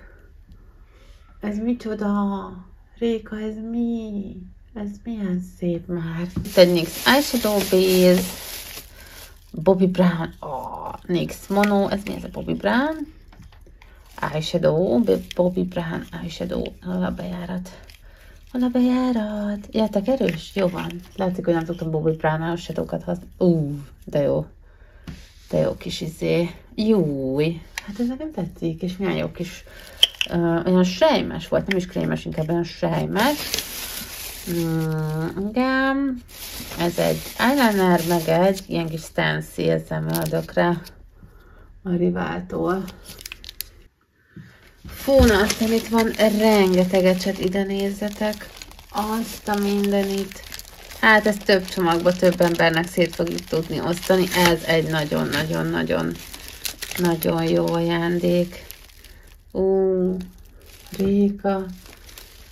Ez micsoda? Réka, ez mi? Ez milyen szép már. Itt egy NYX Eyeshadow Base. Bobby Brown. Oh, NYX Mono. Ez mi ez a Bobby Brown? Eyeshadow. Bobby Brown Eyeshadow. A bejárat? Hol a bejárat? Jöttek erős? Jó van. Látszik, hogy nem tudtam Bobby Brown eyeshadow-kat használni. Ú, de jó. De jó kis izé. Júj. Hát ez nekem tetszik, és milyen jó kis uh, olyan sejmes volt, nem is krémes, inkább olyan sejmes. Mm, igen, ez egy eyeliner, meg egy ilyen kis stencil szemmel adok rá a riváltól. Fú, na, aztán itt van rengeteget, ide nézzetek. Azt a mindenit. Hát ezt több csomagba több embernek szét fogjuk tudni osztani. Ez egy nagyon-nagyon-nagyon nagyon jó ajándék. Ú, Réka.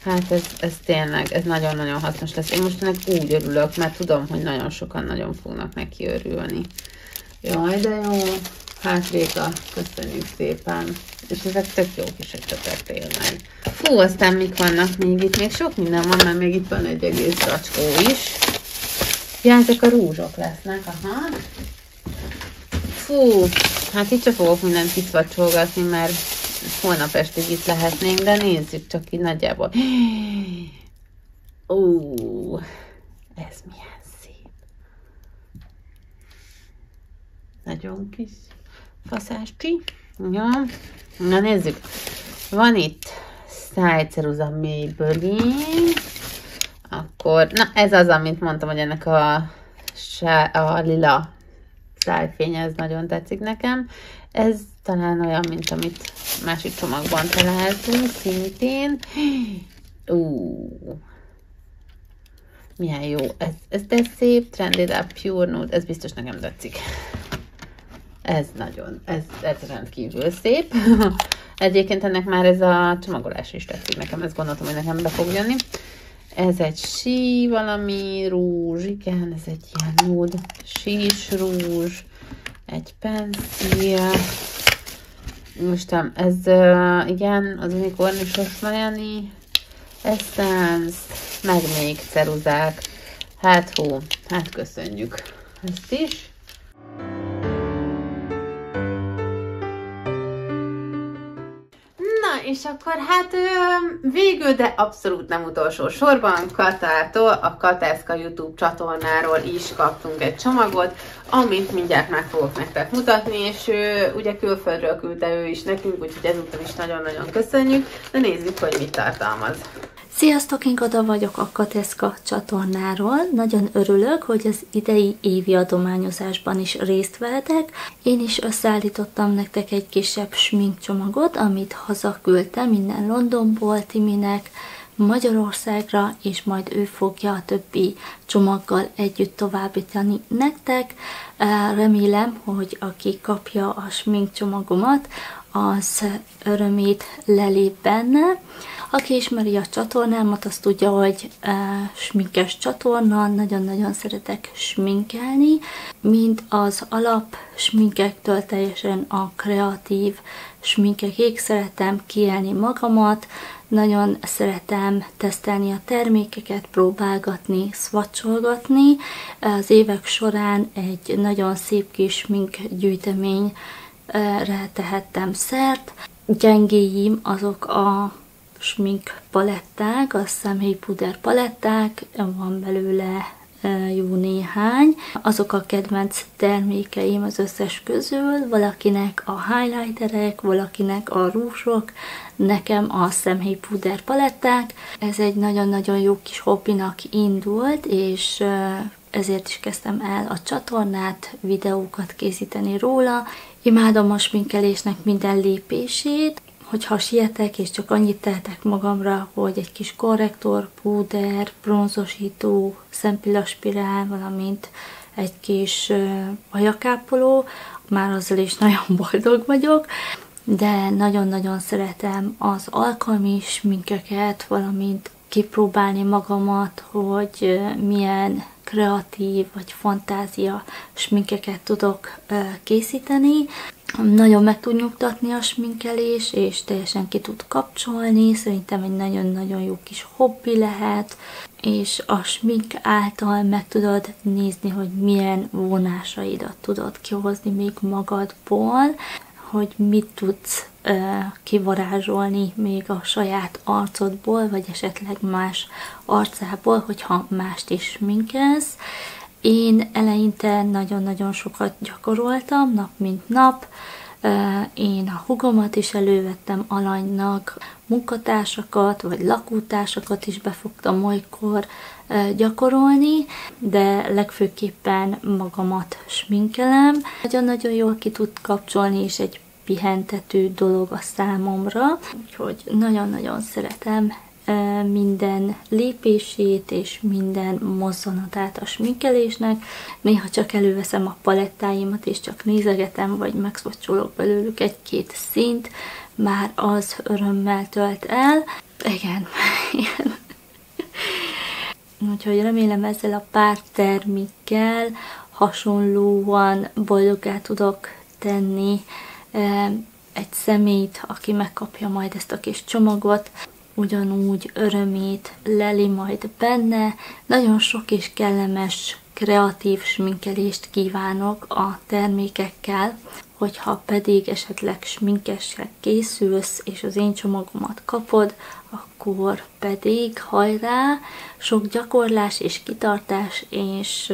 Hát ez, ez tényleg, ez nagyon-nagyon hasznos lesz. Én most ennek úgy örülök, mert tudom, hogy nagyon sokan nagyon fognak neki örülni. Jaj, de jó. Hát Réka, köszönjük szépen. És ezek tök jó kis esetek tényleg. Fú, aztán mik vannak még itt? Még sok minden van, mert még itt van egy egész racskó is. Ja, ezek a rúzsok lesznek, aha. Fú, hát itt sem fogok mindent kiszvacsolgatni, mert holnap estig itt lehetnénk, de nézzük csak így nagyjából. Ó, ez milyen szép. Nagyon kis faszácsi. Ja. Na nézzük. Van itt Szájceruza Maybelline. Akkor, na ez az, amit mondtam, hogy ennek a, a lila szájfény, ez nagyon tetszik nekem. Ez talán olyan, mint amit másik csomagban találtunk, szintén. Ú, milyen jó. Ez, ez de szép, trended up, pure nude, ez biztos nekem tetszik. Ez nagyon, ez, ez rendkívül szép. Egyébként ennek már ez a csomagolás is tetszik nekem, ezt gondoltam, hogy nekem be fog jönni. Ez egy sí valami rúzs, igen, ez egy ilyen nude sís rúzs, egy pencil, most ez, igen, az unikornisos Miami Essence, meg még ceruzák. Hát hú, hát köszönjük ezt is. És akkor hát végül, de abszolút nem utolsó sorban Katától, a Katászka YouTube csatornáról is kaptunk egy csomagot, amit mindjárt meg fogok nektek mutatni, és ő ugye külföldről küldte ő is nekünk, úgyhogy ezúttal is nagyon-nagyon köszönjük, de nézzük, hogy mit tartalmaz. Sziasztok, én Gada vagyok a Kateszka csatornáról. Nagyon örülök, hogy az idei évi adományozásban is részt vehetek. Én is összeállítottam nektek egy kisebb sminkcsomagot, amit hazaküldtem innen Londonból Timinek, Magyarországra, és majd ő fogja a többi csomaggal együtt továbbítani nektek. Remélem, hogy aki kapja a sminkcsomagomat, az örömét lelép benne. Aki ismeri a csatornámat, az tudja, hogy uh, sminkes csatorna, nagyon-nagyon szeretek sminkelni, mint az alap sminkektől teljesen a kreatív sminkekig szeretem kielni magamat, nagyon szeretem tesztelni a termékeket, próbálgatni, swatcholgatni. Az évek során egy nagyon szép kis smink gyűjteményre tehettem szert. Gyengéim azok a smink paletták, a szemhéjpuder paletták, van belőle jó néhány. Azok a kedvenc termékeim az összes közül, valakinek a highlighterek, valakinek a rúzsok, nekem a szemhéjpuder paletták, Ez egy nagyon-nagyon jó kis hobbinak indult, és ezért is kezdtem el a csatornát, videókat készíteni róla. Imádom a sminkelésnek minden lépését, hogyha sietek, és csak annyit tehetek magamra, hogy egy kis korrektor, púder, bronzosító, szempillaspirál, valamint egy kis hajakápoló, már azzal is nagyon boldog vagyok, de nagyon-nagyon szeretem az alkalmi sminkeket, valamint kipróbálni magamat, hogy milyen kreatív vagy fantázia sminkeket tudok készíteni. Nagyon meg tud nyugtatni a sminkelés, és teljesen ki tud kapcsolni. Szerintem egy nagyon-nagyon jó kis hobbi lehet, és a smink által meg tudod nézni, hogy milyen vonásaidat tudod kihozni még magadból, hogy mit tudsz kivarázsolni még a saját arcodból, vagy esetleg más arcából, hogyha mást is minkelsz. Én eleinte nagyon-nagyon sokat gyakoroltam, nap mint nap. Én a hugomat is elővettem alanynak, munkatársakat, vagy lakótársakat is befogtam olykor gyakorolni, de legfőképpen magamat sminkelem. Nagyon-nagyon jól ki tud kapcsolni, és egy pihentető dolog a számomra, úgyhogy nagyon-nagyon szeretem minden lépését és minden mozzanatát a sminkelésnek. Néha csak előveszem a palettáimat, és csak nézegetem, vagy megszocsolok belőlük egy-két szint, már az örömmel tölt el. Igen, igen. Úgyhogy remélem ezzel a pár termékkel hasonlóan boldoggá tudok tenni egy szemét, aki megkapja majd ezt a kis csomagot, ugyanúgy örömét leli majd benne. Nagyon sok és kellemes, kreatív sminkelést kívánok a termékekkel, hogyha pedig esetleg sminkesre készülsz, és az én csomagomat kapod, akkor pedig hajrá, sok gyakorlás és kitartás, és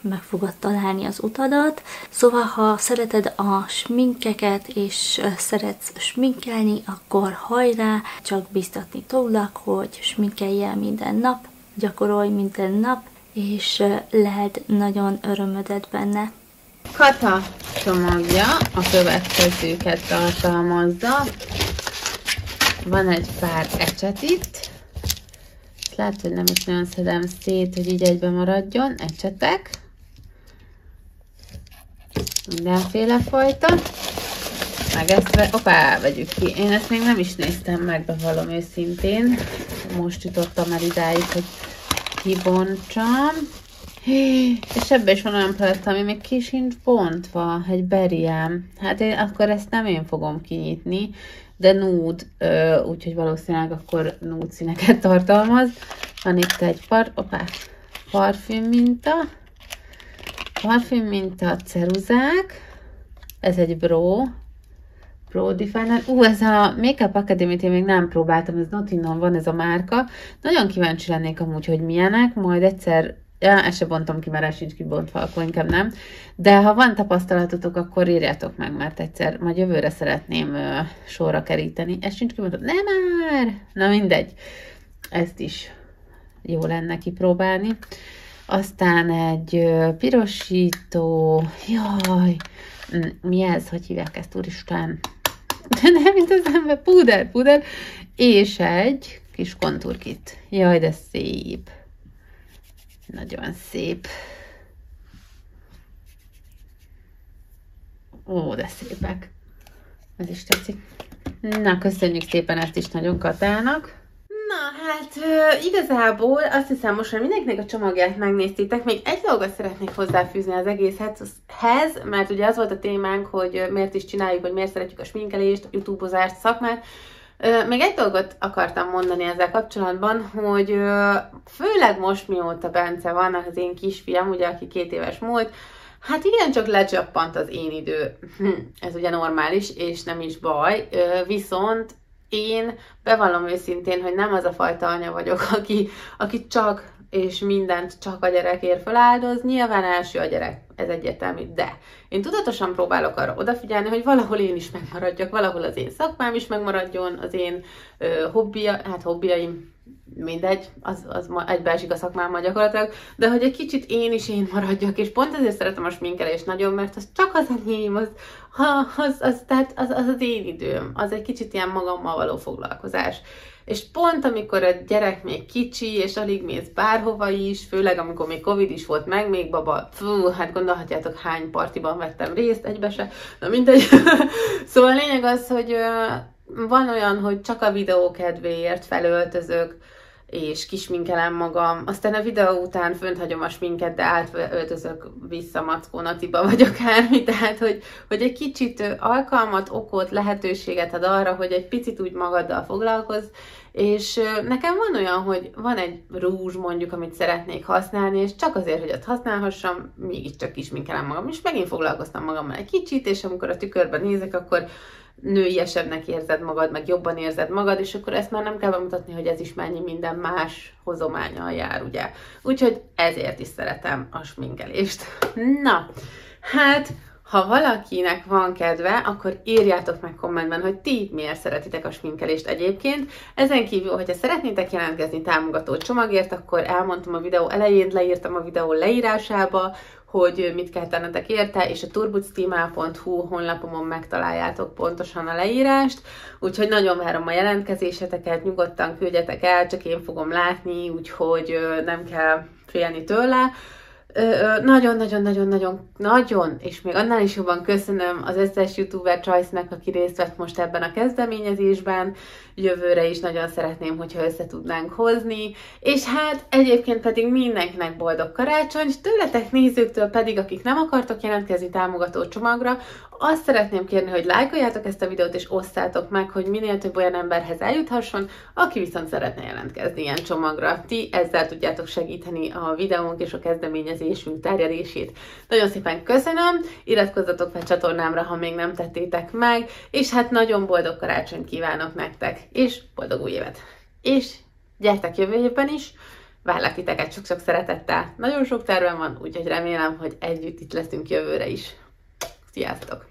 meg fogod találni az utadat. Szóval, ha szereted a sminkeket, és szeretsz sminkelni, akkor hajrá, csak biztatni tollak, hogy sminkelj el minden nap, gyakorolj minden nap, és lehet nagyon örömödet benne. Kata csomagja a következőket tartalmazza. Van egy pár ecset itt. Lehet, hogy nem is nagyon szedem szét, hogy így egybe maradjon. Ecsetek. Mindenféle fajta. Meg ezt, ve- opá, vegyük ki. Én ezt még nem is néztem meg, bevallom őszintén. Most jutottam el idáig, hogy kibontsam. És ebben is van olyan paletta, ami még ki sincs bontva, egy beriám. Hát én, akkor ezt nem én fogom kinyitni, de nude, úgyhogy valószínűleg akkor nude színeket tartalmaz. Van itt egy par, opá, parfüm minta, parfüm minta, ceruzák, ez egy bro, Pro Definer. Ú, ez a Makeup Academy-t én még nem próbáltam, ez Notinon van ez a márka. Nagyon kíváncsi lennék amúgy, hogy milyenek, majd egyszer Ja, ezt se bontom ki, mert ez sincs kibontva, akkor inkább nem. De ha van tapasztalatotok, akkor írjátok meg, mert egyszer, majd jövőre szeretném ö, sorra keríteni. Ez sincs kibontva. Nem már! Na mindegy. Ezt is jó lenne kipróbálni. Aztán egy ö, pirosító, jaj, mm, mi ez, hogy hívják ezt, úristen? De nem, mint az ember, puder, puder, és egy kis kontúrkit. Jaj, de szép. Nagyon szép. Ó, de szépek. Ez is tetszik. Na, köszönjük szépen ezt is nagyon Katának. Na, hát igazából azt hiszem most már mindenkinek a csomagját megnéztétek. Még egy dolgot szeretnék hozzáfűzni az egészhez, mert ugye az volt a témánk, hogy miért is csináljuk, vagy miért szeretjük a sminkelést, a youtubozást, szakmát. Még egy dolgot akartam mondani ezzel kapcsolatban, hogy főleg most mióta Bence van, az én kisfiam, ugye, aki két éves múlt, hát igen, csak lecsappant az én idő. Hm, ez ugye normális, és nem is baj, viszont én bevallom őszintén, hogy nem az a fajta anya vagyok, aki, aki csak és mindent csak a gyerekért feláldoz, nyilván első a gyerek, ez egyértelmű, de én tudatosan próbálok arra odafigyelni, hogy valahol én is megmaradjak, valahol az én szakmám is megmaradjon, az én ö, hobbia, hát hobbiaim, mindegy, az, az egybeesik a szakmámmal gyakorlatilag, de hogy egy kicsit én is én maradjak, és pont ezért szeretem a sminkelést nagyon, mert az csak az enyém, az, ha, az, az, tehát az, az az én időm, az egy kicsit ilyen magammal való foglalkozás. És pont amikor a gyerek még kicsi, és alig mész bárhova is, főleg amikor még Covid is volt meg, még baba, fú, hát gondolhatjátok hány partiban vettem részt, egybe se, na mindegy. szóval a lényeg az, hogy van olyan, hogy csak a videó kedvéért felöltözök, és kisminkelem magam. Aztán a videó után fönt hagyom a sminket, de átöltözök vissza Mackó Natiba, vagy akármi. Tehát, hogy, hogy egy kicsit alkalmat, okot, lehetőséget ad arra, hogy egy picit úgy magaddal foglalkozz, és nekem van olyan, hogy van egy rúzs mondjuk, amit szeretnék használni, és csak azért, hogy azt használhassam, mégiscsak kisminkelem magam, és megint foglalkoztam magammal egy kicsit, és amikor a tükörben nézek, akkor nőiesebbnek érzed magad, meg jobban érzed magad, és akkor ezt már nem kell bemutatni, hogy ez is mennyi minden más hozományal jár, ugye. Úgyhogy ezért is szeretem a sminkelést. Na, hát ha valakinek van kedve, akkor írjátok meg kommentben, hogy ti miért szeretitek a sminkelést egyébként. Ezen kívül, hogyha szeretnétek jelentkezni támogató csomagért, akkor elmondtam a videó elején, leírtam a videó leírásába, hogy mit kell tennetek érte, és a turbuctimál.hu honlapomon megtaláljátok pontosan a leírást, úgyhogy nagyon várom a jelentkezéseteket, nyugodtan küldjetek el, csak én fogom látni, úgyhogy nem kell félni tőle. Nagyon-nagyon-nagyon-nagyon, nagyon, és még annál is jobban köszönöm az összes youtuber Choice-nek, aki részt vett most ebben a kezdeményezésben. Jövőre is nagyon szeretném, hogyha össze tudnánk hozni. És hát egyébként pedig mindenkinek boldog karácsonyt, tőletek nézőktől pedig, akik nem akartok jelentkezni támogató csomagra, azt szeretném kérni, hogy lájkoljátok ezt a videót, és osszátok meg, hogy minél több olyan emberhez eljuthasson, aki viszont szeretne jelentkezni ilyen csomagra. Ti ezzel tudjátok segíteni a videónk és a kezdeményezésünk terjedését. Nagyon szépen köszönöm, iratkozzatok fel csatornámra, ha még nem tettétek meg, és hát nagyon boldog karácsonyt kívánok nektek, és boldog új évet! És gyertek jövő évben is, várlak titeket sok-sok szeretettel. Nagyon sok tervem van, úgyhogy remélem, hogy együtt itt leszünk jövőre is. Sziasztok!